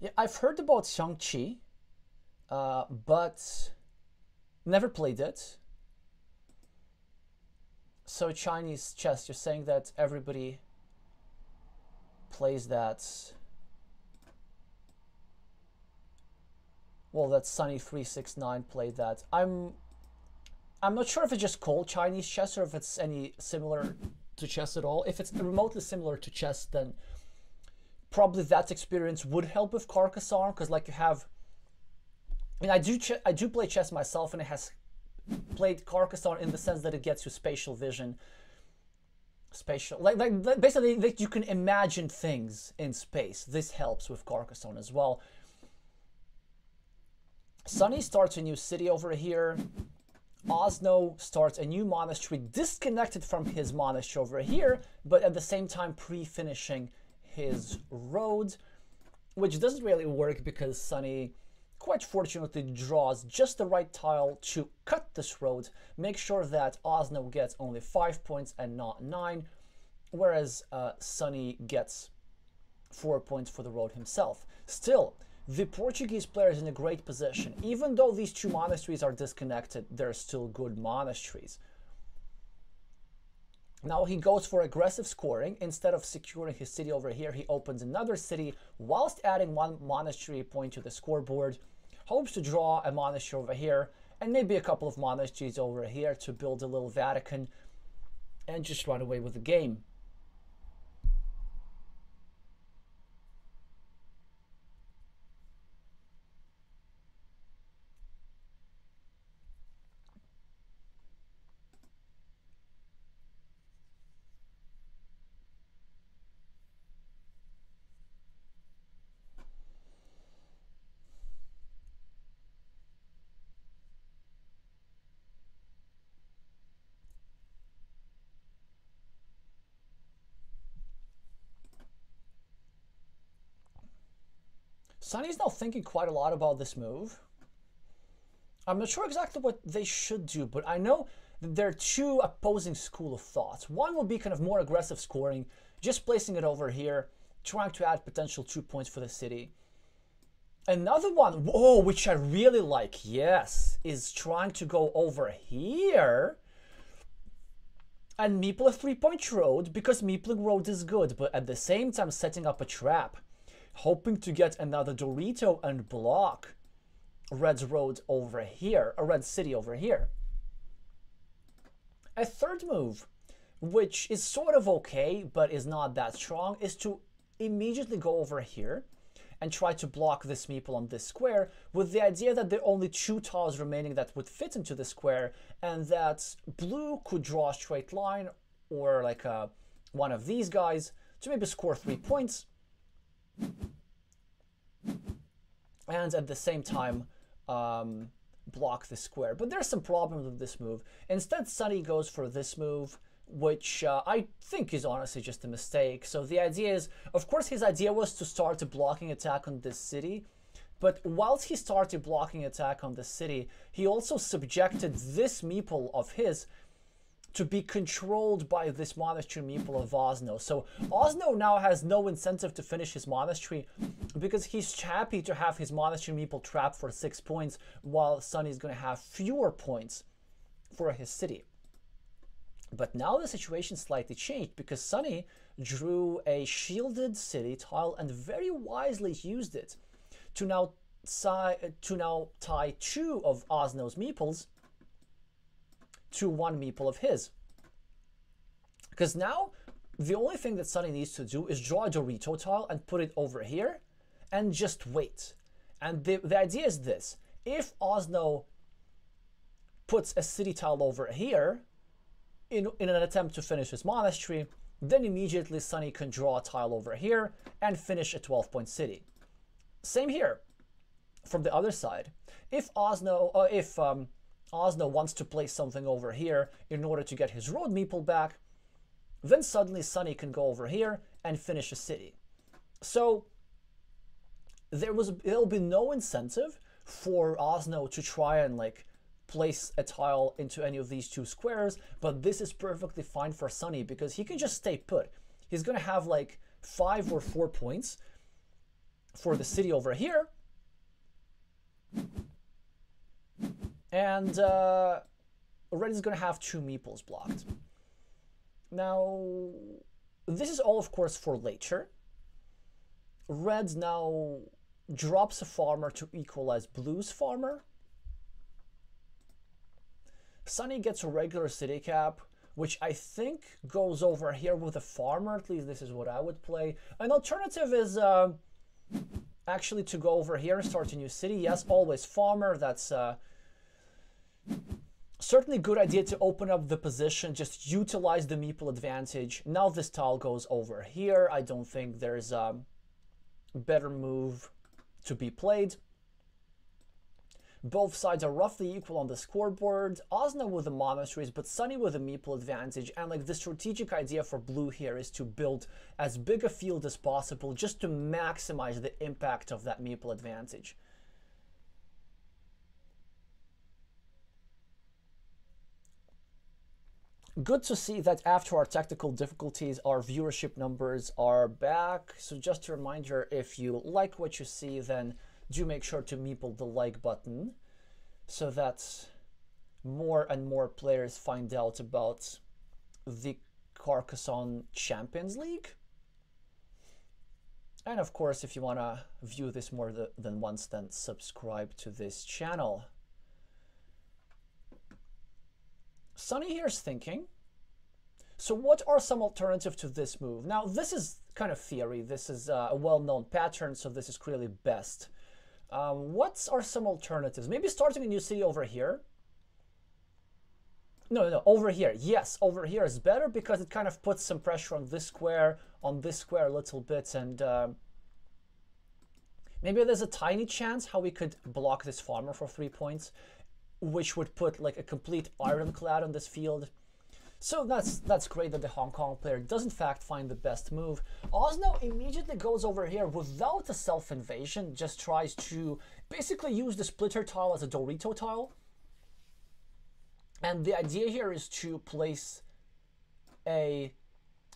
Yeah, I've heard about Xiangqi, uh, but never played it. So Chinese chess, you're saying that everybody plays that. Well, that Sunny three six nine played that. I'm, I'm not sure if it's just called Chinese chess or if it's any similar to chess at all. If it's remotely similar to chess, then probably that experience would help with Carcassonne because like you have I mean I do I do play chess myself and it has played Carcassonne in the sense that it gets you spatial vision spatial like, like basically that you can imagine things in space. This helps with Carcassonne as well. Sunny starts a new city over here. Osno starts a new monastery disconnected from his monastery over here but at the same time pre-finishing his road, which doesn't really work because Sunny quite fortunately draws just the right tile to cut this road, make sure that Osno gets only 5 points and not 9, whereas uh, Sunny gets 4 points for the road himself. Still, the Portuguese player is in a great position. Even though these two monasteries are disconnected, they're still good monasteries. Now he goes for aggressive scoring. Instead of securing his city over here, he opens another city whilst adding one monastery point to the scoreboard. Hopes to draw a monastery over here and maybe a couple of monasteries over here to build a little Vatican and just run away with the game. Sunny's now thinking quite a lot about this move. I'm not sure exactly what they should do, but I know that there are two opposing school of thoughts. One would be kind of more aggressive scoring, just placing it over here, trying to add potential two points for the city. Another one, oh, which I really like, yes, is trying to go over here and meeple a three-point road because meepling road is good, but at the same time setting up a trap hoping to get another Dorito and block Red's road over here, a Red City over here. A third move, which is sort of okay, but is not that strong, is to immediately go over here and try to block this meeple on this square with the idea that there are only two tiles remaining that would fit into the square and that blue could draw a straight line or like a, uh, one of these guys to maybe score three points and at the same time um, block the square. But there's some problems with this move. Instead, Sunny goes for this move, which uh, I think is honestly just a mistake. So the idea is, of course, his idea was to start a blocking attack on this city. But whilst he started blocking attack on the city, he also subjected this meeple of his to be controlled by this monastery meeple of Osno. So Osno now has no incentive to finish his monastery because he's happy to have his monastery meeple trapped for six points while Sunny's going to have fewer points for his city. But now the situation slightly changed because Sunny drew a shielded city tile and very wisely used it to now, to now tie two of Osno's meeples to one meeple of his. Because now the only thing that Sunny needs to do is draw a Dorito tile and put it over here and just wait. And the, the idea is this. If Osno puts a city tile over here in, in an attempt to finish his monastery, then immediately Sunny can draw a tile over here and finish a 12 point city. Same here from the other side. If Osno, uh, if um, Osno wants to place something over here in order to get his road meeple back, then suddenly Sunny can go over here and finish a city. So there was there'll be no incentive for Osno to try and like place a tile into any of these two squares, but this is perfectly fine for Sunny because he can just stay put. He's gonna have like five or four points for the city over here, and uh, Red is going to have two meeples blocked. Now, this is all, of course, for later. Red now drops a farmer to equalize Blue's farmer. Sunny gets a regular city cap, which I think goes over here with a farmer. At least this is what I would play. An alternative is uh, actually to go over here and start a new city. Yes, always farmer. That's uh, certainly good idea to open up the position, just utilize the meeple advantage. Now this tile goes over here. I don't think there's a better move to be played. Both sides are roughly equal on the scoreboard. Osno with the monasteries, but Sunny with the meeple advantage. And like the strategic idea for blue here is to build as big a field as possible just to maximize the impact of that meeple advantage. Good to see that after our technical difficulties, our viewership numbers are back. So just a reminder, if you like what you see, then do make sure to meeple the like button so that more and more players find out about the Carcassonne Champions League. And of course, if you want to view this more than once, then subscribe to this channel. Sunny here's thinking. So what are some alternatives to this move? Now, this is kind of theory. This is uh, a well-known pattern, so this is clearly best. Um, what are some alternatives? Maybe starting a new city over here. No, no, over here. Yes, over here is better because it kind of puts some pressure on this square, on this square a little bit, and uh, maybe there's a tiny chance how we could block this farmer for three points which would put like a complete ironclad on this field. So that's that's great that the Hong Kong player does in fact find the best move. Osno immediately goes over here without a self-invasion, just tries to basically use the splitter tile as a Dorito tile. And the idea here is to place a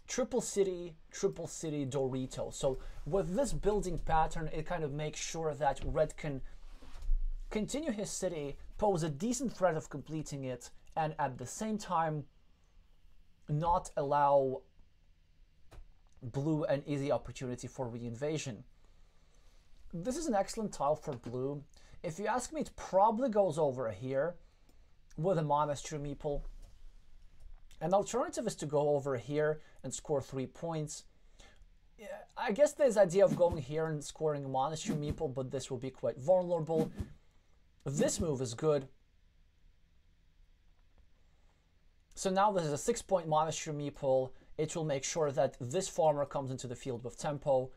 triple city, triple city Dorito. So with this building pattern, it kind of makes sure that red can continue his city pose a decent threat of completing it and at the same time not allow blue an easy opportunity for reinvasion. This is an excellent tile for blue. If you ask me, it probably goes over here with a monastery meeple. An alternative is to go over here and score three points. I guess there's idea of going here and scoring a monastery meeple, but this will be quite vulnerable. This move is good. So now this is a six point monastery meeple. It will make sure that this farmer comes into the field with tempo.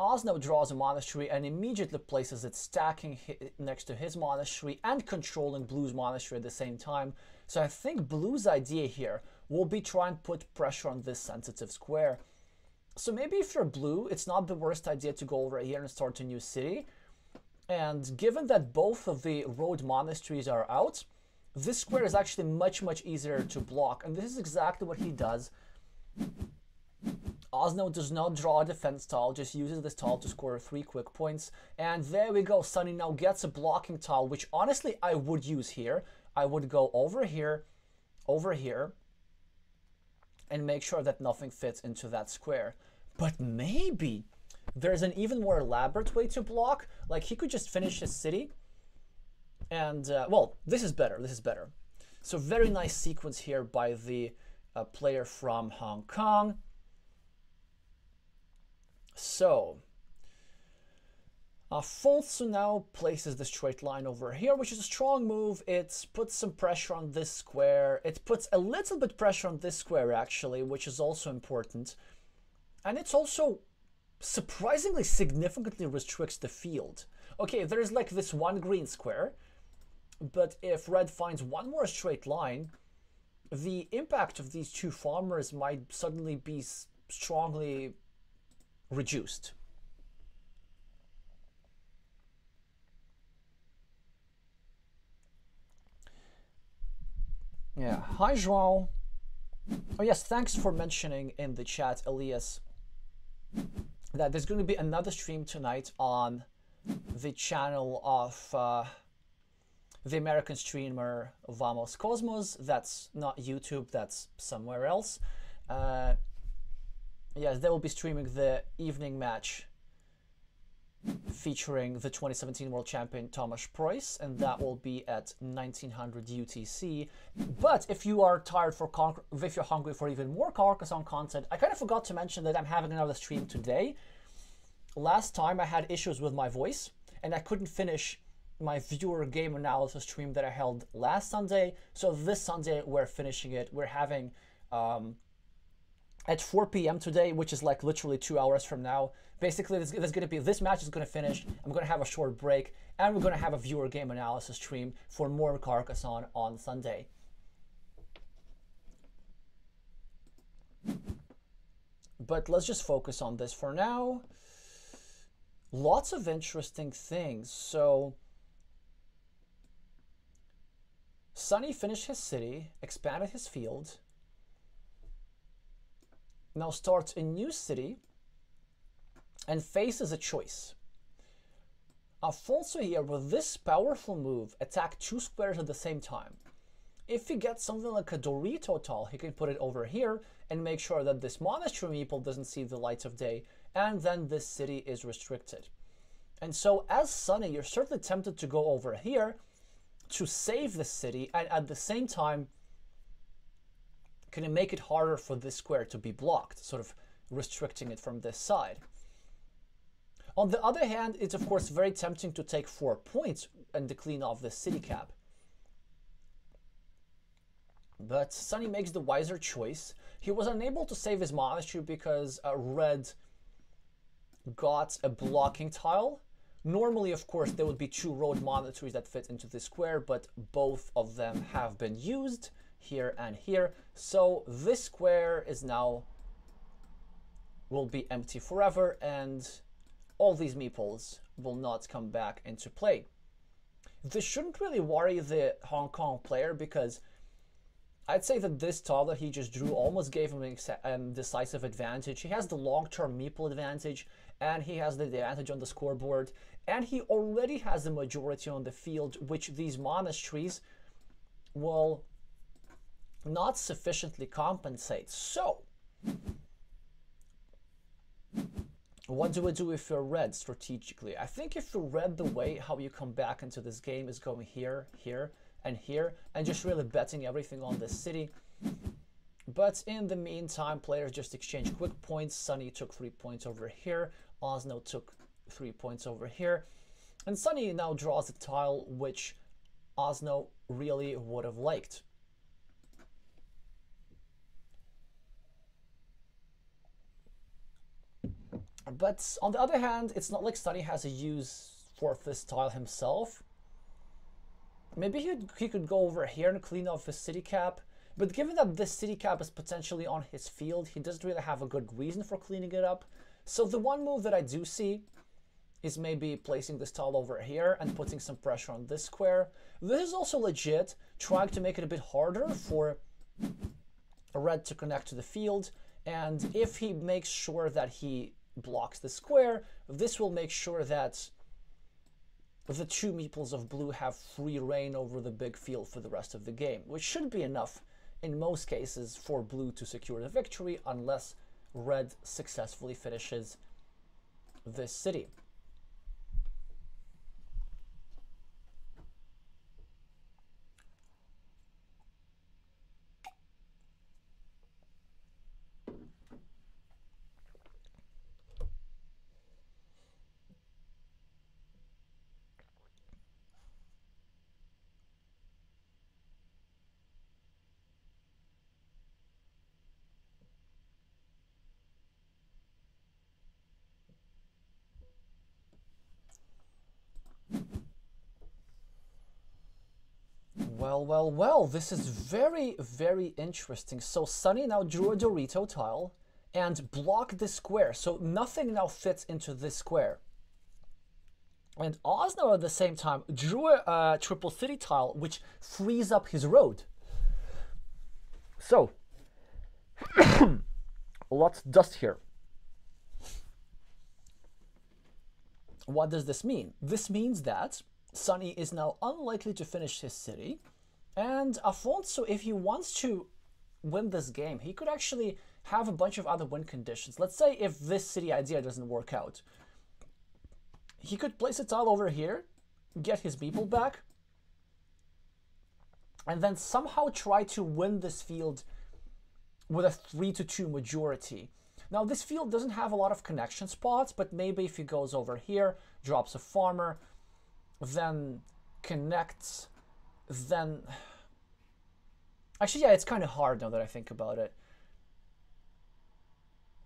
Osno draws a monastery and immediately places it stacking next to his monastery and controlling Blue's monastery at the same time. So I think Blue's idea here will be trying to put pressure on this sensitive square. So maybe if you're Blue, it's not the worst idea to go over here and start a new city. And given that both of the road monasteries are out, this square is actually much, much easier to block. And this is exactly what he does. Osno does not draw a defense tile, just uses this tile to score three quick points. And there we go. Sunny now gets a blocking tile, which honestly I would use here. I would go over here, over here, and make sure that nothing fits into that square. But maybe there's an even more elaborate way to block. Like he could just finish his city. And, uh, well, this is better. This is better. So very nice sequence here by the uh, player from Hong Kong. So, Afonso now places the straight line over here, which is a strong move. It puts some pressure on this square. It puts a little bit pressure on this square, actually, which is also important. And it's also surprisingly significantly restricts the field. Okay, there's like this one green square, but if red finds one more straight line, the impact of these two farmers might suddenly be strongly reduced. Yeah, hi João. Oh yes, thanks for mentioning in the chat, Elias, that there's going to be another stream tonight on the channel of uh, the American streamer Vamos Cosmos. That's not YouTube, that's somewhere else. Uh, yes, they will be streaming the evening match featuring the 2017 world champion Thomas Preuss, and that will be at 1900 UTC. But if you are tired for Con- if you're hungry for even more Carcassonne content, I kind of forgot to mention that I'm having another stream today. Last time I had issues with my voice, and I couldn't finish my viewer game analysis stream that I held last Sunday. So this Sunday we're finishing it. We're having um, at 4 p.m. today, which is like literally two hours from now. Basically, there's, there's going to be this match is going to finish. I'm going to have a short break, and we're going to have a viewer game analysis stream for more Carcassonne on Sunday. But let's just focus on this for now. Lots of interesting things. So, Sunny finished his city, expanded his field, now starts a new city and faces a choice. Afonso here, with this powerful move, attack two squares at the same time. If he gets something like a Dorito tile, he can put it over here and make sure that this monastery meeple doesn't see the light of day, and then this city is restricted. And so as Sunny, you're certainly tempted to go over here to save the city, and at the same time, can it make it harder for this square to be blocked, sort of restricting it from this side. On the other hand, it's of course very tempting to take four points and to clean off the city cap. But Sunny makes the wiser choice. He was unable to save his monastery because red got a blocking tile. Normally, of course, there would be two road monasteries that fit into the square, but both of them have been used here and here. So this square is now will be empty forever and all these meeples will not come back into play. This shouldn't really worry the Hong Kong player because I'd say that this tile that he just drew almost gave him a decisive advantage. He has the long-term meeple advantage and he has the advantage on the scoreboard and he already has the majority on the field which these monasteries will not sufficiently compensate. So, what do we do if you're red strategically? I think if you read the way how you come back into this game is going here, here, and here, and just really betting everything on this city. But in the meantime, players just exchange quick points. Sunny took three points over here. Osno took three points over here. And Sunny now draws a tile which Osno really would have liked. But on the other hand, it's not like Sunny has a use for this tile himself. Maybe he, he could go over here and clean off his city cap. But given that this city cap is potentially on his field, he doesn't really have a good reason for cleaning it up. So the one move that I do see is maybe placing this tile over here and putting some pressure on this square. This is also legit, trying to make it a bit harder for red to connect to the field. And if he makes sure that he blocks the square, this will make sure that the two meeples of blue have free reign over the big field for the rest of the game, which should be enough in most cases for blue to secure the victory unless red successfully finishes this city. Well, well, well, this is very, very interesting. So Sunny now drew a Dorito tile and blocked this square. So nothing now fits into this square. And Oz now at the same time drew a triple city tile, which frees up his road. So, lots dust here. What does this mean? This means that Sunny is now unlikely to finish his city. And Afonso, if he wants to win this game, he could actually have a bunch of other win conditions. Let's say if this city idea doesn't work out. He could place it all over here, get his people back, and then somehow try to win this field with a 3 to 2 majority. Now this field doesn't have a lot of connection spots, but maybe if he goes over here, drops a farmer, then connects, then... Actually, yeah, it's kind of hard now that I think about it.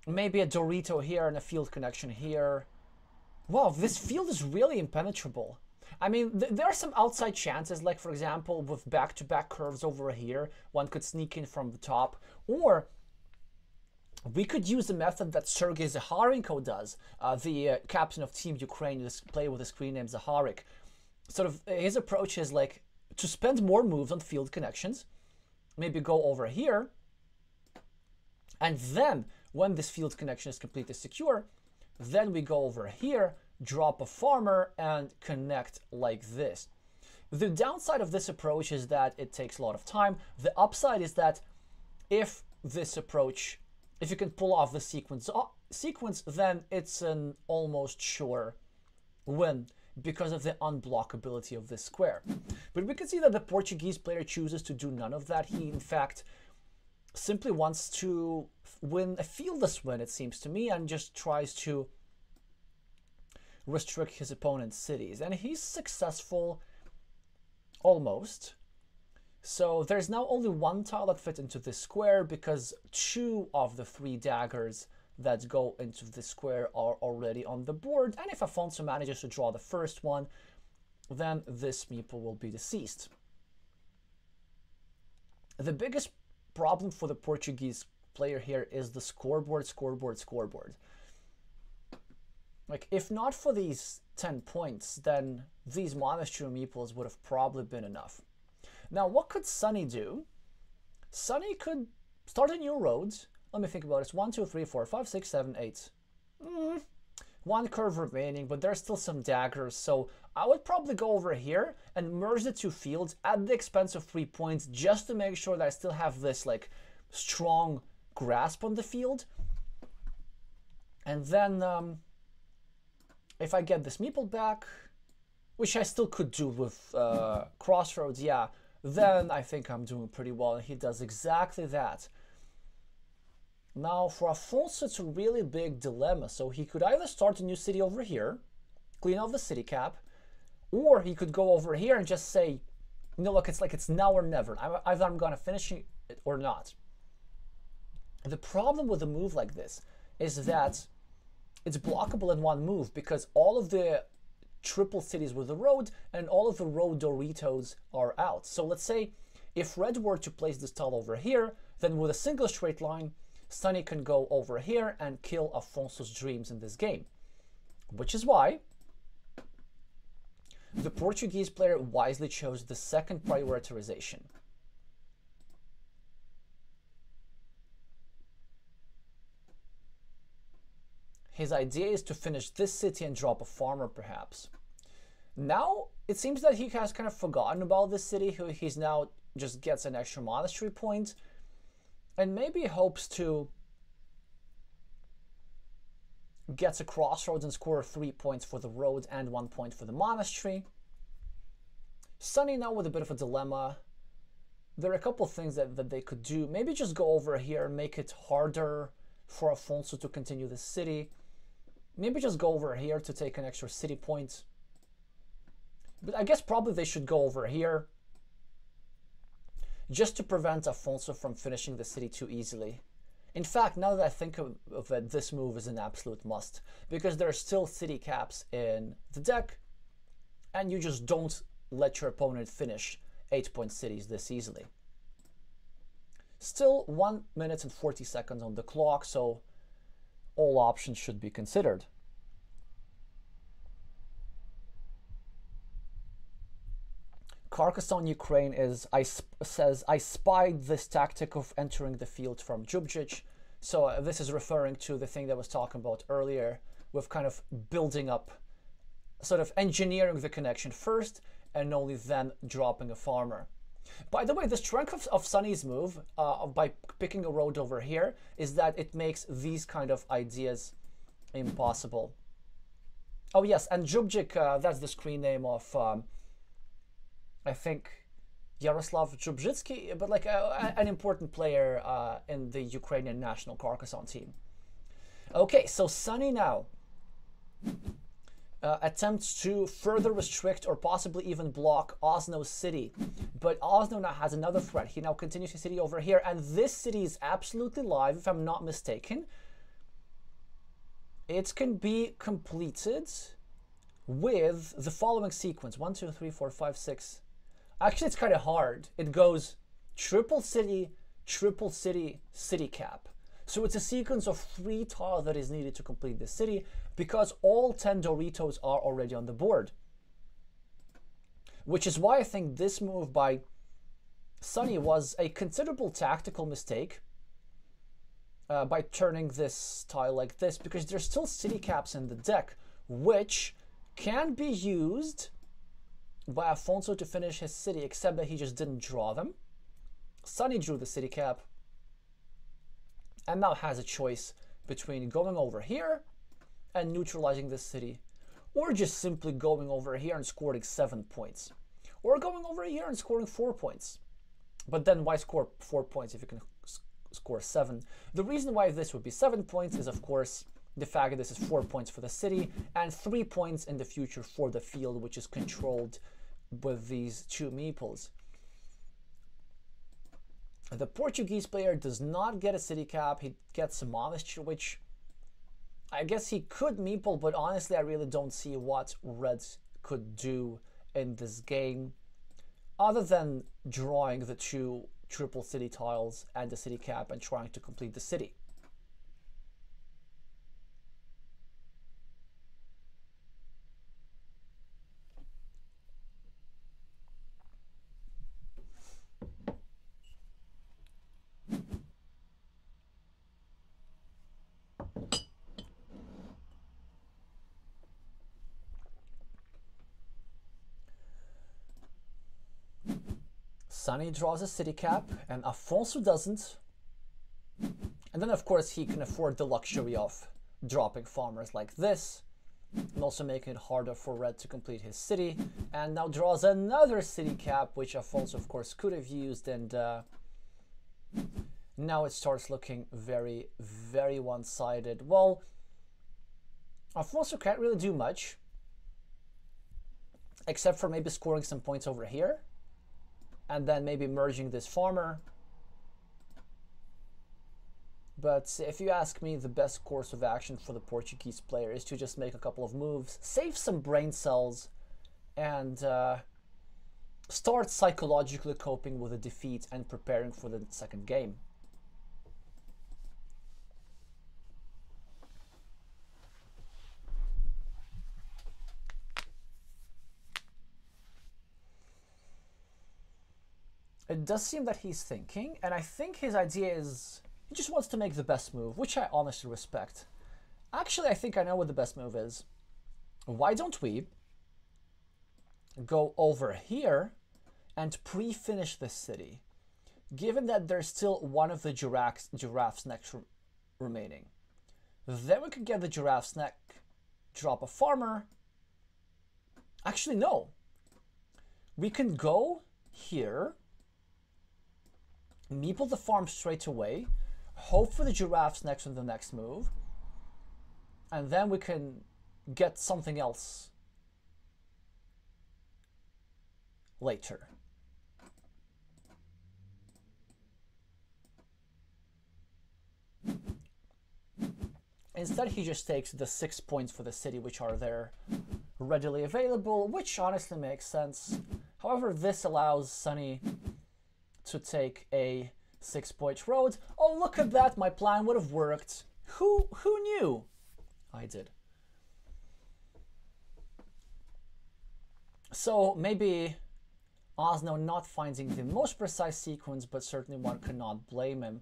Maybe a Dorito here and a field connection here. Wow, this field is really impenetrable. I mean, th there are some outside chances, like for example, with back-to-back -back curves over here, one could sneak in from the top, or we could use the method that Sergei Zakharenko does, uh, the uh, captain of Team Ukraine, this player with the screen name Zaharik. Sort of his approach is like to spend more moves on field connections, maybe go over here, and then when this field connection is completely secure, then we go over here, drop a farmer, and connect like this. The downside of this approach is that it takes a lot of time. The upside is that if this approach if you can pull off the sequence, uh, sequence, then it's an almost sure win because of the unblockability of this square. But we can see that the Portuguese player chooses to do none of that. He, in fact, simply wants to win a fieldless win, it seems to me, and just tries to restrict his opponent's cities. And he's successful almost. So there's now only one tile that fits into this square because two of the three daggers that go into the square are already on the board. And if Afonso manages to draw the first one, then this meeple will be deceased. The biggest problem for the Portuguese player here is the scoreboard, scoreboard, scoreboard. Like, if not for these 10 points, then these monastery meeples would have probably been enough. Now, what could Sunny do? Sunny could start a new road. Let me think about it. One, two, three, four, five, six, seven, eight. Mm, one curve remaining, but there's still some daggers. So I would probably go over here and merge the two fields at the expense of three points just to make sure that I still have this like strong grasp on the field. And then um, if I get this meeple back, which I still could do with uh, Crossroads, yeah, then I think I'm doing pretty well. And he does exactly that. Now, for Afonso, it's a really big dilemma. So he could either start a new city over here, clean off the city cap, or he could go over here and just say, you know, look, it's like it's now or never. i Either I'm going to finish it or not. The problem with a move like this is that it's blockable in one move because all of the triple cities with the road, and all of the road Doritos are out. So let's say if red were to place this tile over here, then with a single straight line, Sunny can go over here and kill Afonso's dreams in this game. Which is why the Portuguese player wisely chose the second prioritization. His idea is to finish this city and drop a farmer, perhaps. Now, it seems that he has kind of forgotten about this city. He's now just gets an extra monastery point and maybe hopes to gets a crossroads and score three points for the road and one point for the monastery. Sunny now with a bit of a dilemma. There are a couple things that, that they could do. Maybe just go over here and make it harder for Afonso to continue the city. Maybe just go over here to take an extra city point. But I guess probably they should go over here just to prevent Afonso from finishing the city too easily. In fact, now that I think of, of it, this move is an absolute must because there are still city caps in the deck and you just don't let your opponent finish 8 point cities this easily. Still 1 minute and 40 seconds on the clock, so all options should be considered. Carcassonne Ukraine is I says I spied this tactic of entering the field from Djubjic. So uh, this is referring to the thing that was talking about earlier with kind of building up, sort of engineering the connection first and only then dropping a farmer. By the way, the strength of, of Sunny's move uh, by picking a road over here is that it makes these kind of ideas impossible. Oh yes, and Djubjic, uh, that's the screen name of um, I think Yaroslav Djubdzitsky, but like a, a, an important player uh, in the Ukrainian national Carcassonne team. Okay, so Sunny now uh, attempts to further restrict or possibly even block Osno's city. But Osno now has another threat. He now continues his city over here, and this city is absolutely live, if I'm not mistaken. It can be completed with the following sequence. One, two, three, four, five, six, Actually, it's kind of hard. It goes triple city, triple city, city cap. So it's a sequence of three tiles that is needed to complete the city because all 10 Doritos are already on the board. Which is why I think this move by Sunny was a considerable tactical mistake uh, by turning this tile like this because there's still city caps in the deck which can be used by Afonso to finish his city, except that he just didn't draw them. Sunny drew the city cap, and now has a choice between going over here and neutralizing this city, or just simply going over here and scoring 7 points, or going over here and scoring 4 points. But then why score 4 points if you can score 7? The reason why this would be 7 points is, of course, the fact that this is 4 points for the city and 3 points in the future for the field, which is controlled with these two meeples. The Portuguese player does not get a city cap. He gets a monastery, which I guess he could meeple, but honestly, I really don't see what Reds could do in this game other than drawing the two triple city tiles and the city cap and trying to complete the city. Sunny draws a city cap, and Afonso doesn't. And then, of course, he can afford the luxury of dropping farmers like this, and also making it harder for Red to complete his city. And now draws another city cap, which Afonso, of course, could have used, and uh, now it starts looking very, very one-sided. Well, Afonso can't really do much, except for maybe scoring some points over here and then maybe merging this farmer. But if you ask me, the best course of action for the Portuguese player is to just make a couple of moves, save some brain cells, and uh, start psychologically coping with a defeat and preparing for the second game. It does seem that he's thinking, and I think his idea is he just wants to make the best move, which I honestly respect. Actually, I think I know what the best move is. Why don't we go over here and pre-finish this city, given that there's still one of the giraffes, giraffes remaining. Then we could get the giraffe's neck, drop a farmer. Actually, no. We can go here, meeple the farm straight away, hope for the giraffes next on the next move, and then we can get something else later. Instead, he just takes the six points for the city which are there readily available, which honestly makes sense. However, this allows Sunny to take a six point road. Oh, look at that, my plan would have worked. Who, who knew? I did. So maybe Osno not finding the most precise sequence, but certainly one cannot blame him.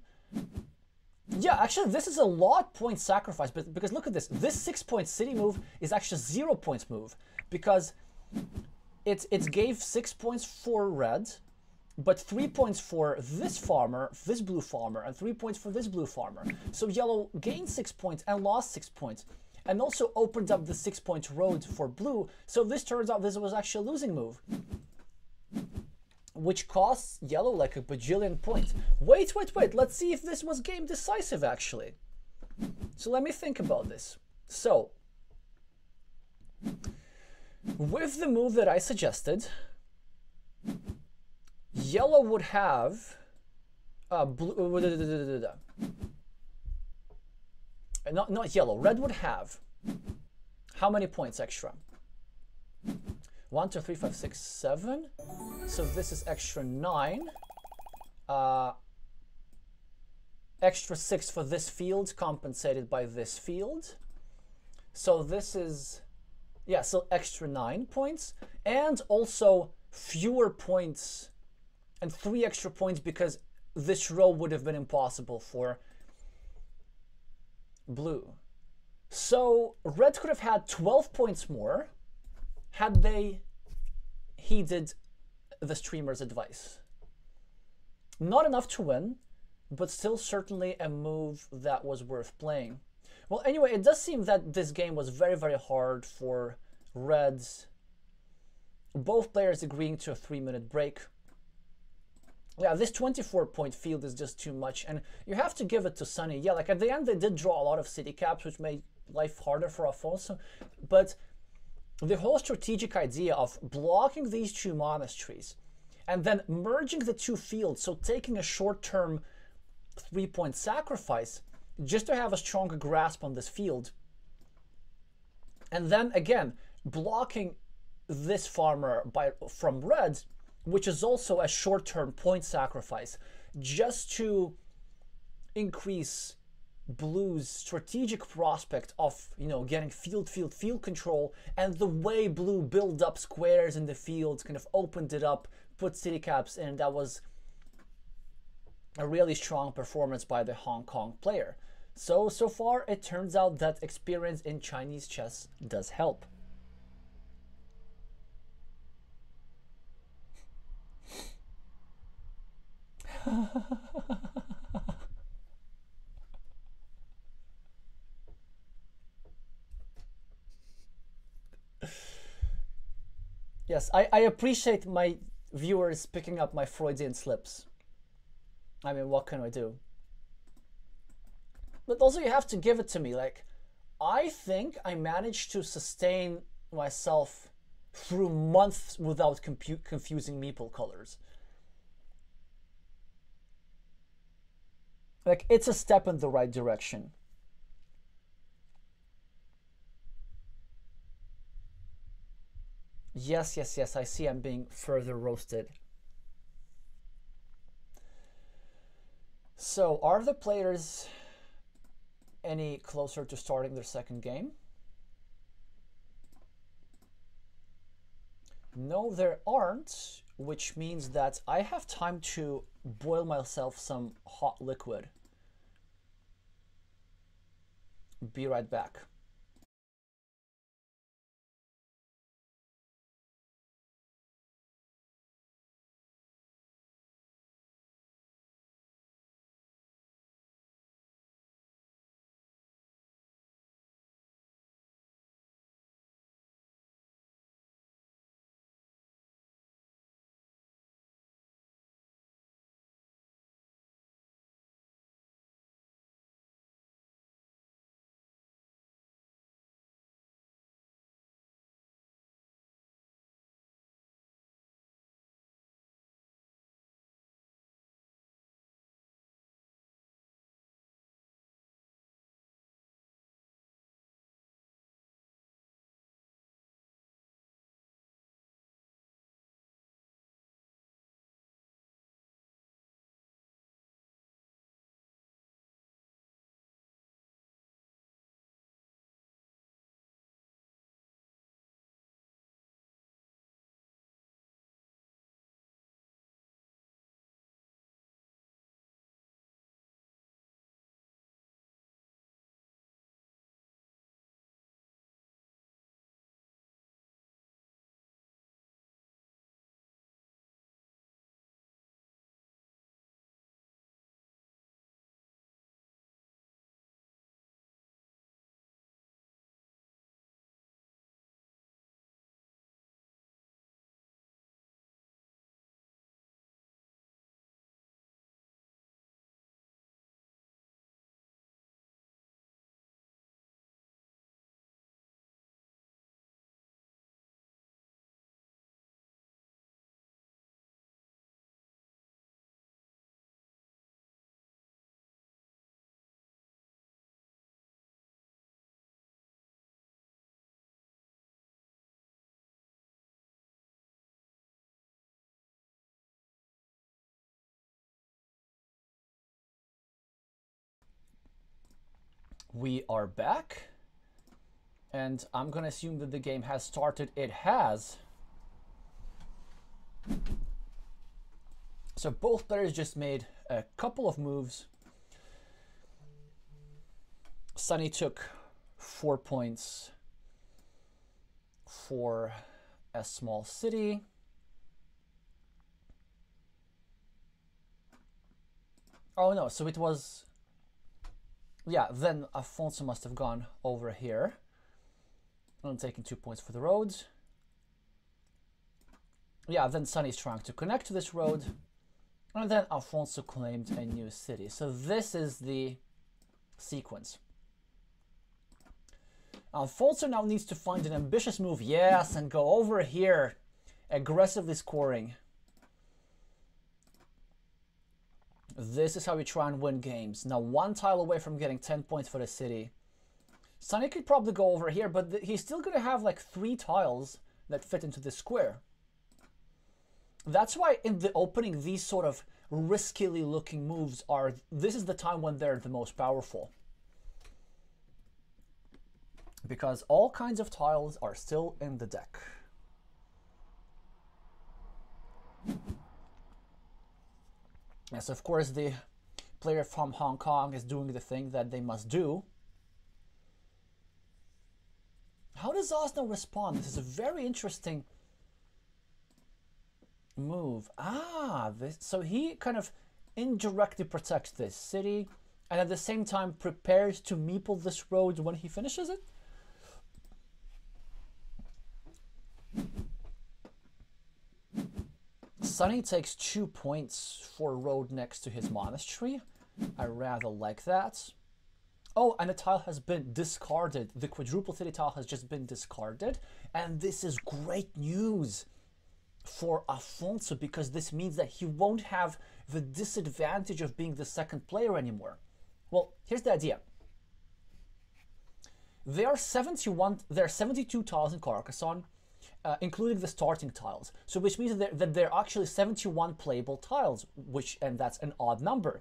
Yeah, actually, this is a lot point sacrifice, but because look at this. This six point city move is actually zero points move because it, it gave six points for red, but three points for this farmer, this blue farmer, and three points for this blue farmer. So yellow gained six points and lost six points, and also opened up the six point road for blue. So this turns out this was actually a losing move which costs yellow like a bajillion points. Wait, wait, wait. Let's see if this was game decisive, actually. So let me think about this. So, with the move that I suggested, yellow would have uh, blue, uh, not, not yellow, red would have how many points extra? 1, 2, 3, 5, 6, 7. So this is extra 9. Uh, extra 6 for this field compensated by this field. So this is, yeah, so extra 9 points. And also fewer points and 3 extra points because this row would have been impossible for blue. So red could have had 12 points more had they heeded the streamer's advice. Not enough to win, but still certainly a move that was worth playing. Well, anyway, it does seem that this game was very, very hard for Reds. Both players agreeing to a three minute break. Yeah, this 24 point field is just too much, and you have to give it to Sunny. Yeah, like at the end, they did draw a lot of city caps, which made life harder for Alfonso, but the whole strategic idea of blocking these two monasteries and then merging the two fields, so taking a short-term three-point sacrifice just to have a stronger grasp on this field. And then again, blocking this farmer by from red, which is also a short-term point sacrifice, just to increase Blue's strategic prospect of, you know, getting field, field, field control and the way Blue built up squares in the field, kind of opened it up, put city caps in. That was a really strong performance by the Hong Kong player. So, so far, it turns out that experience in Chinese chess does help. Yes, I, I appreciate my viewers picking up my Freudian slips. I mean, what can I do? But also, you have to give it to me. Like, I think I managed to sustain myself through months without confusing meeple colors. Like, it's a step in the right direction. Yes, yes, yes, I see I'm being further roasted. So, are the players any closer to starting their second game? No, there aren't. Which means that I have time to boil myself some hot liquid. Be right back. We are back. And I'm gonna assume that the game has started. It has. So both players just made a couple of moves. Sunny took four points for a small city. Oh no so it was yeah, then Afonso must have gone over here. I'm taking two points for the roads. Yeah, then Sunny's trying to connect to this road. And then Afonso claimed a new city. So this is the sequence. Afonso now needs to find an ambitious move, yes, and go over here, aggressively scoring. This is how we try and win games. Now one tile away from getting 10 points for the city. Sunny could probably go over here, but he's still going to have like three tiles that fit into the square. That's why in the opening, these sort of riskily looking moves are, this is the time when they're the most powerful. Because all kinds of tiles are still in the deck. Yes, of course, the player from Hong Kong is doing the thing that they must do. How does Osno respond? This is a very interesting move. Ah, this, so he kind of indirectly protects this city and at the same time prepares to meeple this road when he finishes it? Sunny takes two points for road next to his monastery. I rather like that. Oh, and the tile has been discarded. The quadruple city tile has just been discarded. And this is great news for Afonso because this means that he won't have the disadvantage of being the second player anymore. Well, here's the idea. There are 71, there are 72 tiles in Carcassonne uh, including the starting tiles. So which means that, that there are actually 71 playable tiles, which and that's an odd number.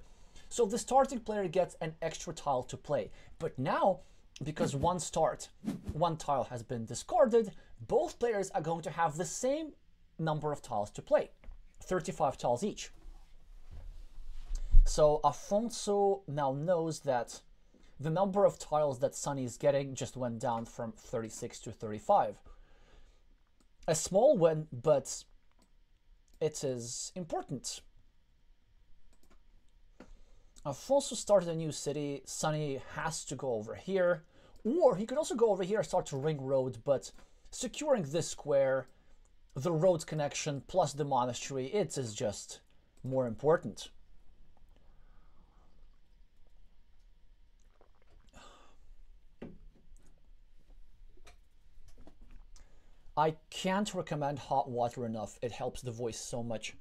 So the starting player gets an extra tile to play. But now, because one start, one tile has been discarded, both players are going to have the same number of tiles to play. 35 tiles each. So Afonso now knows that the number of tiles that Sunny is getting just went down from 36 to 35. A small one, but it is important. Afonso started a new city. Sunny has to go over here. Or he could also go over here and start to ring road, but securing this square, the road connection plus the monastery, it is just more important. I can't recommend hot water enough. It helps the voice so much.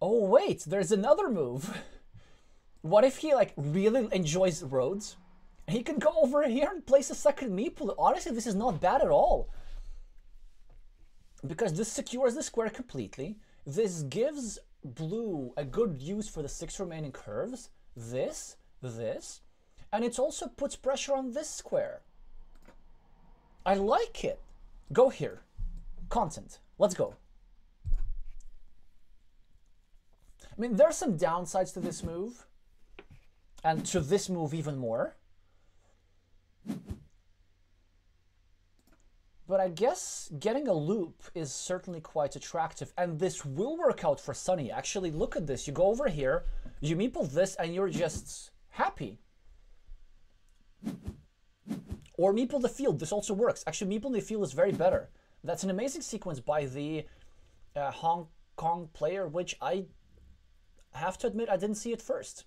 Oh wait, there's another move. What if he like really enjoys roads? He can go over here and place a second meeple. Honestly, this is not bad at all. Because this secures the square completely. This gives blue a good use for the six remaining curves. This, this. And it also puts pressure on this square. I like it. Go here. Content. Let's go. I mean, there are some downsides to this move and to this move even more. But I guess getting a loop is certainly quite attractive, and this will work out for Sunny. Actually, look at this. You go over here, you meeple this, and you're just happy. Or meeple the field. This also works. Actually, meeple the field is very better. That's an amazing sequence by the uh, Hong Kong player, which I have to admit I didn't see it first.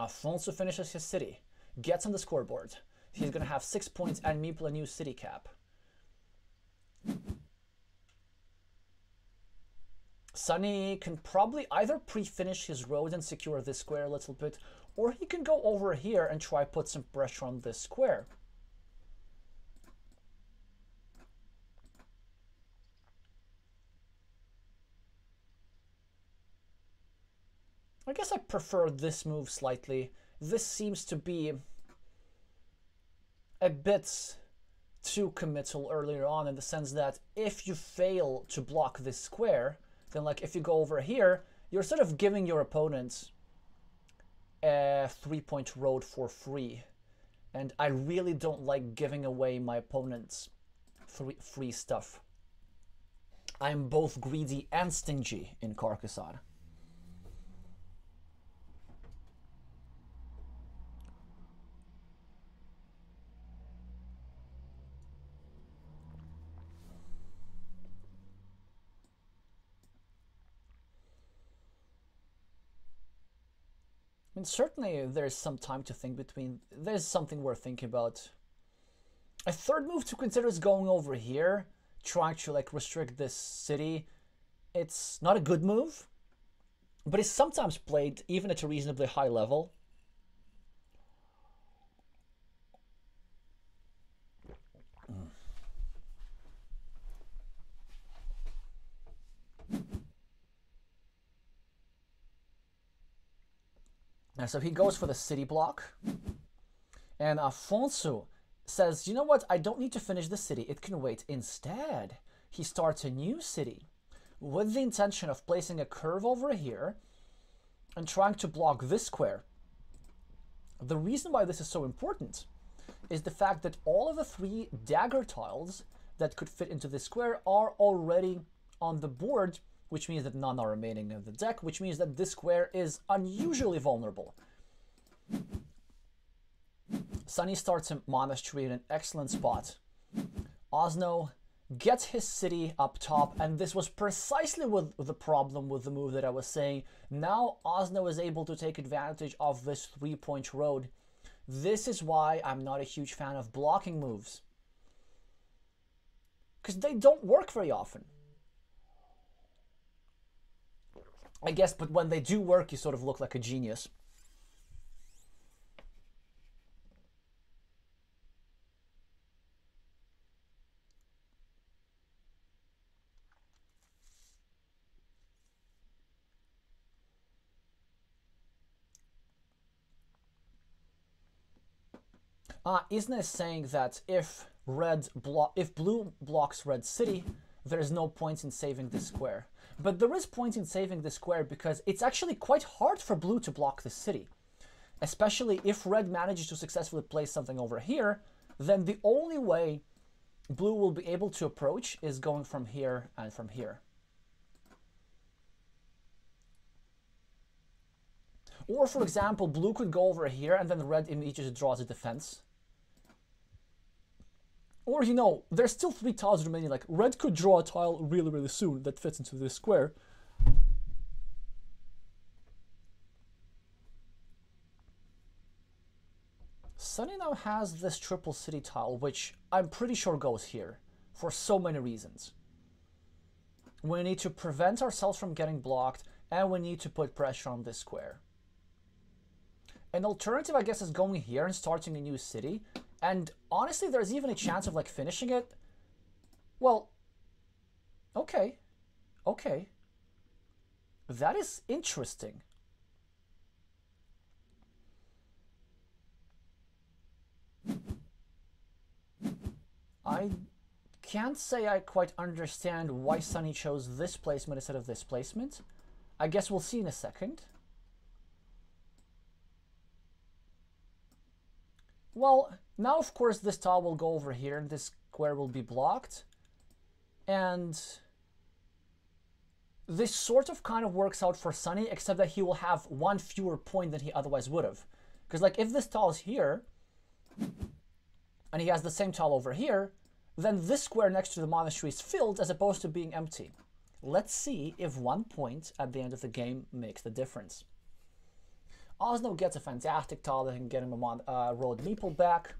Afonso finishes his city, gets on the scoreboard. He's going to have six points and meeple a new city cap. Sunny can probably either pre-finish his road and secure this square a little bit, or he can go over here and try put some pressure on this square. Guess I prefer this move slightly. This seems to be a bit too committal earlier on in the sense that if you fail to block this square, then like if you go over here, you're sort of giving your opponent a three-point road for free. And I really don't like giving away my opponent's free, free stuff. I'm both greedy and stingy in Carcassonne. Mean, certainly there's some time to think between. There's something worth thinking about. A third move to consider is going over here, trying to like restrict this city. It's not a good move, but it's sometimes played even at a reasonably high level. And so he goes for the city block. And Afonso says, you know what? I don't need to finish the city. It can wait. Instead, he starts a new city with the intention of placing a curve over here and trying to block this square. The reason why this is so important is the fact that all of the three dagger tiles that could fit into this square are already on the board which means that none are remaining in the deck, which means that this square is unusually vulnerable. Sunny starts in Monastery in an excellent spot. Osno gets his city up top, and this was precisely with the problem with the move that I was saying. Now Osno is able to take advantage of this three-point road. This is why I'm not a huge fan of blocking moves. Because they don't work very often. I guess, but when they do work, you sort of look like a genius. Uh, Isna is saying that if red block if blue blocks red city, there is no point in saving this square. But there is point in saving the square because it's actually quite hard for blue to block the city. Especially if red manages to successfully place something over here, then the only way blue will be able to approach is going from here and from here. Or, for example, blue could go over here and then red immediately draws a defense. Or, you know, there's still three tiles remaining. Like, red could draw a tile really, really soon that fits into this square. Sunny now has this triple city tile, which I'm pretty sure goes here for so many reasons. We need to prevent ourselves from getting blocked, and we need to put pressure on this square. An alternative, I guess, is going here and starting a new city. And honestly, there's even a chance of like finishing it. Well, okay, okay. That is interesting. I can't say I quite understand why Sunny chose this placement instead of this placement. I guess we'll see in a second. Well, now of course this tile will go over here and this square will be blocked. And this sort of kind of works out for Sunny, except that he will have one fewer point than he otherwise would have. Because like if this tile is here, and he has the same tile over here, then this square next to the monastery is filled as opposed to being empty. Let's see if one point at the end of the game makes the difference. Osno gets a fantastic tile that can get him a mon uh, road meeple back.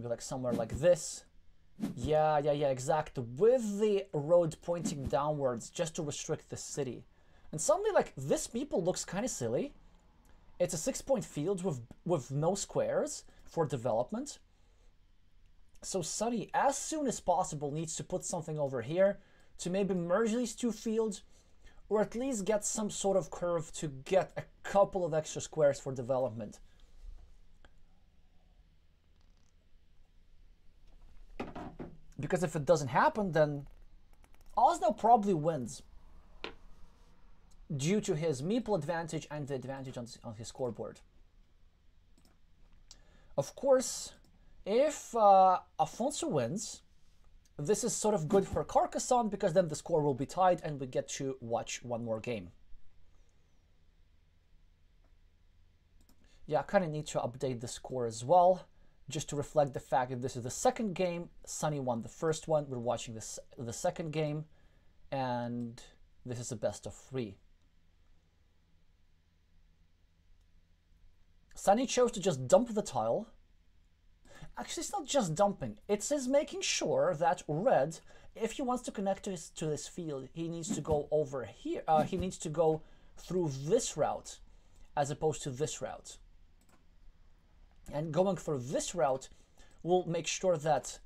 Maybe like somewhere like this. Yeah, yeah, yeah, exact. With the road pointing downwards just to restrict the city. And suddenly, like, this meeple looks kind of silly. It's a six-point field with, with no squares for development. So Sunny, as soon as possible, needs to put something over here to maybe merge these two fields or at least get some sort of curve to get a couple of extra squares for development. Because if it doesn't happen, then Osno probably wins due to his meeple advantage and the advantage on, on his scoreboard. Of course, if uh, Afonso wins, this is sort of good for Carcassonne because then the score will be tied and we get to watch one more game. Yeah, I kind of need to update the score as well, just to reflect the fact that this is the second game. Sunny won the first one. We're watching this the second game, and this is a best of three. Sunny chose to just dump the tile Actually, it's not just dumping. It says making sure that red, if he wants to connect to, his, to this field, he needs to go over here. Uh, he needs to go through this route as opposed to this route. And going through this route will make sure that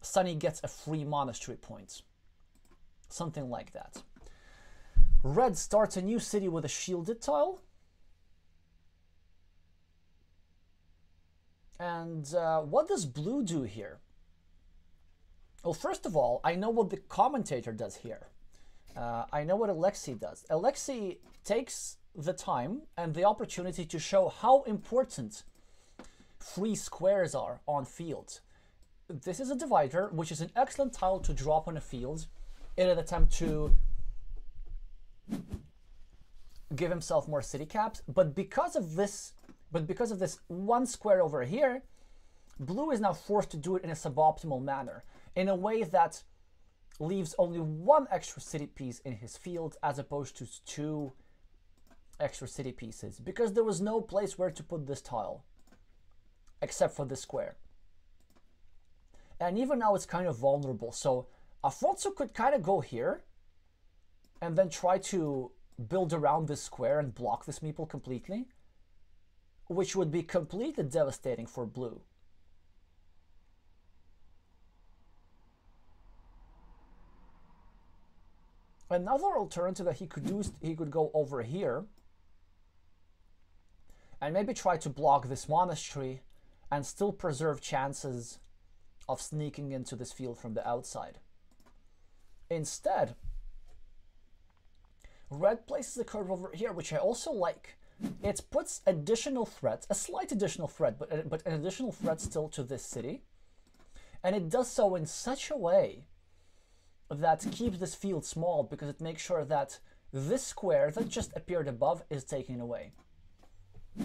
Sunny gets a free monastery point. Something like that. Red starts a new city with a shielded tile. And uh, what does blue do here? Well, first of all, I know what the commentator does here. Uh, I know what Alexey does. Alexey takes the time and the opportunity to show how important free squares are on fields. This is a divider, which is an excellent tile to drop on a field in an attempt to give himself more city caps. But because of this but because of this one square over here, blue is now forced to do it in a suboptimal manner, in a way that leaves only one extra city piece in his field as opposed to two extra city pieces, because there was no place where to put this tile, except for this square. And even now it's kind of vulnerable, so Afonso could kind of go here, and then try to build around this square and block this meeple completely which would be completely devastating for blue. Another alternative that he could do is he could go over here and maybe try to block this monastery and still preserve chances of sneaking into this field from the outside. Instead, red places a curve over here, which I also like. It puts additional threats, a slight additional threat, but, but an additional threat still to this city. And it does so in such a way that keeps this field small because it makes sure that this square that just appeared above is taken away.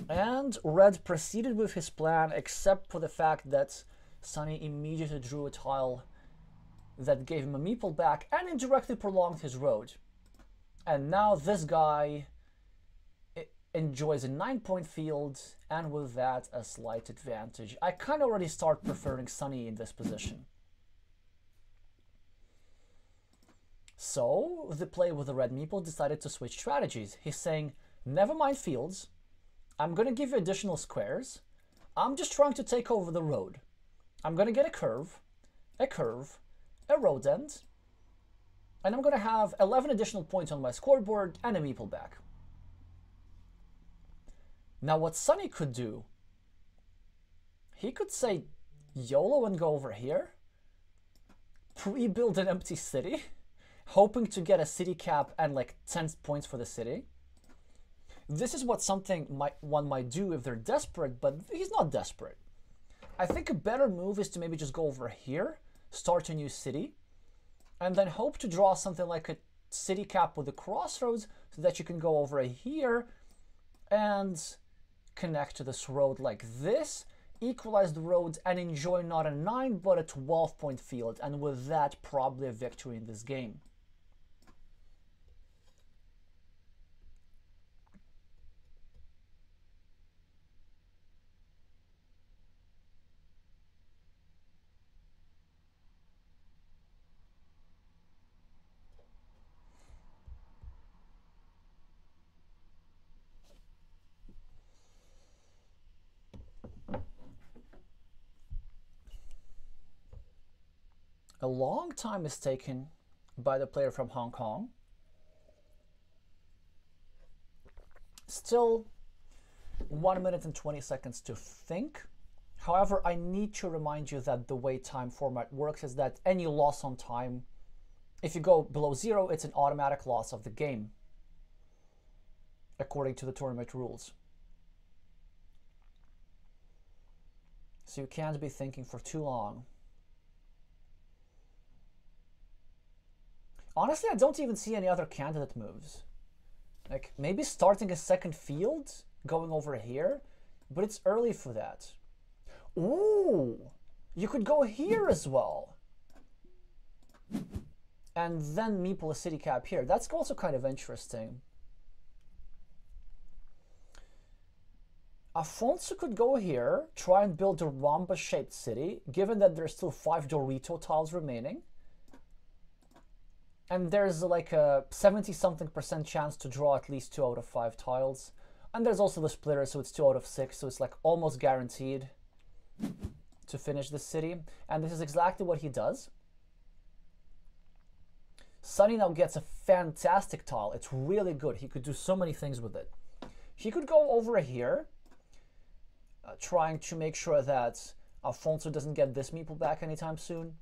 And Red proceeded with his plan except for the fact that Sunny immediately drew a tile that gave him a meeple back and indirectly prolonged his road. And now this guy enjoys a 9 point field and with that a slight advantage. I kind of already start preferring Sunny in this position. So the player with the red meeple decided to switch strategies. He's saying, never mind fields, I'm going to give you additional squares. I'm just trying to take over the road. I'm going to get a curve, a curve, a road end, and I'm going to have 11 additional points on my scoreboard and a meeple back. Now what Sunny could do, he could say YOLO and go over here, pre-build an empty city, hoping to get a city cap and like 10 points for the city. This is what something might, one might do if they're desperate, but he's not desperate. I think a better move is to maybe just go over here, start a new city, and then hope to draw something like a city cap with a crossroads so that you can go over here and connect to this road like this, equalize the roads and enjoy not a 9 but a 12 point field and with that probably a victory in this game. A long time is taken by the player from Hong Kong. Still 1 minute and 20 seconds to think. However, I need to remind you that the way time format works is that any loss on time, if you go below zero, it's an automatic loss of the game, according to the tournament rules. So you can't be thinking for too long. Honestly, I don't even see any other candidate moves. Like, maybe starting a second field, going over here, but it's early for that. Ooh, you could go here as well. And then meeple a city cap here. That's also kind of interesting. Afonso could go here, try and build a rhombus-shaped city, given that there's still five Dorito tiles remaining and there's like a 70 something percent chance to draw at least two out of five tiles. And there's also the splitter, so it's two out of six, so it's like almost guaranteed to finish this city. And this is exactly what he does. Sunny now gets a fantastic tile. It's really good. He could do so many things with it. He could go over here, uh, trying to make sure that Alfonso doesn't get this meeple back anytime soon.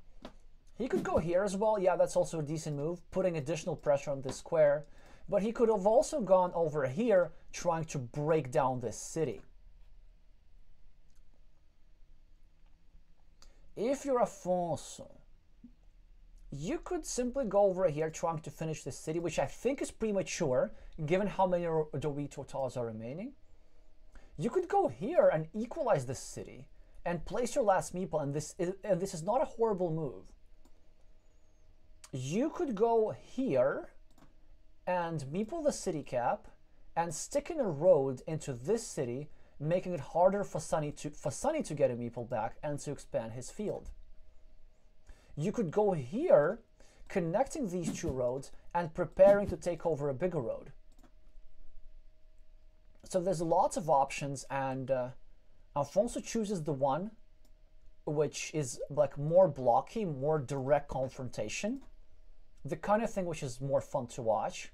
He could go here as well. Yeah, that's also a decent move, putting additional pressure on this square. But he could have also gone over here, trying to break down this city. If you're Afonso, you could simply go over here trying to finish this city, which I think is premature, given how many Dorito tiles are remaining. You could go here and equalize this city and place your last meeple, and this is, and this is not a horrible move you could go here and meeple the city cap and stick in a road into this city, making it harder for Sunny to for Sunny to get a meeple back and to expand his field. You could go here, connecting these two roads and preparing to take over a bigger road. So there's lots of options, and uh, Alfonso chooses the one which is like more blocky, more direct confrontation the kind of thing which is more fun to watch.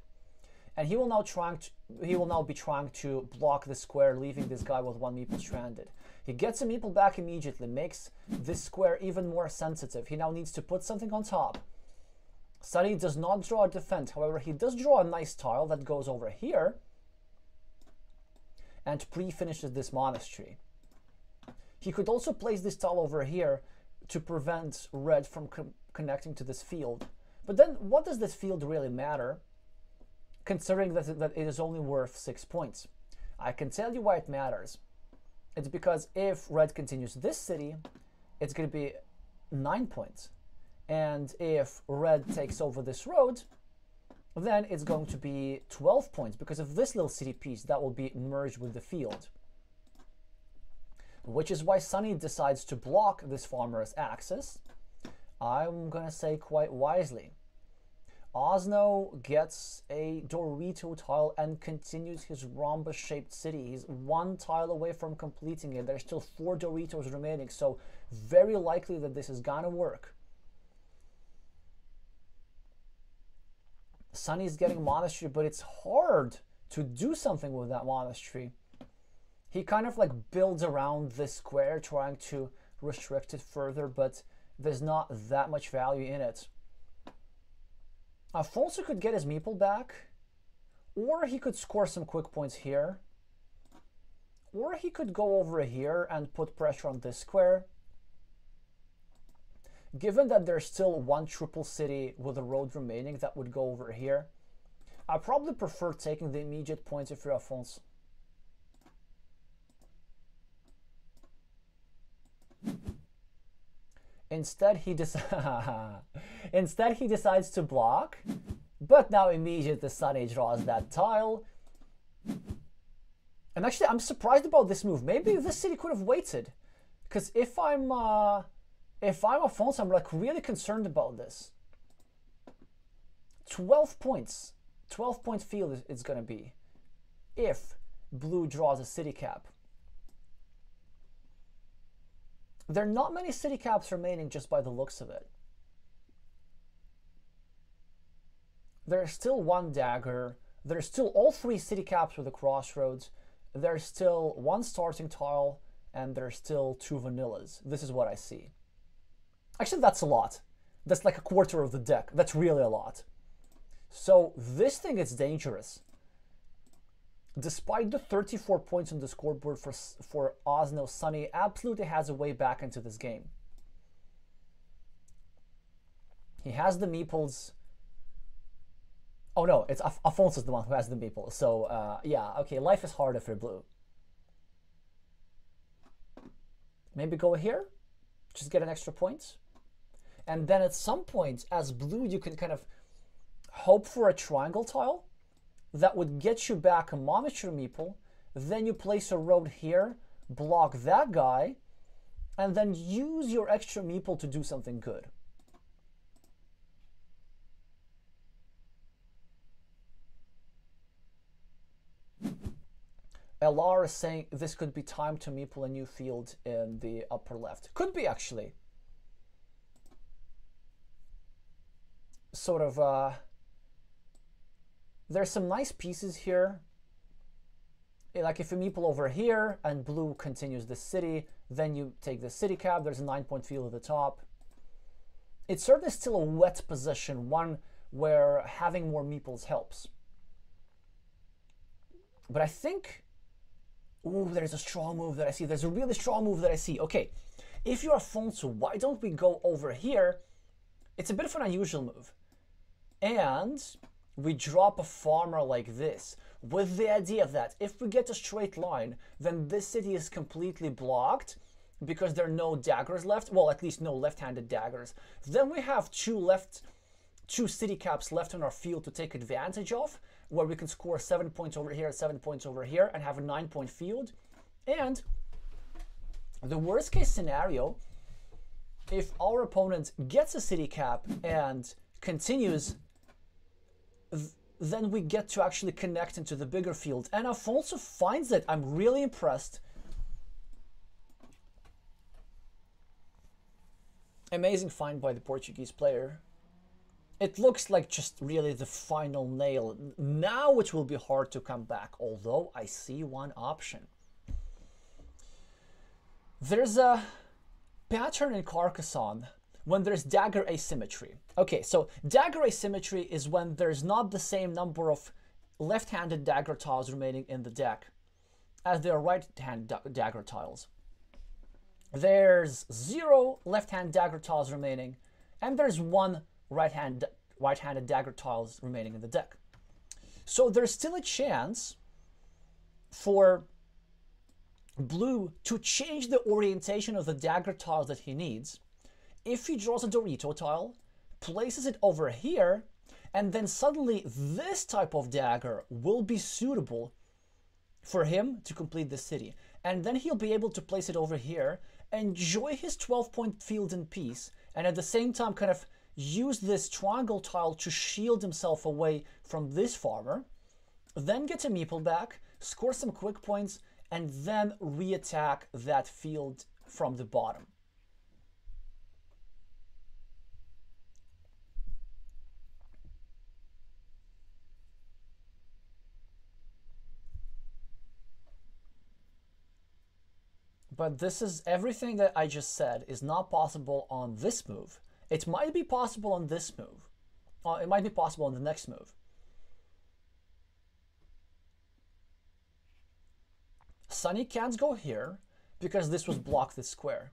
And he will now trying to, he will now be trying to block the square, leaving this guy with one meeple stranded. He gets a meeple back immediately, makes this square even more sensitive. He now needs to put something on top. Sunny does not draw a defense, however, he does draw a nice tile that goes over here and pre-finishes this monastery. He could also place this tile over here to prevent red from co connecting to this field. But then what does this field really matter, considering that, that it is only worth 6 points? I can tell you why it matters. It's because if red continues this city, it's going to be 9 points. And if red takes over this road, then it's going to be 12 points because of this little city piece that will be merged with the field. Which is why Sunny decides to block this farmer's access. I'm gonna say quite wisely. Osno gets a Dorito tile and continues his rhombus-shaped city. He's one tile away from completing it. There's still four Doritos remaining, so very likely that this is gonna work. Sunny's getting monastery, but it's hard to do something with that monastery. He kind of like builds around this square, trying to restrict it further, but there's not that much value in it. Alfonso could get his meeple back, or he could score some quick points here, or he could go over here and put pressure on this square. Given that there's still one triple city with a road remaining that would go over here, I probably prefer taking the immediate points if you're Alphonse. Instead, he Instead, he decides to block, but now immediately the Sunny draws that tile. And actually, I'm surprised about this move. Maybe this city could have waited, because if I'm uh, if I'm Alphonse, I'm like really concerned about this. 12 points. 12 point field it's going to be if blue draws a city cap. There are not many city caps remaining just by the looks of it. There's still one dagger. There's still all three city caps with the crossroads. There's still one starting tile, and there's still two vanillas. This is what I see. Actually, that's a lot. That's like a quarter of the deck. That's really a lot. So this thing is dangerous. Despite the 34 points on the scoreboard for, for Osno, Sunny absolutely has a way back into this game. He has the meeples. Oh no, it's Af Alphonse is the one who has the meeples. So uh, yeah, okay, life is hard if you're blue. Maybe go here, just get an extra point. And then at some point, as blue, you can kind of hope for a triangle tile that would get you back a monastery meeple. Then you place a road here, block that guy, and then use your extra meeple to do something good. LR is saying this could be time to meeple a new field in the upper left. Could be actually. Sort of uh, there's some nice pieces here. Eh, like if you meeple over here and blue continues the city, then you take the city cap, there's a nine point field at the top. It's certainly still a wet position, one where having more meeples helps. But I think, ooh, there's a strong move that I see. There's a really strong move that I see. Okay, if you're Alfonso, why don't we go over here? It's a bit of an unusual move. And we drop a farmer like this with the idea that if we get a straight line, then this city is completely blocked because there are no daggers left. Well, at least no left-handed daggers. Then we have two left, two city caps left on our field to take advantage of, where we can score seven points over here, seven points over here, and have a nine-point field. And the worst-case scenario, if our opponent gets a city cap and continues then we get to actually connect into the bigger field. And Alfonso finds it. I'm really impressed. Amazing find by the Portuguese player. It looks like just really the final nail. Now it will be hard to come back, although I see one option. there's a pattern in Carcassonne when there's dagger asymmetry. Okay, so dagger asymmetry is when there's not the same number of left-handed dagger tiles remaining in the deck as there are right-hand da dagger tiles. There's zero left-hand dagger tiles remaining, and there's one right-hand right-handed dagger tiles remaining in the deck. So there's still a chance for blue to change the orientation of the dagger tiles that he needs if he draws a Dorito tile, places it over here, and then suddenly this type of dagger will be suitable for him to complete the city. And then he'll be able to place it over here, enjoy his 12 point field in peace, and at the same time kind of use this triangle tile to shield himself away from this farmer, then get a meeple back, score some quick points, and then re-attack that field from the bottom. But this is everything that I just said is not possible on this move. It might be possible on this move. Uh, it might be possible on the next move. Sunny can't go here because this was blocked this square.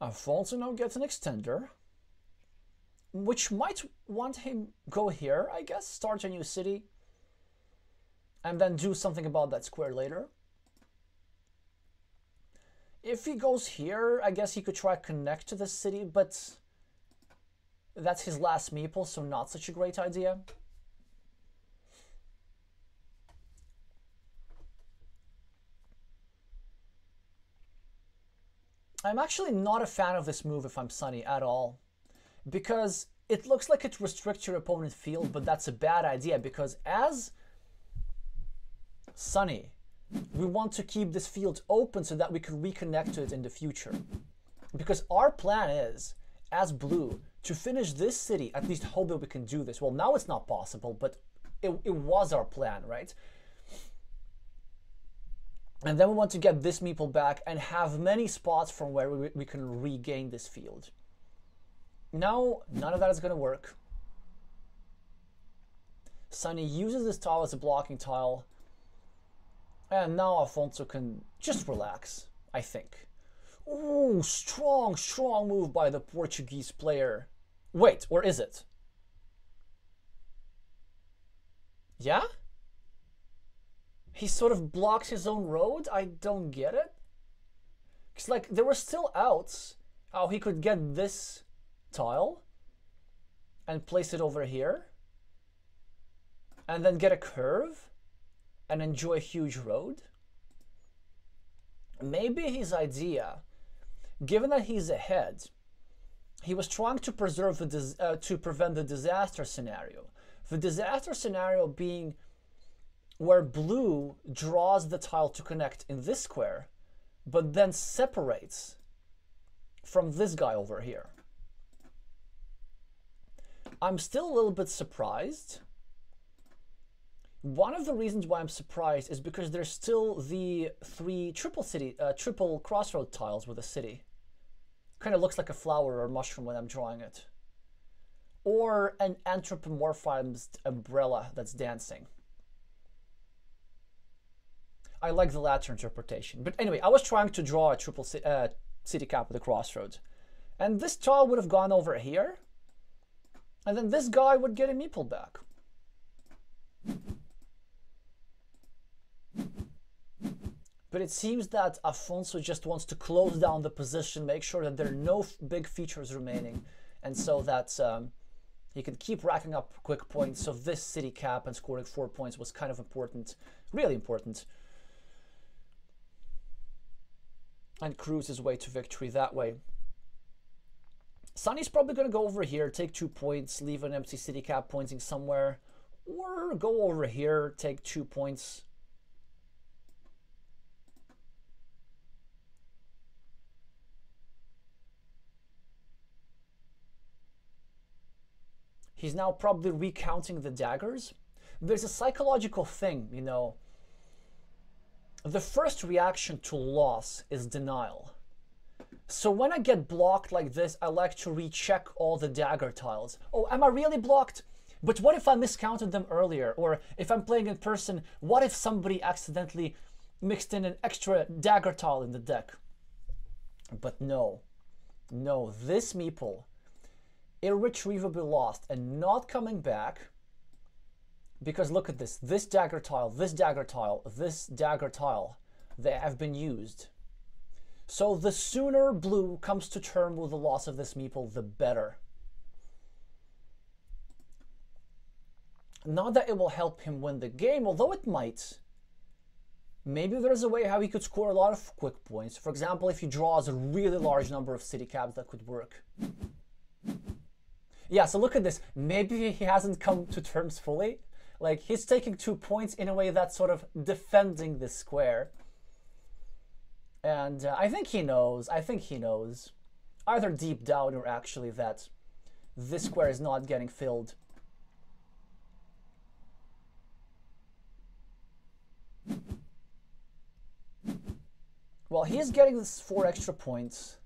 Afonso now gets an extender which might want him go here, I guess, start a new city, and then do something about that square later. If he goes here, I guess he could try connect to the city, but that's his last meeple, so not such a great idea. I'm actually not a fan of this move if I'm Sunny at all because it looks like it restricts your opponent's field, but that's a bad idea because as Sunny, we want to keep this field open so that we can reconnect to it in the future. Because our plan is, as blue, to finish this city, at least hope that we can do this. Well, now it's not possible, but it, it was our plan, right? And then we want to get this meeple back and have many spots from where we, we can regain this field. No, none of that is going to work. Sunny uses this tile as a blocking tile. And now Afonso can just relax, I think. Ooh, strong, strong move by the Portuguese player. Wait, or is it? Yeah? He sort of blocks his own road? I don't get it. Because, like, there were still outs. How he could get this tile and place it over here and then get a curve and enjoy a huge road? Maybe his idea, given that he's ahead, he was trying to preserve the uh, to prevent the disaster scenario. The disaster scenario being where blue draws the tile to connect in this square, but then separates from this guy over here. I'm still a little bit surprised. One of the reasons why I'm surprised is because there's still the three triple city, uh, triple crossroad tiles with a city. Kind of looks like a flower or mushroom when I'm drawing it. Or an anthropomorphized umbrella that's dancing. I like the latter interpretation. But anyway, I was trying to draw a triple uh, city cap with a crossroad. And this tile would have gone over here and then this guy would get a meeple back. But it seems that Afonso just wants to close down the position, make sure that there are no big features remaining, and so that um, he can keep racking up quick points. So this city cap and scoring four points was kind of important, really important. And cruise his way to victory that way. Sunny's probably going to go over here, take two points, leave an empty city cap pointing somewhere, or go over here, take two points. He's now probably recounting the daggers. There's a psychological thing, you know. The first reaction to loss is denial. So when I get blocked like this, I like to recheck all the dagger tiles. Oh, am I really blocked? But what if I miscounted them earlier? Or if I'm playing in person, what if somebody accidentally mixed in an extra dagger tile in the deck? But no, no, this meeple, irretrievably lost and not coming back because look at this, this dagger tile, this dagger tile, this dagger tile, they have been used. So the sooner blue comes to term with the loss of this meeple, the better. Not that it will help him win the game, although it might. Maybe there's a way how he could score a lot of quick points. For example, if he draws a really large number of city caps, that could work. Yeah, so look at this. Maybe he hasn't come to terms fully. Like, he's taking two points in a way that's sort of defending the square. And uh, I think he knows, I think he knows, either deep down or actually that this square is not getting filled. Well, he's getting this four extra points.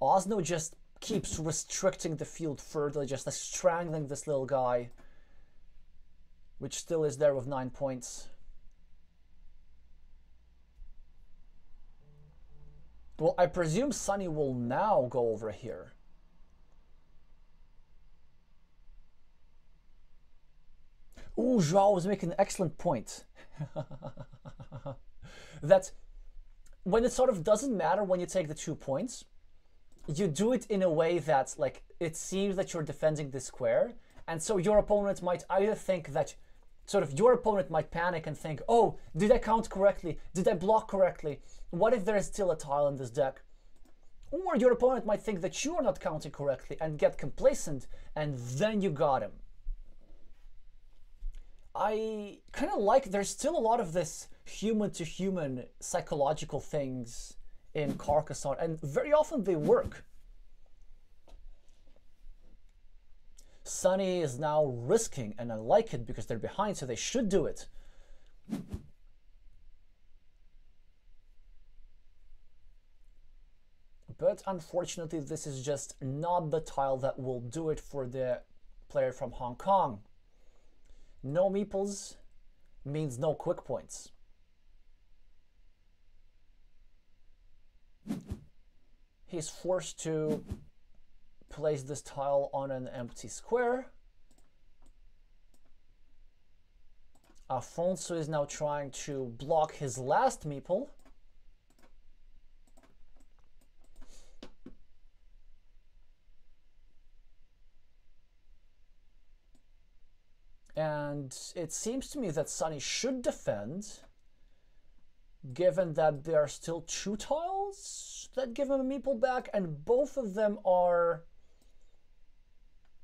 Osno just keeps restricting the field further, just like strangling this little guy, which still is there with nine points. Well, I presume Sunny will now go over here. Ooh, Joao was making an excellent point. that when it sort of doesn't matter when you take the two points, you do it in a way that like it seems that you're defending the square, and so your opponent might either think that sort of your opponent might panic and think, oh, did I count correctly? Did I block correctly? What if there is still a tile in this deck? Or your opponent might think that you are not counting correctly and get complacent, and then you got him. I kind of like there's still a lot of this human to human psychological things in Carcassonne, and very often they work. Sunny is now risking, and I like it because they're behind, so they should do it. But unfortunately, this is just not the tile that will do it for the player from Hong Kong. No meeples means no quick points. He's forced to place this tile on an empty square. Afonso is now trying to block his last meeple. And it seems to me that Sunny should defend, given that there are still two tiles that give him a meeple back, and both of them are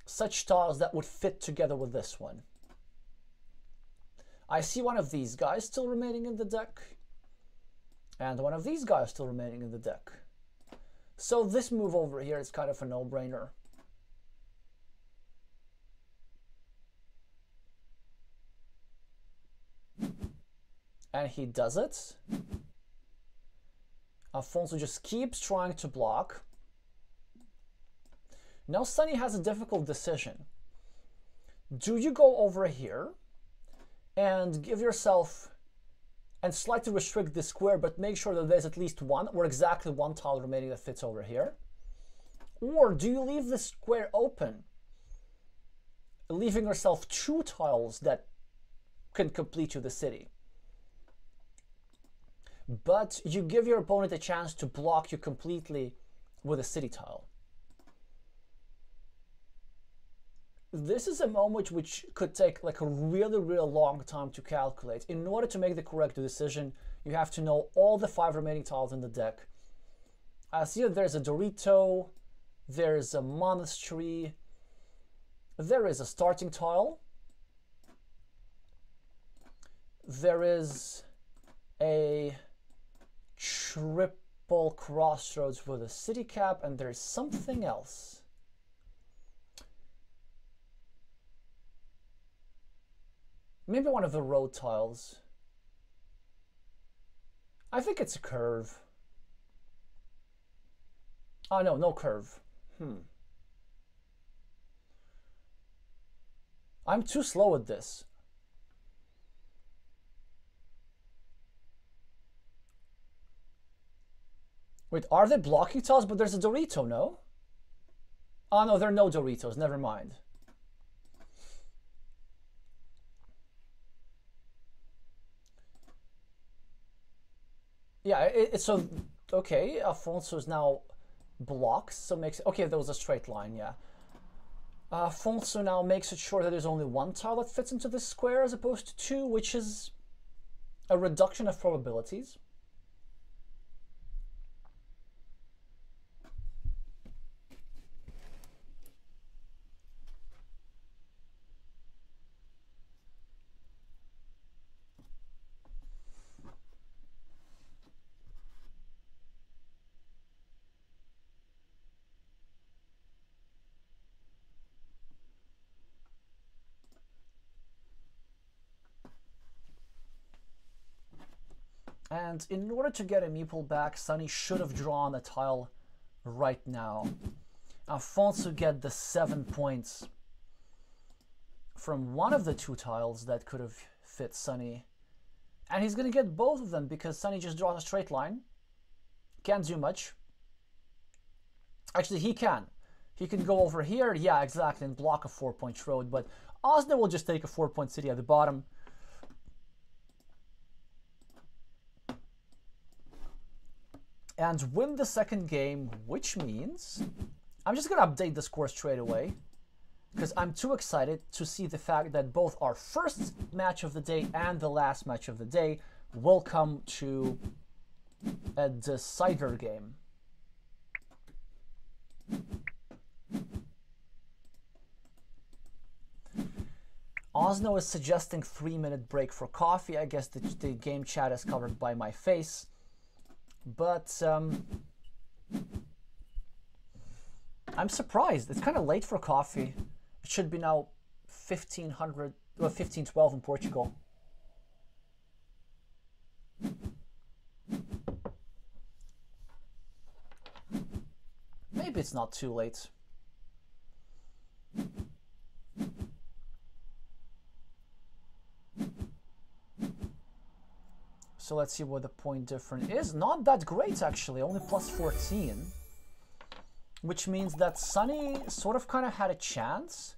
such tiles that would fit together with this one. I see one of these guys still remaining in the deck, and one of these guys still remaining in the deck. So this move over here is kind of a no-brainer. And he does it. Afonso just keeps trying to block. Now Sunny has a difficult decision. Do you go over here and give yourself and slightly restrict the square, but make sure that there's at least one or exactly one tile remaining that fits over here? Or do you leave the square open, leaving yourself two tiles that can complete you the city? But you give your opponent a chance to block you completely with a city tile. This is a moment which could take like a really, really long time to calculate. In order to make the correct decision, you have to know all the five remaining tiles in the deck. I see that there's a Dorito, there's a Monastery, there is a starting tile, there is a triple crossroads with a city cap, and there's something else. Maybe one of the road tiles. I think it's a curve. Oh no, no curve. Hmm. I'm too slow at this. Wait, are they blocking tiles? But there's a Dorito, no? Oh, no, there are no Doritos. Never mind. Yeah, it, it's so... Okay, Alfonso's now blocks, so makes... Okay, there was a straight line, yeah. Alfonso now makes it sure that there's only one tile that fits into this square as opposed to two, which is a reduction of probabilities. And in order to get a meeple back, Sunny should have drawn a tile right now. Alfonso get the seven points from one of the two tiles that could have fit Sunny. And he's going to get both of them because Sunny just draws a straight line. Can't do much. Actually, he can. He can go over here, yeah, exactly, and block a four-point road. But Osno will just take a four-point city at the bottom. And win the second game, which means I'm just going to update the score straight away because I'm too excited to see the fact that both our first match of the day and the last match of the day will come to a decider game. Osno is suggesting three minute break for coffee. I guess the, the game chat is covered by my face. But um, I'm surprised. It's kind of late for coffee. It should be now 1500, well, 1512 in Portugal. Maybe it's not too late. So let's see what the point difference is. Not that great, actually. Only plus 14. Which means that Sunny sort of kind of had a chance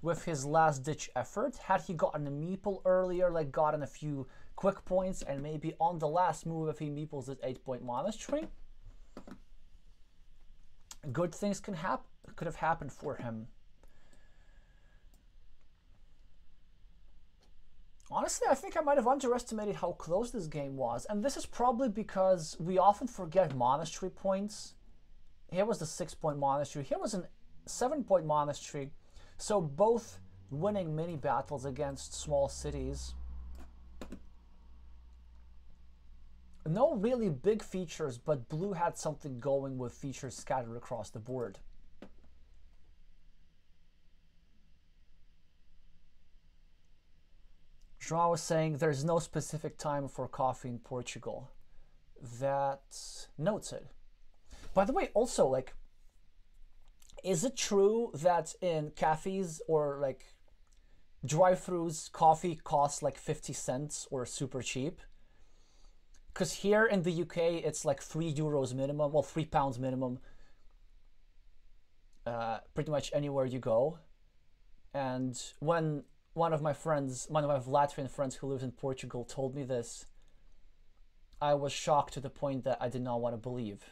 with his last-ditch effort. Had he gotten a meeple earlier, like gotten a few quick points, and maybe on the last move if he meeples his 8-point monastery, good things can hap could have happened for him. Honestly, I think I might have underestimated how close this game was. And this is probably because we often forget monastery points. Here was the six point monastery. Here was a seven point monastery. So both winning mini battles against small cities. No really big features, but blue had something going with features scattered across the board. João was saying there's no specific time for coffee in Portugal. That's noted. By the way, also, like, is it true that in cafes or like drive-throughs, coffee costs like 50 cents or super cheap? Because here in the UK, it's like three euros minimum, well, three pounds minimum, uh, pretty much anywhere you go. And when one of my friends, one of my Latvian friends who lives in Portugal told me this, I was shocked to the point that I did not want to believe.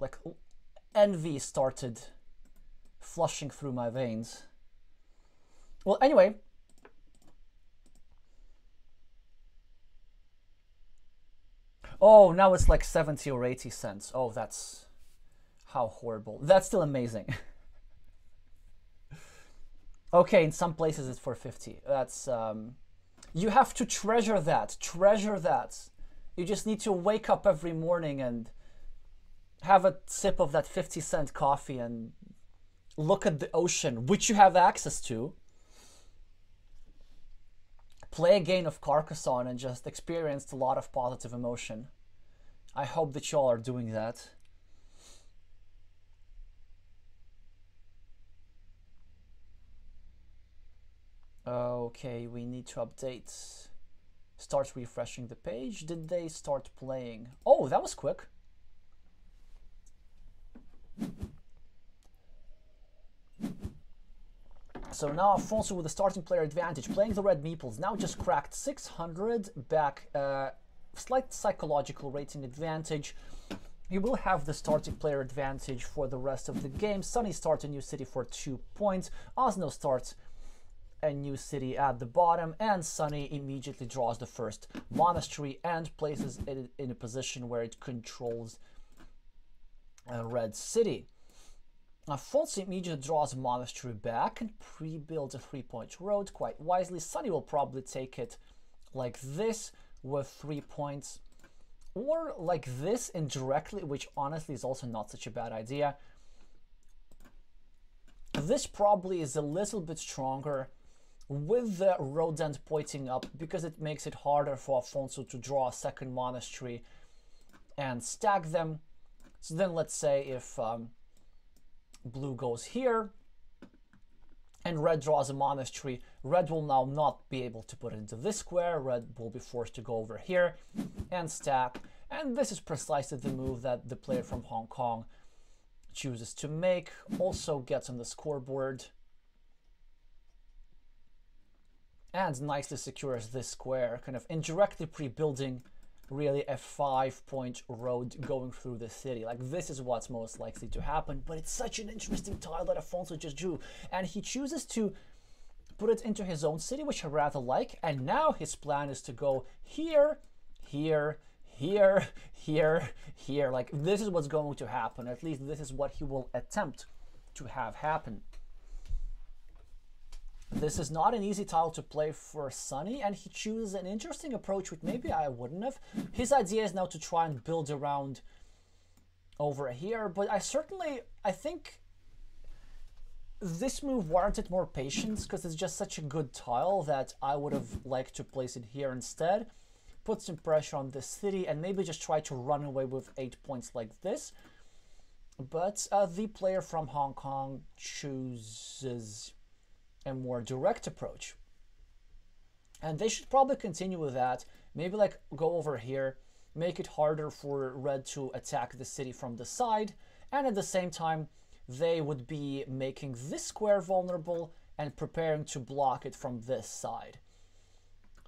Like, envy started flushing through my veins. Well, anyway. Oh, now it's like 70 or 80 cents. Oh, that's how horrible. That's still amazing. Okay, in some places it's for 50. That's um, you have to treasure that. Treasure that. You just need to wake up every morning and have a sip of that 50 cent coffee and look at the ocean, which you have access to. play a game of Carcassonne and just experienced a lot of positive emotion. I hope that y'all are doing that. Okay, we need to update. Start refreshing the page. Did they start playing? Oh, that was quick. So now Afonso with the starting player advantage, playing the red meeples, now just cracked 600 back, uh, slight psychological rating advantage. He will have the starting player advantage for the rest of the game. Sunny starts a new city for two points. Osno starts a new city at the bottom, and Sunny immediately draws the first monastery and places it in a position where it controls a red city. Uh, Afonso immediately draws a Monastery back and pre-builds a three-point road quite wisely. Sunny will probably take it like this with three points or like this indirectly, which honestly is also not such a bad idea. This probably is a little bit stronger with the road end pointing up because it makes it harder for Afonso to draw a second monastery and stack them. So then let's say if um, blue goes here, and red draws a monastery. Red will now not be able to put it into this square. Red will be forced to go over here and stack. And this is precisely the move that the player from Hong Kong chooses to make. Also gets on the scoreboard. And nicely secures this square, kind of indirectly pre-building really a five point road going through the city. Like this is what's most likely to happen, but it's such an interesting tile that Afonso just drew. And he chooses to put it into his own city, which I rather like. And now his plan is to go here, here, here, here, here. Like this is what's going to happen. At least this is what he will attempt to have happen. This is not an easy tile to play for Sunny, and he chooses an interesting approach which maybe I wouldn't have. His idea is now to try and build around over here, but I certainly, I think this move warranted more patience because it's just such a good tile that I would have liked to place it here instead. Put some pressure on this city and maybe just try to run away with 8 points like this. But uh, the player from Hong Kong chooses a more direct approach. And they should probably continue with that. Maybe like go over here, make it harder for red to attack the city from the side, and at the same time, they would be making this square vulnerable and preparing to block it from this side.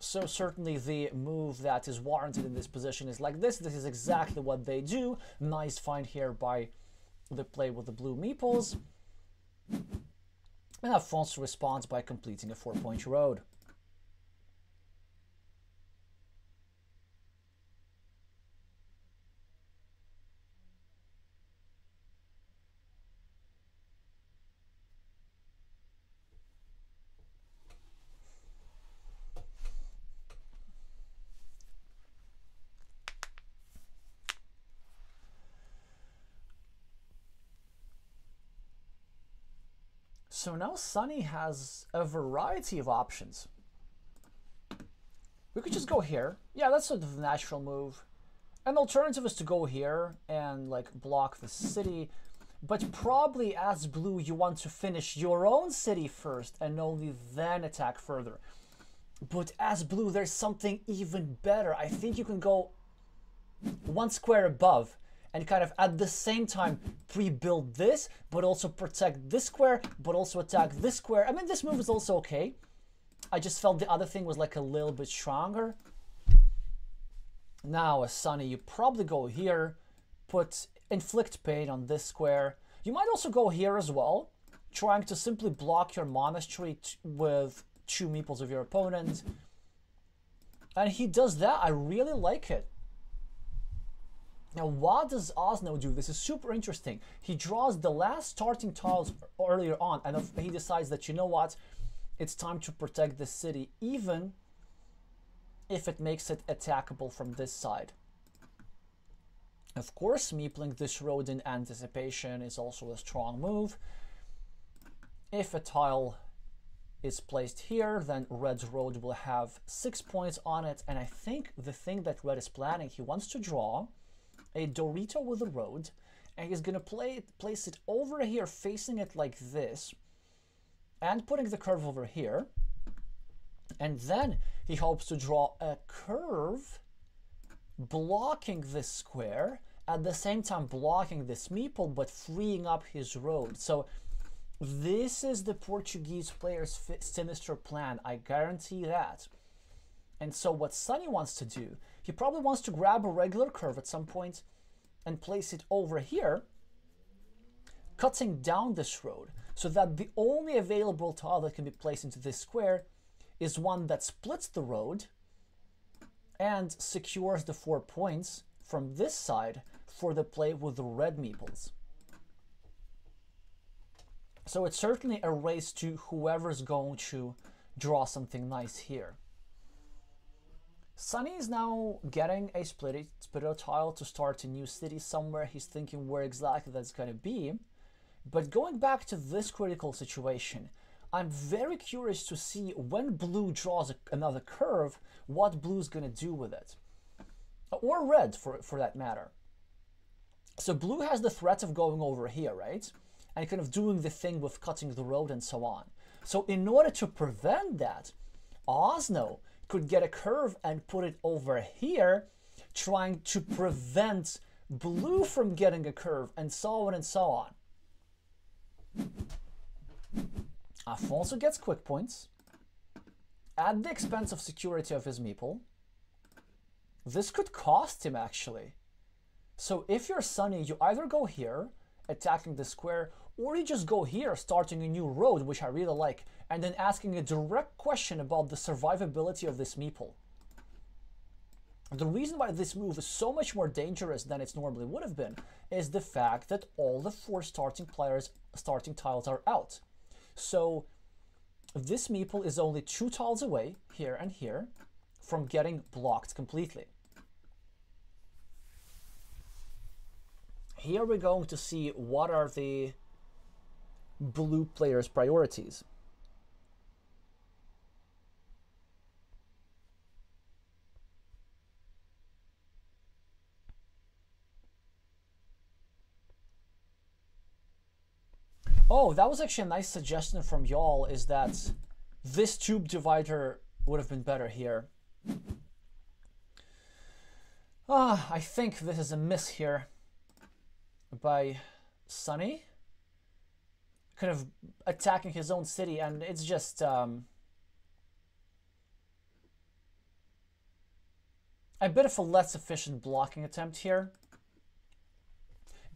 So certainly the move that is warranted in this position is like this. This is exactly what they do. Nice find here by the play with the blue meeples. And Afonso responds by completing a four-point road. So now Sunny has a variety of options. We could just go here. Yeah, that's sort of the natural move. An alternative is to go here and like block the city. But probably as blue, you want to finish your own city first and only then attack further. But as blue, there's something even better. I think you can go one square above and kind of at the same time pre-build this, but also protect this square, but also attack this square. I mean, this move is also okay. I just felt the other thing was like a little bit stronger. Now, uh, Sunny, you probably go here, put inflict pain on this square. You might also go here as well, trying to simply block your monastery with two meeples of your opponent. And he does that. I really like it. Now, what does Osno do? This is super interesting. He draws the last starting tiles earlier on, and he decides that, you know what, it's time to protect the city, even if it makes it attackable from this side. Of course, meepling this road in anticipation is also a strong move. If a tile is placed here, then Red's road will have six points on it. And I think the thing that Red is planning, he wants to draw a Dorito with a road, and he's gonna play place it over here, facing it like this, and putting the curve over here. And then he hopes to draw a curve blocking this square, at the same time blocking this meeple, but freeing up his road. So this is the Portuguese player's sinister plan. I guarantee that. And so what Sunny wants to do, he probably wants to grab a regular curve at some point and place it over here, cutting down this road so that the only available tile that can be placed into this square is one that splits the road and secures the four points from this side for the play with the red meeples. So it's certainly a race to whoever's going to draw something nice here. Sunny is now getting a split splitter tile to start a new city somewhere. He's thinking where exactly that's going to be. But going back to this critical situation, I'm very curious to see when blue draws a, another curve, what blue's going to do with it. Or red, for, for that matter. So blue has the threat of going over here, right? and kind of doing the thing with cutting the road and so on. So in order to prevent that, Osno could get a curve and put it over here, trying to prevent blue from getting a curve and so on and so on. Afonso gets quick points at the expense of security of his meeple. This could cost him actually. So if you're Sunny, you either go here, attacking the square, or you just go here, starting a new road, which I really like, and then asking a direct question about the survivability of this meeple. The reason why this move is so much more dangerous than it normally would have been is the fact that all the four starting players' starting tiles are out. So this meeple is only two tiles away, here and here, from getting blocked completely. Here we're going to see what are the blue players' priorities. Oh, that was actually a nice suggestion from y'all is that this tube divider would have been better here. Ah, I think this is a miss here by Sunny kind of attacking his own city, and it's just um, a bit of a less efficient blocking attempt here.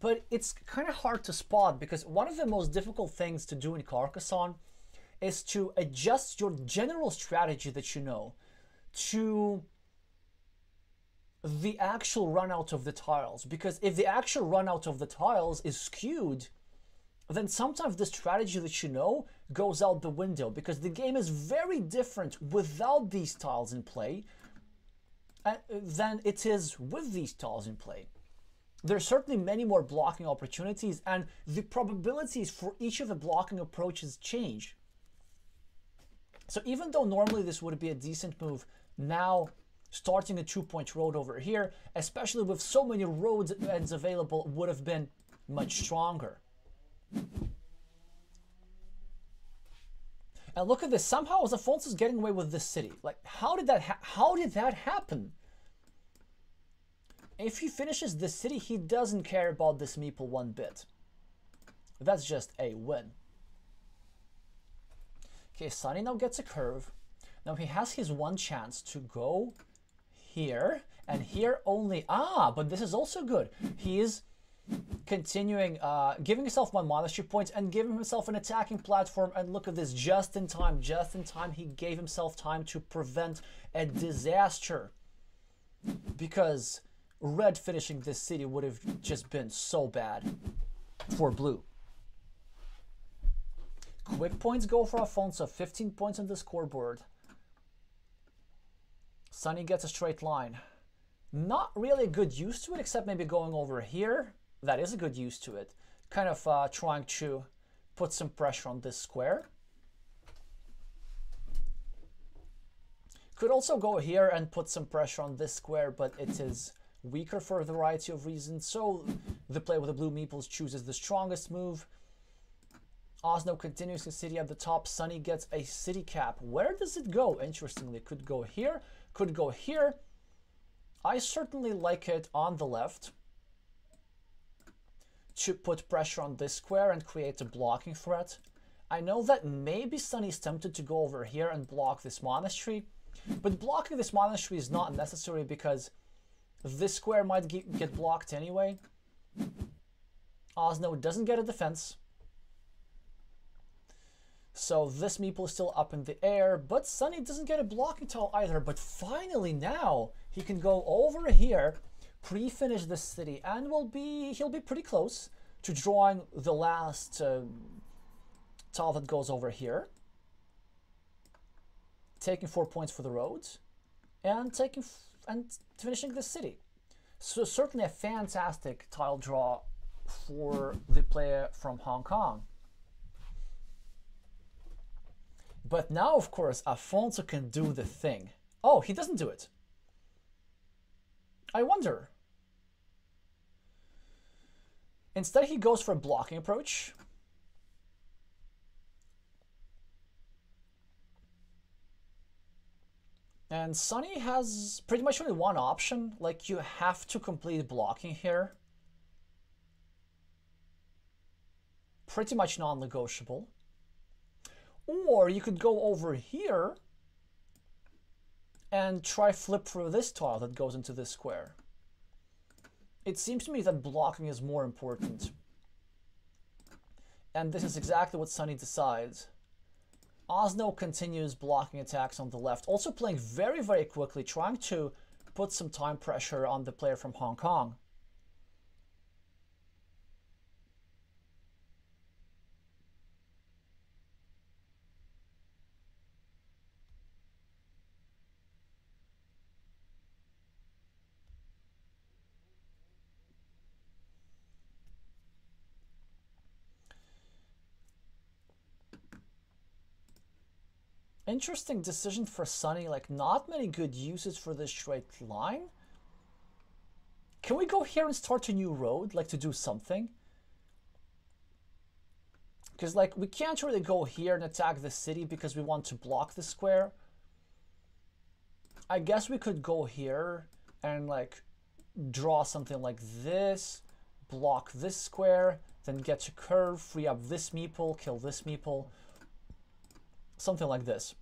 But it's kind of hard to spot because one of the most difficult things to do in Carcassonne is to adjust your general strategy that you know to the actual run out of the tiles. Because if the actual run out of the tiles is skewed, then sometimes the strategy that you know goes out the window because the game is very different without these tiles in play uh, than it is with these tiles in play. There are certainly many more blocking opportunities and the probabilities for each of the blocking approaches change. So even though normally this would be a decent move, now starting a two-point road over here, especially with so many roads ends available, would have been much stronger. And look at this. Somehow is getting away with this city. Like, how did that how did that happen? If he finishes this city, he doesn't care about this meeple one bit. That's just a win. Okay, Sunny now gets a curve. Now he has his one chance to go here and here only. Ah, but this is also good. He is continuing, uh, giving himself one monastery points and giving himself an attacking platform. And look at this, just in time, just in time, he gave himself time to prevent a disaster. Because red finishing this city would have just been so bad for blue. Quick points go for Afonso, 15 points on the scoreboard. Sunny gets a straight line. Not really good use to it, except maybe going over here that is a good use to it. Kind of uh, trying to put some pressure on this square. Could also go here and put some pressure on this square, but it is weaker for a variety of reasons. So the player with the blue meeples chooses the strongest move. Osno continues his city at the top. Sunny gets a city cap. Where does it go? Interestingly, could go here, could go here. I certainly like it on the left to put pressure on this square and create a blocking threat. I know that maybe Sunny's tempted to go over here and block this monastery, but blocking this monastery is not necessary because this square might get blocked anyway. Osno doesn't get a defense. So this meeple is still up in the air, but Sunny doesn't get a blocking tile either. But finally now, he can go over here, pre-finish this city, and will be he'll be pretty close to drawing the last uh, tile that goes over here. Taking four points for the roads, and taking and finishing the city. So certainly a fantastic tile draw for the player from Hong Kong. But now, of course, Afonso can do the thing. Oh, he doesn't do it. I wonder. Instead, he goes for a blocking approach. And Sunny has pretty much only one option. Like, you have to complete blocking here. Pretty much non-negotiable. Or you could go over here and try flip through this tile that goes into this square. It seems to me that blocking is more important. And this is exactly what Sunny decides. Osno continues blocking attacks on the left, also playing very, very quickly, trying to put some time pressure on the player from Hong Kong. Interesting decision for Sunny. Like, not many good uses for this straight line. Can we go here and start a new road, like to do something? Because, like, we can't really go here and attack the city because we want to block the square. I guess we could go here and, like, draw something like this, block this square, then get to curve, free up this meeple, kill this meeple. Something like this.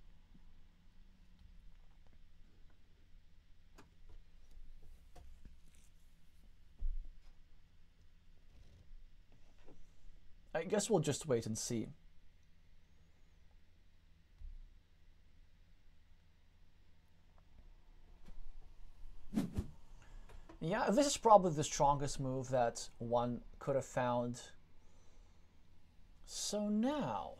I guess we'll just wait and see. Yeah, this is probably the strongest move that one could have found. So now,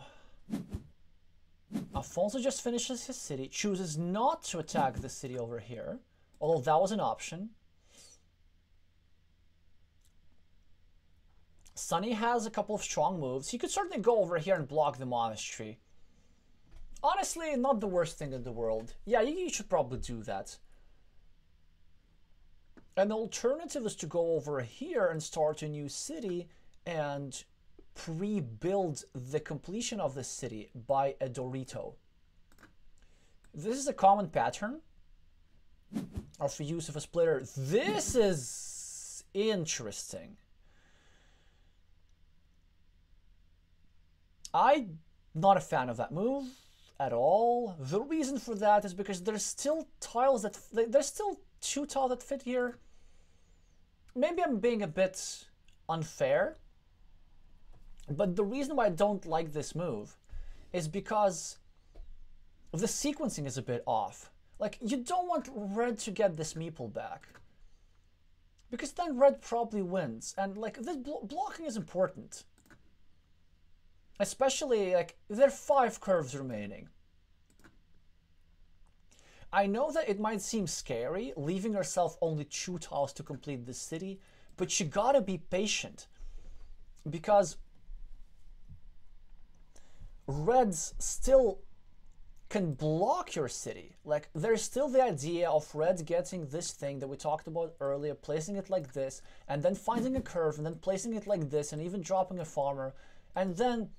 Afonso just finishes his city, chooses not to attack the city over here, although that was an option. Sunny has a couple of strong moves. He could certainly go over here and block the monastery. Honestly, not the worst thing in the world. Yeah, you should probably do that. An alternative is to go over here and start a new city and pre-build the completion of the city by a Dorito. This is a common pattern of use of a splitter. This is interesting. I'm not a fan of that move at all. The reason for that is because there's still tiles that there's still two tiles that fit here. Maybe I'm being a bit unfair, but the reason why I don't like this move is because the sequencing is a bit off. Like, you don't want red to get this meeple back. Because then red probably wins. And, like, this blo blocking is important. Especially, like, there are five curves remaining. I know that it might seem scary, leaving herself only two tiles to complete the city, but you gotta be patient. Because Reds still can block your city. Like there's still the idea of red getting this thing that we talked about earlier, placing it like this, and then finding a curve, and then placing it like this, and even dropping a farmer, and then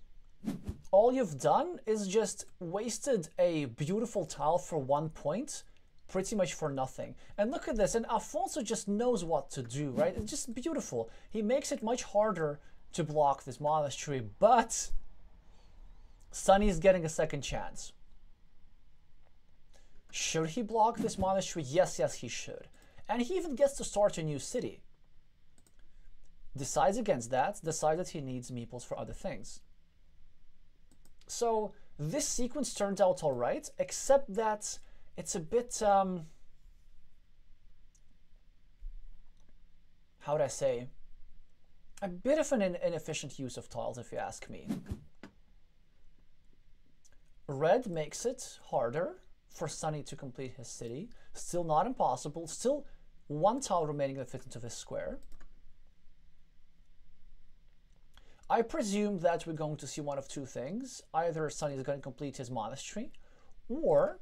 all you've done is just wasted a beautiful tile for one point, pretty much for nothing. And look at this, and Afonso just knows what to do, right? It's just beautiful. He makes it much harder to block this monastery, but Sunny is getting a second chance. Should he block this monastery? Yes, yes, he should. And he even gets to start a new city. Decides against that, decides that he needs meeples for other things. So this sequence turned out alright, except that it's a bit, um, how would I say, a bit of an inefficient use of tiles, if you ask me. Red makes it harder for Sunny to complete his city. Still not impossible. Still one tile remaining that fits into this square. I presume that we're going to see one of two things. Either Sunny is going to complete his monastery, or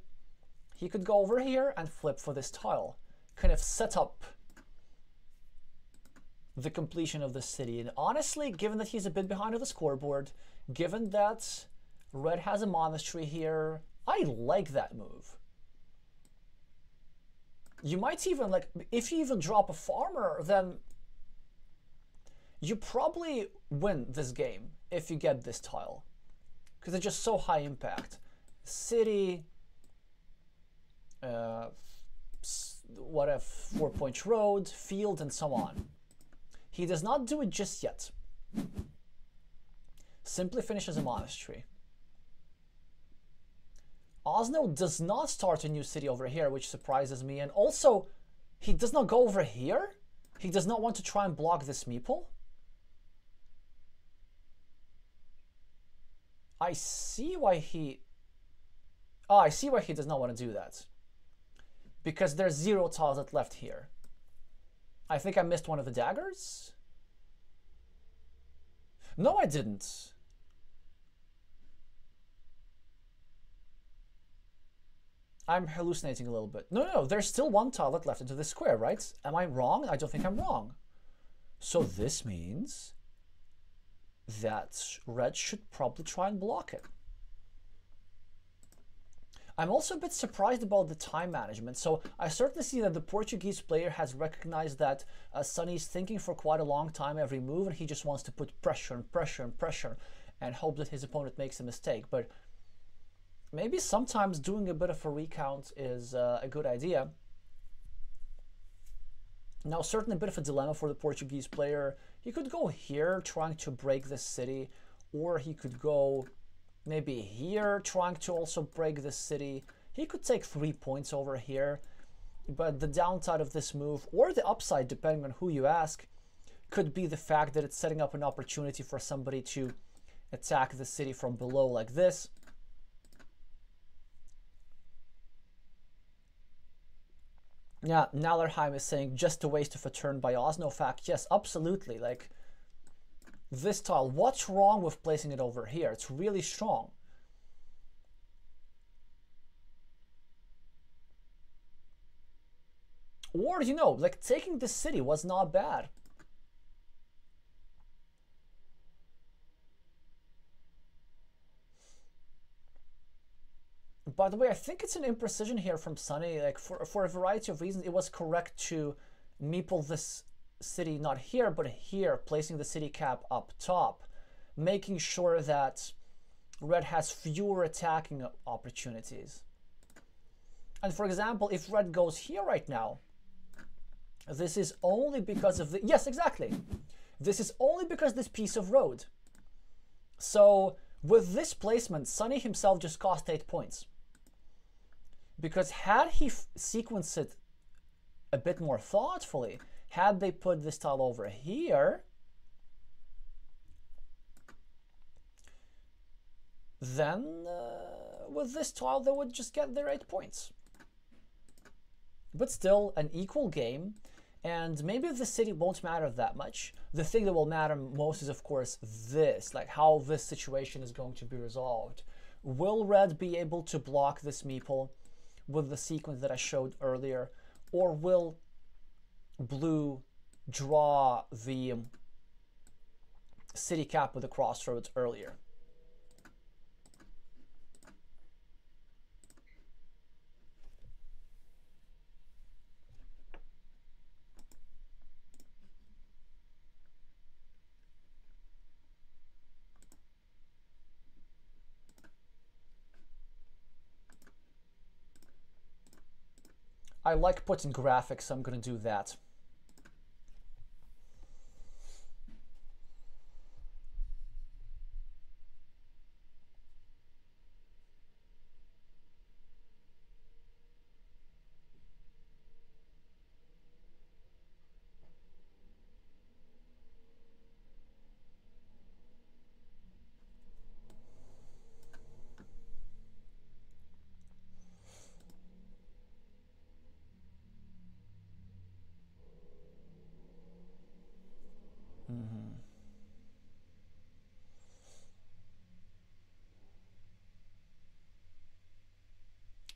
he could go over here and flip for this tile. Kind of set up the completion of the city. And honestly, given that he's a bit behind on the scoreboard, given that Red has a monastery here, I like that move. You might even, like, if you even drop a farmer, then you probably win this game if you get this tile. Because it's just so high impact. City, uh, whatever, four point road, field, and so on. He does not do it just yet. Simply finishes a monastery. Osno does not start a new city over here, which surprises me. And also, he does not go over here? He does not want to try and block this meeple? I see why he... Oh, I see why he does not want to do that. Because there's zero tiles left here. I think I missed one of the daggers? No, I didn't. I'm hallucinating a little bit. No, no, there's still one tile that left into the square, right? Am I wrong? I don't think I'm wrong. So this means that red should probably try and block it. I'm also a bit surprised about the time management. So I certainly see that the Portuguese player has recognized that uh, thinking for quite a long time every move, and he just wants to put pressure and pressure and pressure and hope that his opponent makes a mistake. But maybe sometimes doing a bit of a recount is uh, a good idea. Now, certainly a bit of a dilemma for the Portuguese player. He could go here trying to break the city, or he could go maybe here trying to also break the city. He could take three points over here, but the downside of this move, or the upside, depending on who you ask, could be the fact that it's setting up an opportunity for somebody to attack the city from below like this. Yeah, Nallerheim is saying just a waste of a turn by Osnofaac. Yes, absolutely. Like this tile, what's wrong with placing it over here? It's really strong. Or, you know, like taking this city was not bad. By the way, I think it's an imprecision here from Sunny. Like for for a variety of reasons, it was correct to meeple this city not here but here, placing the city cap up top, making sure that red has fewer attacking opportunities. And for example, if red goes here right now, this is only because of the yes, exactly. This is only because this piece of road. So with this placement, Sunny himself just cost eight points. Because had he sequenced it a bit more thoughtfully, had they put this tile over here, then uh, with this tile they would just get their 8 points. But still, an equal game, and maybe the city won't matter that much. The thing that will matter most is, of course, this, like how this situation is going to be resolved. Will red be able to block this meeple with the sequence that I showed earlier? Or will blue draw the um, city cap with the crossroads earlier? I like putting graphics, so I'm going to do that.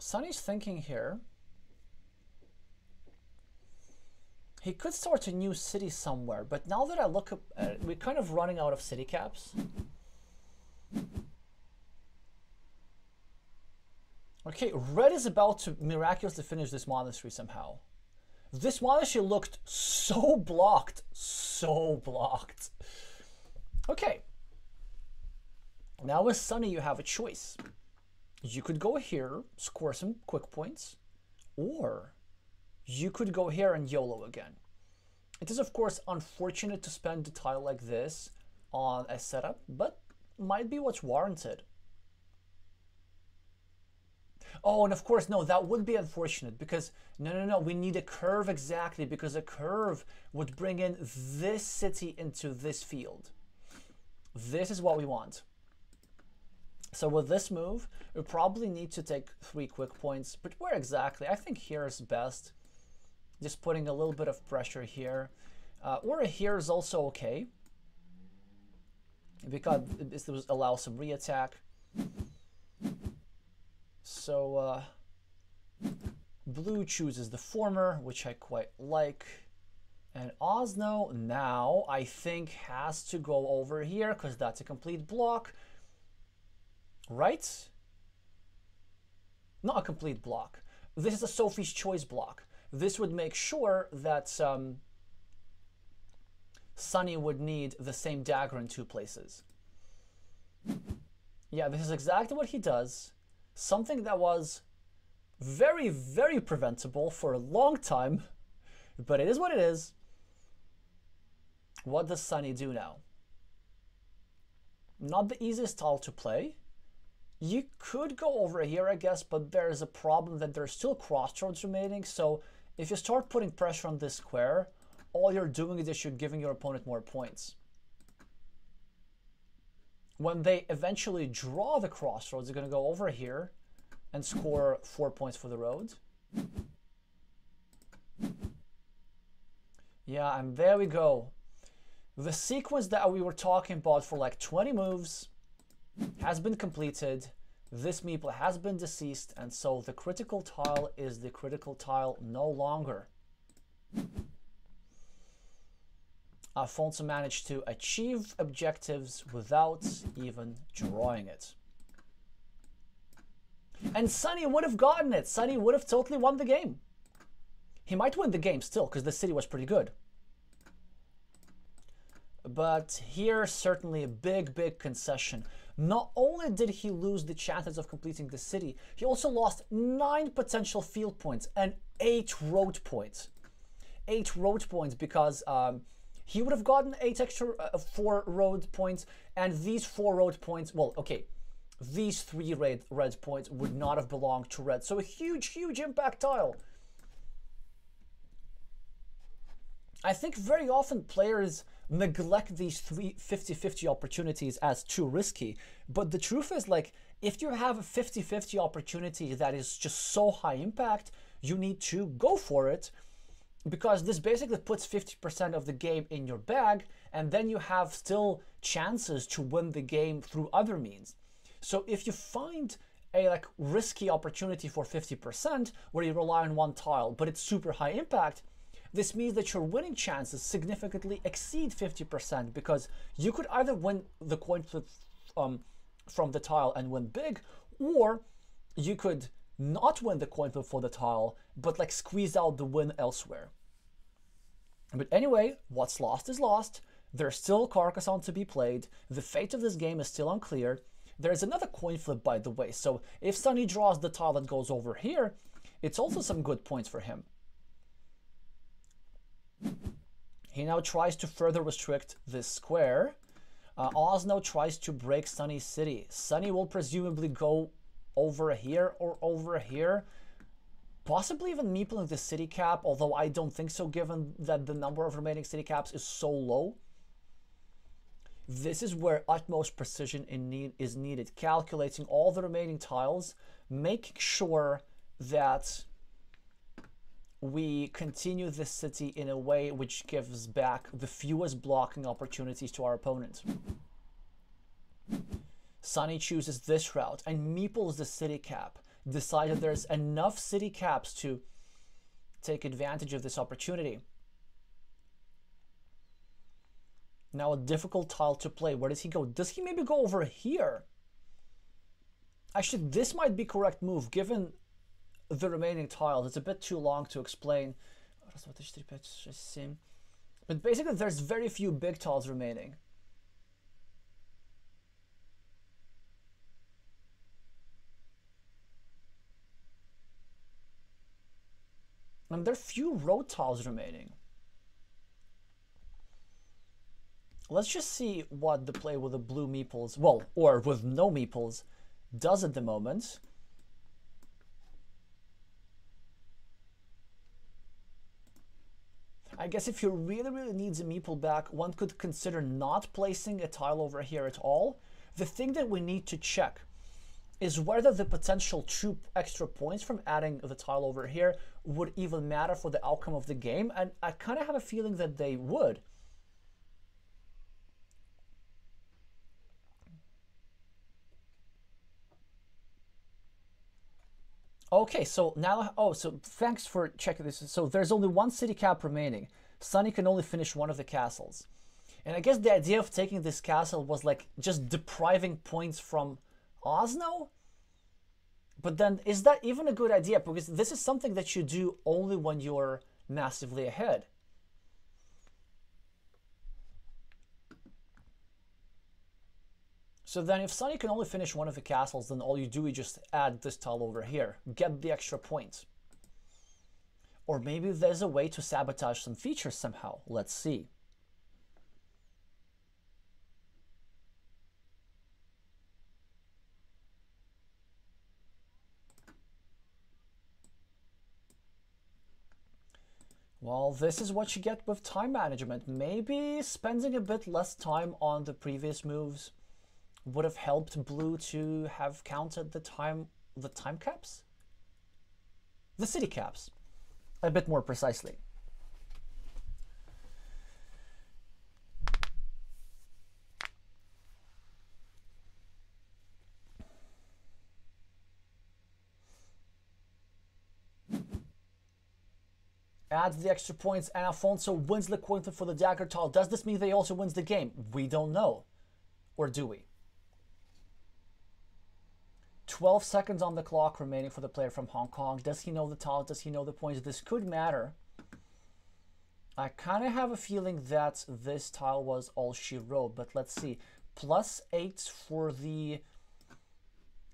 Sunny's thinking here. He could start a new city somewhere, but now that I look up, uh, we're kind of running out of city caps. Okay, red is about to miraculously finish this monastery somehow. This monastery looked so blocked, so blocked. Okay. Now with Sunny, you have a choice you could go here, score some quick points, or you could go here and YOLO again. It is, of course, unfortunate to spend a tile like this on a setup, but might be what's warranted. Oh, and of course, no, that would be unfortunate because no, no, no, we need a curve exactly because a curve would bring in this city into this field. This is what we want. So with this move, we probably need to take three quick points, but where exactly? I think here is best. Just putting a little bit of pressure here. Uh, or here is also okay. Because this allows some re-attack. So uh, blue chooses the former, which I quite like. And Osno now, I think, has to go over here because that's a complete block right? Not a complete block. This is a Sophie's Choice block. This would make sure that um, Sunny would need the same dagger in two places. Yeah, this is exactly what he does. Something that was very, very preventable for a long time, but it is what it is. What does Sunny do now? Not the easiest tile to play, you could go over here, I guess, but there's a problem that there's still crossroads remaining. So if you start putting pressure on this square, all you're doing is you're giving your opponent more points. When they eventually draw the crossroads, they're going to go over here and score four points for the road. Yeah, and there we go. The sequence that we were talking about for like 20 moves has been completed. This meeple has been deceased, and so the critical tile is the critical tile no longer. Alfonso managed to achieve objectives without even drawing it. And Sunny would have gotten it. Sunny would have totally won the game. He might win the game still, because the city was pretty good. But here, certainly a big, big concession. Not only did he lose the chances of completing the city, he also lost 9 potential field points and 8 road points. 8 road points because um, he would have gotten 8 extra uh, 4 road points and these 4 road points, well, okay, these 3 red, red points would not have belonged to red. So a huge, huge impact tile. I think very often players neglect these 50-50 opportunities as too risky. But the truth is like, if you have a 50-50 opportunity that is just so high impact, you need to go for it because this basically puts 50% of the game in your bag and then you have still chances to win the game through other means. So if you find a like risky opportunity for 50% where you rely on one tile, but it's super high impact, this means that your winning chances significantly exceed 50% because you could either win the coin flip um, from the tile and win big, or you could not win the coin flip for the tile, but like squeeze out the win elsewhere. But anyway, what's lost is lost. There's still Carcassonne to be played. The fate of this game is still unclear. There's another coin flip, by the way. So if Sunny draws the tile that goes over here, it's also some good points for him. He now tries to further restrict this square. Uh, Osno tries to break Sunny City. Sunny will presumably go over here or over here. Possibly even meepling the city cap, although I don't think so given that the number of remaining city caps is so low. This is where utmost precision need, is needed, calculating all the remaining tiles, making sure that we continue this city in a way which gives back the fewest blocking opportunities to our opponent. Sunny chooses this route and meeples the city cap, decided there's enough city caps to take advantage of this opportunity. Now a difficult tile to play. Where does he go? Does he maybe go over here? Actually, this might be correct move given the remaining tiles. It's a bit too long to explain. But basically, there's very few big tiles remaining. And there are few road tiles remaining. Let's just see what the play with the blue meeples, well, or with no meeples, does at the moment. I guess if you really, really need a meeple back, one could consider not placing a tile over here at all. The thing that we need to check is whether the potential two extra points from adding the tile over here would even matter for the outcome of the game, and I kind of have a feeling that they would. Okay, so now, oh, so thanks for checking this. So there's only one city cap remaining. Sunny can only finish one of the castles. And I guess the idea of taking this castle was like just depriving points from Osno? But then is that even a good idea? Because this is something that you do only when you're massively ahead. So then if Sunny can only finish one of the castles, then all you do is just add this tile over here. Get the extra points. Or maybe there's a way to sabotage some features somehow. Let's see. Well, this is what you get with time management. Maybe spending a bit less time on the previous moves would have helped Blue to have counted the time the time caps? The city caps, a bit more precisely. adds the extra points and Alfonso wins the coin for the dagger tile. Does this mean they also wins the game? We don't know. Or do we? 12 seconds on the clock remaining for the player from Hong Kong. Does he know the tile? Does he know the points? This could matter. I kind of have a feeling that this tile was all she wrote, but let's see. Plus 8 for the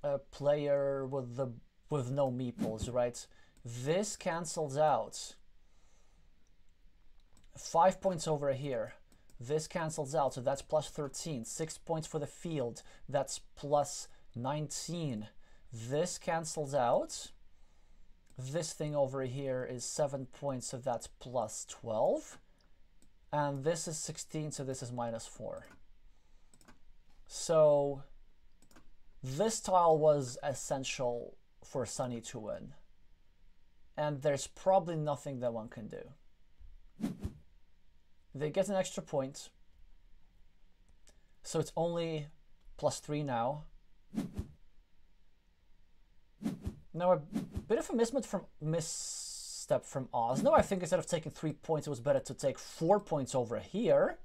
uh, player with the with no meeples, right? This cancels out. 5 points over here. This cancels out, so that's plus 13. 6 points for the field. That's plus 19. This cancels out. This thing over here is 7 points, so that's plus 12. And this is 16, so this is minus 4. So this tile was essential for Sunny to win. And there's probably nothing that one can do. They get an extra point. So it's only plus 3 now Now a bit of a misstep from misstep from Osno. I think instead of taking three points, it was better to take four points over here.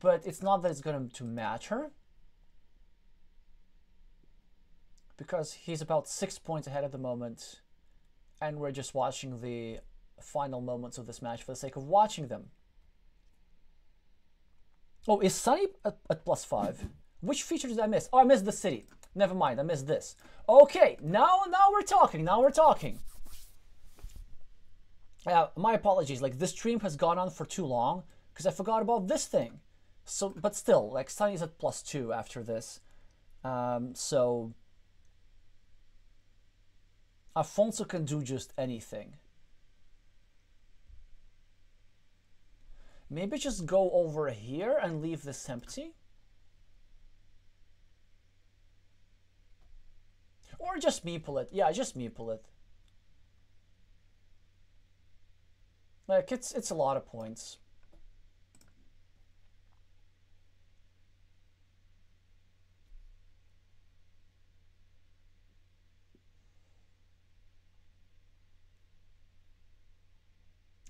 But it's not that it's going to match her. Because he's about six points ahead at the moment. And we're just watching the final moments of this match for the sake of watching them. Oh, is Sunny at, at plus five? Which feature did I miss? Oh, I missed the city. Never mind, I missed this. Okay, now now we're talking. Now we're talking. Yeah, my apologies. Like this stream has gone on for too long because I forgot about this thing. So, but still, like Sunny's at plus two after this. Um, so Afonso can do just anything. Maybe just go over here and leave this empty. Or just meeple it. Yeah, just meeple it. Like, it's, it's a lot of points.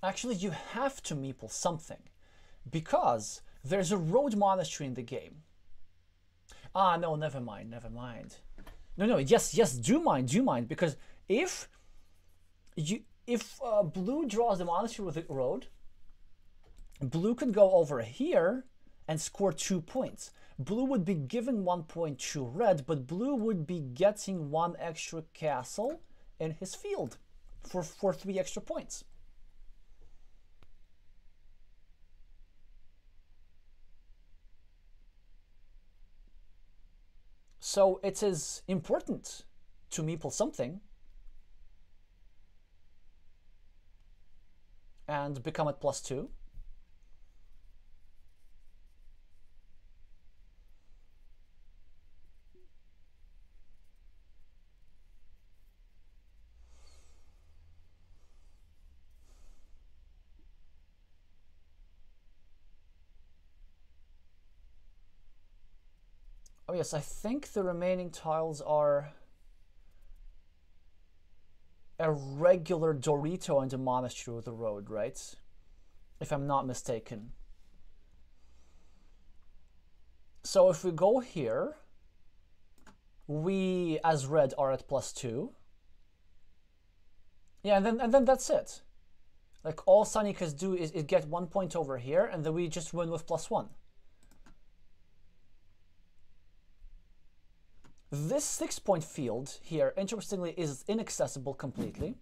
Actually, you have to meeple something because there's a road monastery in the game. Ah, no, never mind, never mind. No, no, yes, yes, do mind, do mind, because if you if uh, blue draws the monastery with the road, blue can go over here and score two points. Blue would be giving one point to red, but blue would be getting one extra castle in his field for, for three extra points. So it is important to meeple something and become at plus 2. Yes, I think the remaining tiles are a regular Dorito and a monastery of the road, right? If I'm not mistaken. So if we go here, we as red are at plus two. Yeah, and then and then that's it. Like all Sunny can do is, is get one point over here, and then we just win with plus one. This six point field here, interestingly, is inaccessible completely.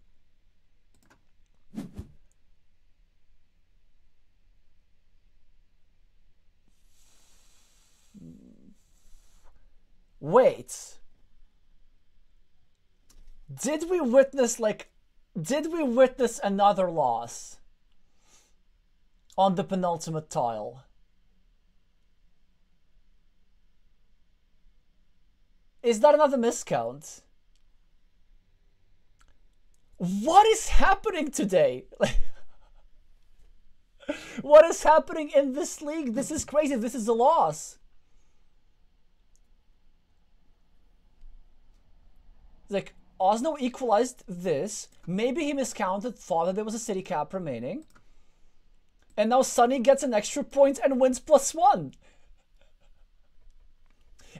Wait. Did we witness, like, did we witness another loss on the penultimate tile? Is that another miscount? What is happening today? what is happening in this league? This is crazy. This is a loss. Like, Osno equalized this. Maybe he miscounted, thought that there was a city cap remaining. And now Sunny gets an extra point and wins plus one.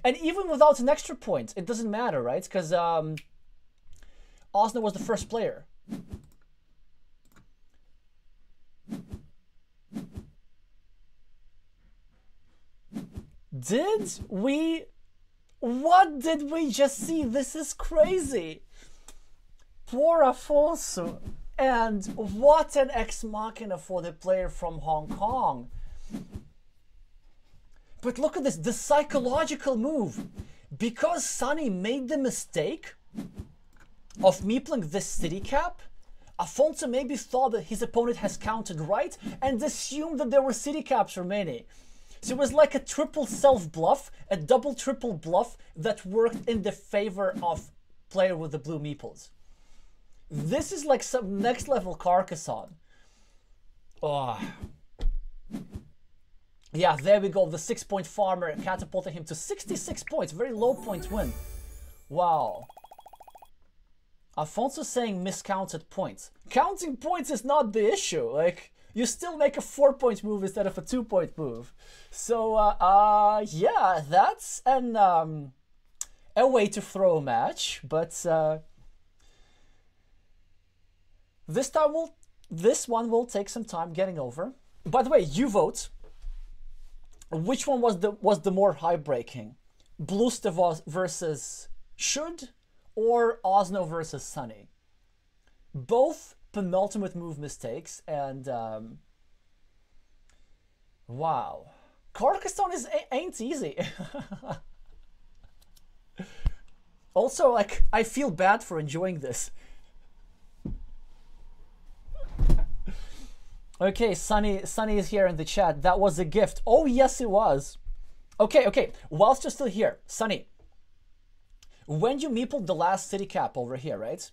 And even without an extra point, it doesn't matter, right? Because um, Osno was the first player. Did we... What did we just see? This is crazy. Poor Afonso. And what an ex machina for the player from Hong Kong. But look at this, the psychological move. Because Sunny made the mistake of meepling this city cap, Afonso maybe thought that his opponent has counted right and assumed that there were city caps remaining. So it was like a triple self bluff, a double triple bluff that worked in the favor of player with the blue meeples. This is like some next level Carcassonne. Oh. Yeah, there we go. The six point farmer catapulted him to 66 points. Very low point win. Wow. Alfonso saying miscounted points. Counting points is not the issue. Like, you still make a four point move instead of a two point move. So, uh, uh yeah, that's an, um, a way to throw a match, but, uh, this time will, this one will take some time getting over. By the way, you vote. Which one was the was the more high breaking? Bluestevos versus Should or Osno versus Sunny? Both penultimate move mistakes and um, wow, Carcassonne is ain't easy. also, like I feel bad for enjoying this. Okay, Sunny, Sunny is here in the chat. That was a gift. Oh, yes, it was. Okay, okay. Whilst you're still here, Sunny, when you meepled the last city cap over here, right?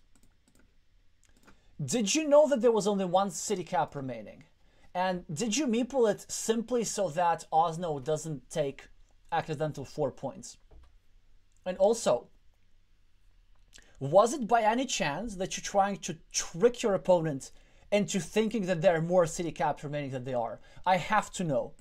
Did you know that there was only one city cap remaining? And did you meeple it simply so that Osno doesn't take accidental four points? And also, was it by any chance that you're trying to trick your opponent into thinking that there are more city caps remaining than they are. I have to know.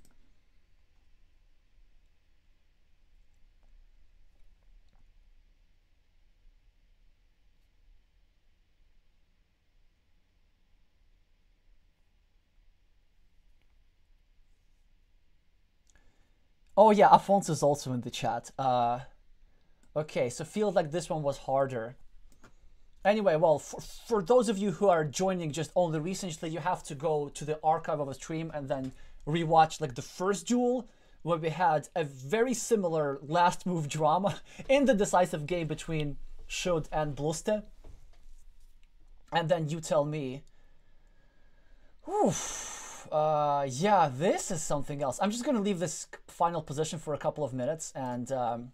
Oh yeah, Afonso is also in the chat. Uh, okay, so feels like this one was harder. Anyway, well, for, for those of you who are joining just only recently, you have to go to the archive of a stream and then rewatch like the first duel where we had a very similar last move drama in the decisive game between Should and Bluste. And then you tell me, Oof, uh, yeah, this is something else. I'm just going to leave this final position for a couple of minutes and um,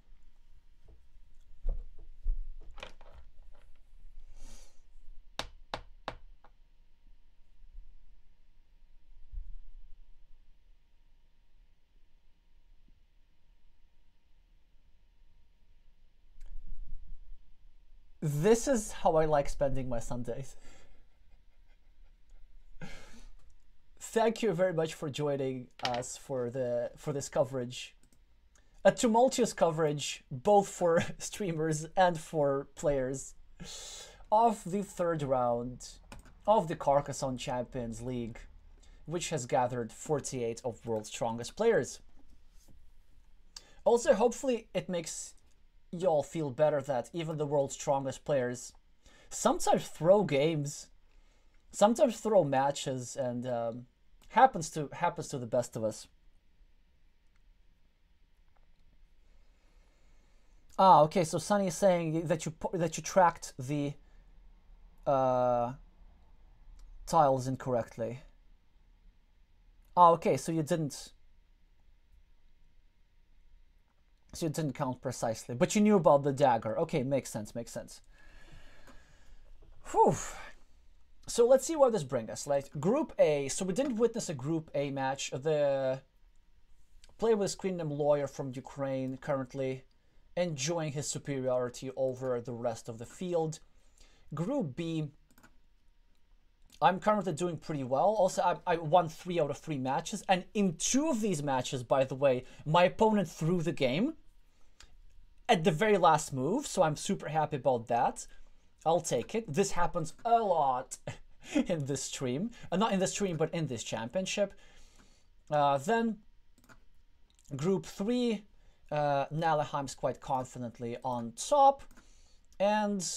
This is how I like spending my Sundays. Thank you very much for joining us for the for this coverage. A tumultuous coverage both for streamers and for players of the third round of the Carcassonne Champions League, which has gathered 48 of world's strongest players. Also, hopefully it makes y'all feel better that even the world's strongest players sometimes throw games, sometimes throw matches, and um, happens to happens to the best of us. Ah, okay. So Sunny is saying that you that you tracked the uh, tiles incorrectly. Ah, okay. So you didn't So it didn't count precisely, but you knew about the dagger. Okay, makes sense, makes sense. Whew. So let's see where this brings us. Like Group A. So we didn't witness a Group A match. The player with name lawyer from Ukraine currently enjoying his superiority over the rest of the field. Group B. I'm currently doing pretty well. Also, I, I, won three out of three matches. And in two of these matches, by the way, my opponent threw the game at the very last move, so I'm super happy about that. I'll take it. This happens a lot in this stream. Uh, not in the stream, but in this championship. Uh, then, Group 3, uh, Nalaheim's quite confidently on top. And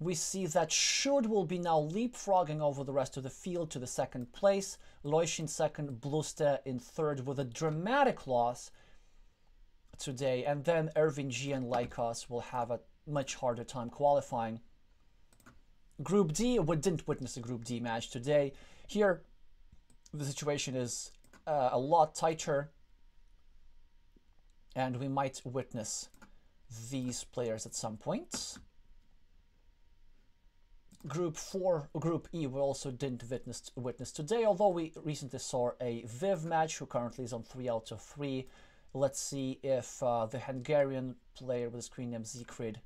we see that Should will be now leapfrogging over the rest of the field to the second place. Loishin second, Bluste in third with a dramatic loss today, and then Irving G and Lycos will have a much harder time qualifying. Group D, we didn't witness a Group D match today. Here, the situation is uh, a lot tighter, and we might witness these players at some point. Group 4, Group E, we also didn't witness, witness today, although we recently saw a Viv match, who currently is on 3 out of 3. Let's see if uh, the Hungarian player with the screen name Zekrid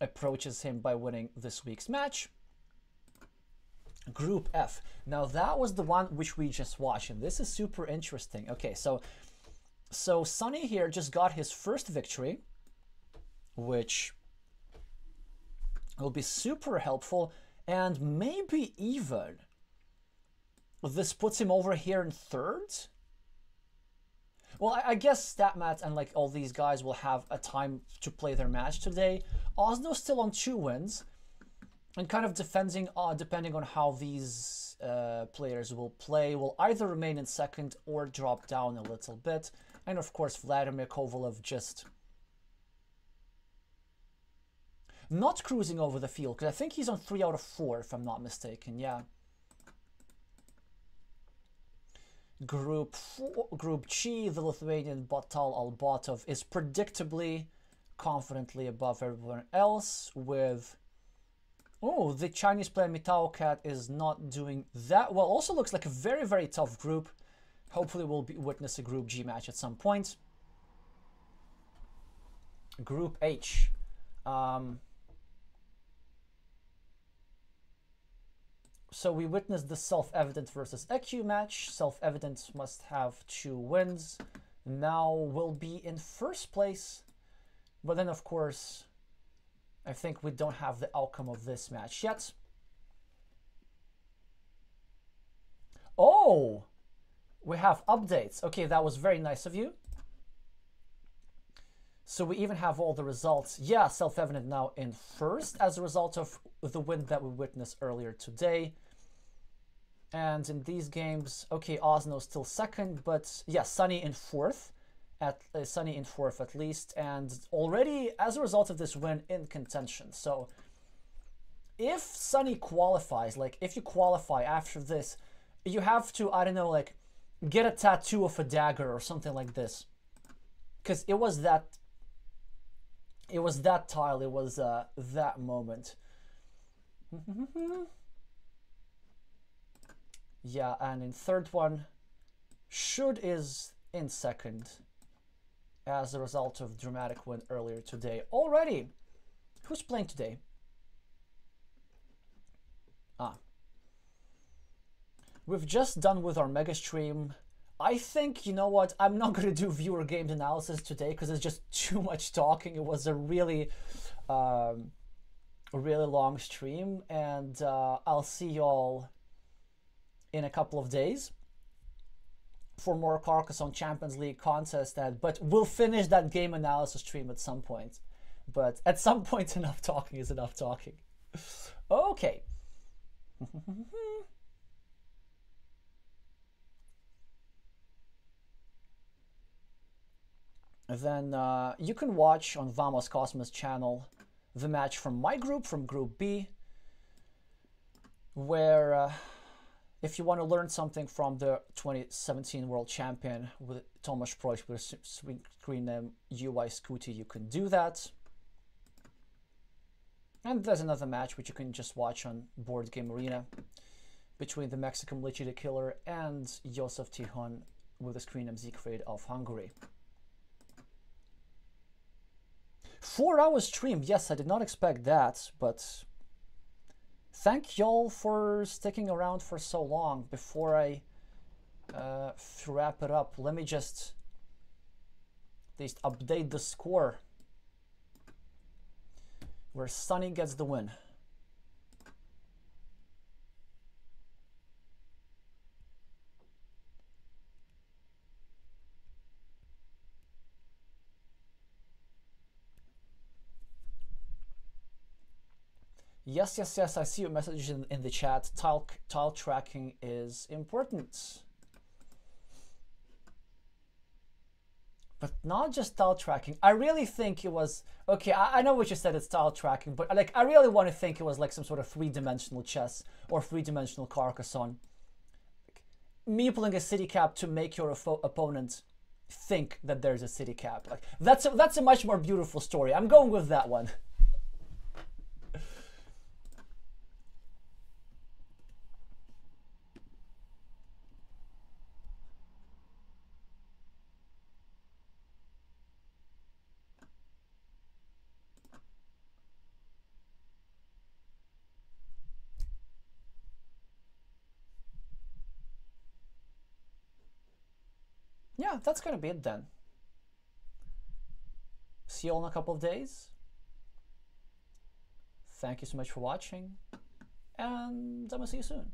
approaches him by winning this week's match. Group F. Now that was the one which we just watched, and this is super interesting. Okay, so so Sunny here just got his first victory, which will be super helpful, and maybe even this puts him over here in third. Well, I, I guess StatMat and like all these guys will have a time to play their match today. Osno still on two wins, and kind of defending, uh, depending on how these uh, players will play, will either remain in second or drop down a little bit. And of course, Vladimir Kovalev just not cruising over the field, because I think he's on 3 out of 4, if I'm not mistaken, yeah. Group Group G, the Lithuanian Batal Albatov is predictably, confidently above everyone else with... Oh, the Chinese player Mitao Cat is not doing that well. Also looks like a very, very tough group. Hopefully we'll be, witness a Group G match at some point. Group H. Um, So we witnessed the self-evident versus ekkyu match. Self-evident must have two wins. Now will be in first place. But then, of course, I think we don't have the outcome of this match yet. Oh! We have updates. Okay, that was very nice of you. So we even have all the results. Yeah, self-evident now in first as a result of the win that we witnessed earlier today. And in these games, okay, Osno still second, but yeah, Sunny in fourth, at uh, Sunny in fourth at least, and already as a result of this win in contention. So if Sunny qualifies, like if you qualify after this, you have to I don't know, like get a tattoo of a dagger or something like this, because it was that. It was that tile. It was uh, that moment. Yeah, and in third one, should is in second as a result of dramatic win earlier today. Already, who's playing today? Ah. We've just done with our mega stream. I think, you know what, I'm not going to do viewer games analysis today because it's just too much talking. It was a really, um, really long stream and uh, I'll see y'all in a couple of days for more Carcassonne Champions League contest that but we'll finish that game analysis stream at some point. But at some point enough talking is enough talking. okay. then uh, you can watch on Vamos Cosmos channel the match from my group, from Group B, where uh, if you want to learn something from the 2017 world champion with Thomas Preuss with screen name UI Scooty, you can do that. And there's another match which you can just watch on Board Game Arena between the Mexican Lichi the Killer and Josef Tihon with the screen name Siegfried of Hungary. Four hours stream, yes, I did not expect that, but thank y'all for sticking around for so long. Before I uh, wrap it up, let me just at least update the score where Sunny gets the win. Yes, yes, yes, I see your message in, in the chat. Tile, tile tracking is important. But not just tile tracking. I really think it was, okay, I, I know what you said, it's tile tracking, but like I really want to think it was like some sort of three-dimensional chess or three-dimensional Carcassonne. Me pulling a city cap to make your opponent think that there's a city cap. Like that's a, that's a much more beautiful story. I'm going with that one. That's gonna be it then. See you all in a couple of days. Thank you so much for watching, and I'm gonna see you soon.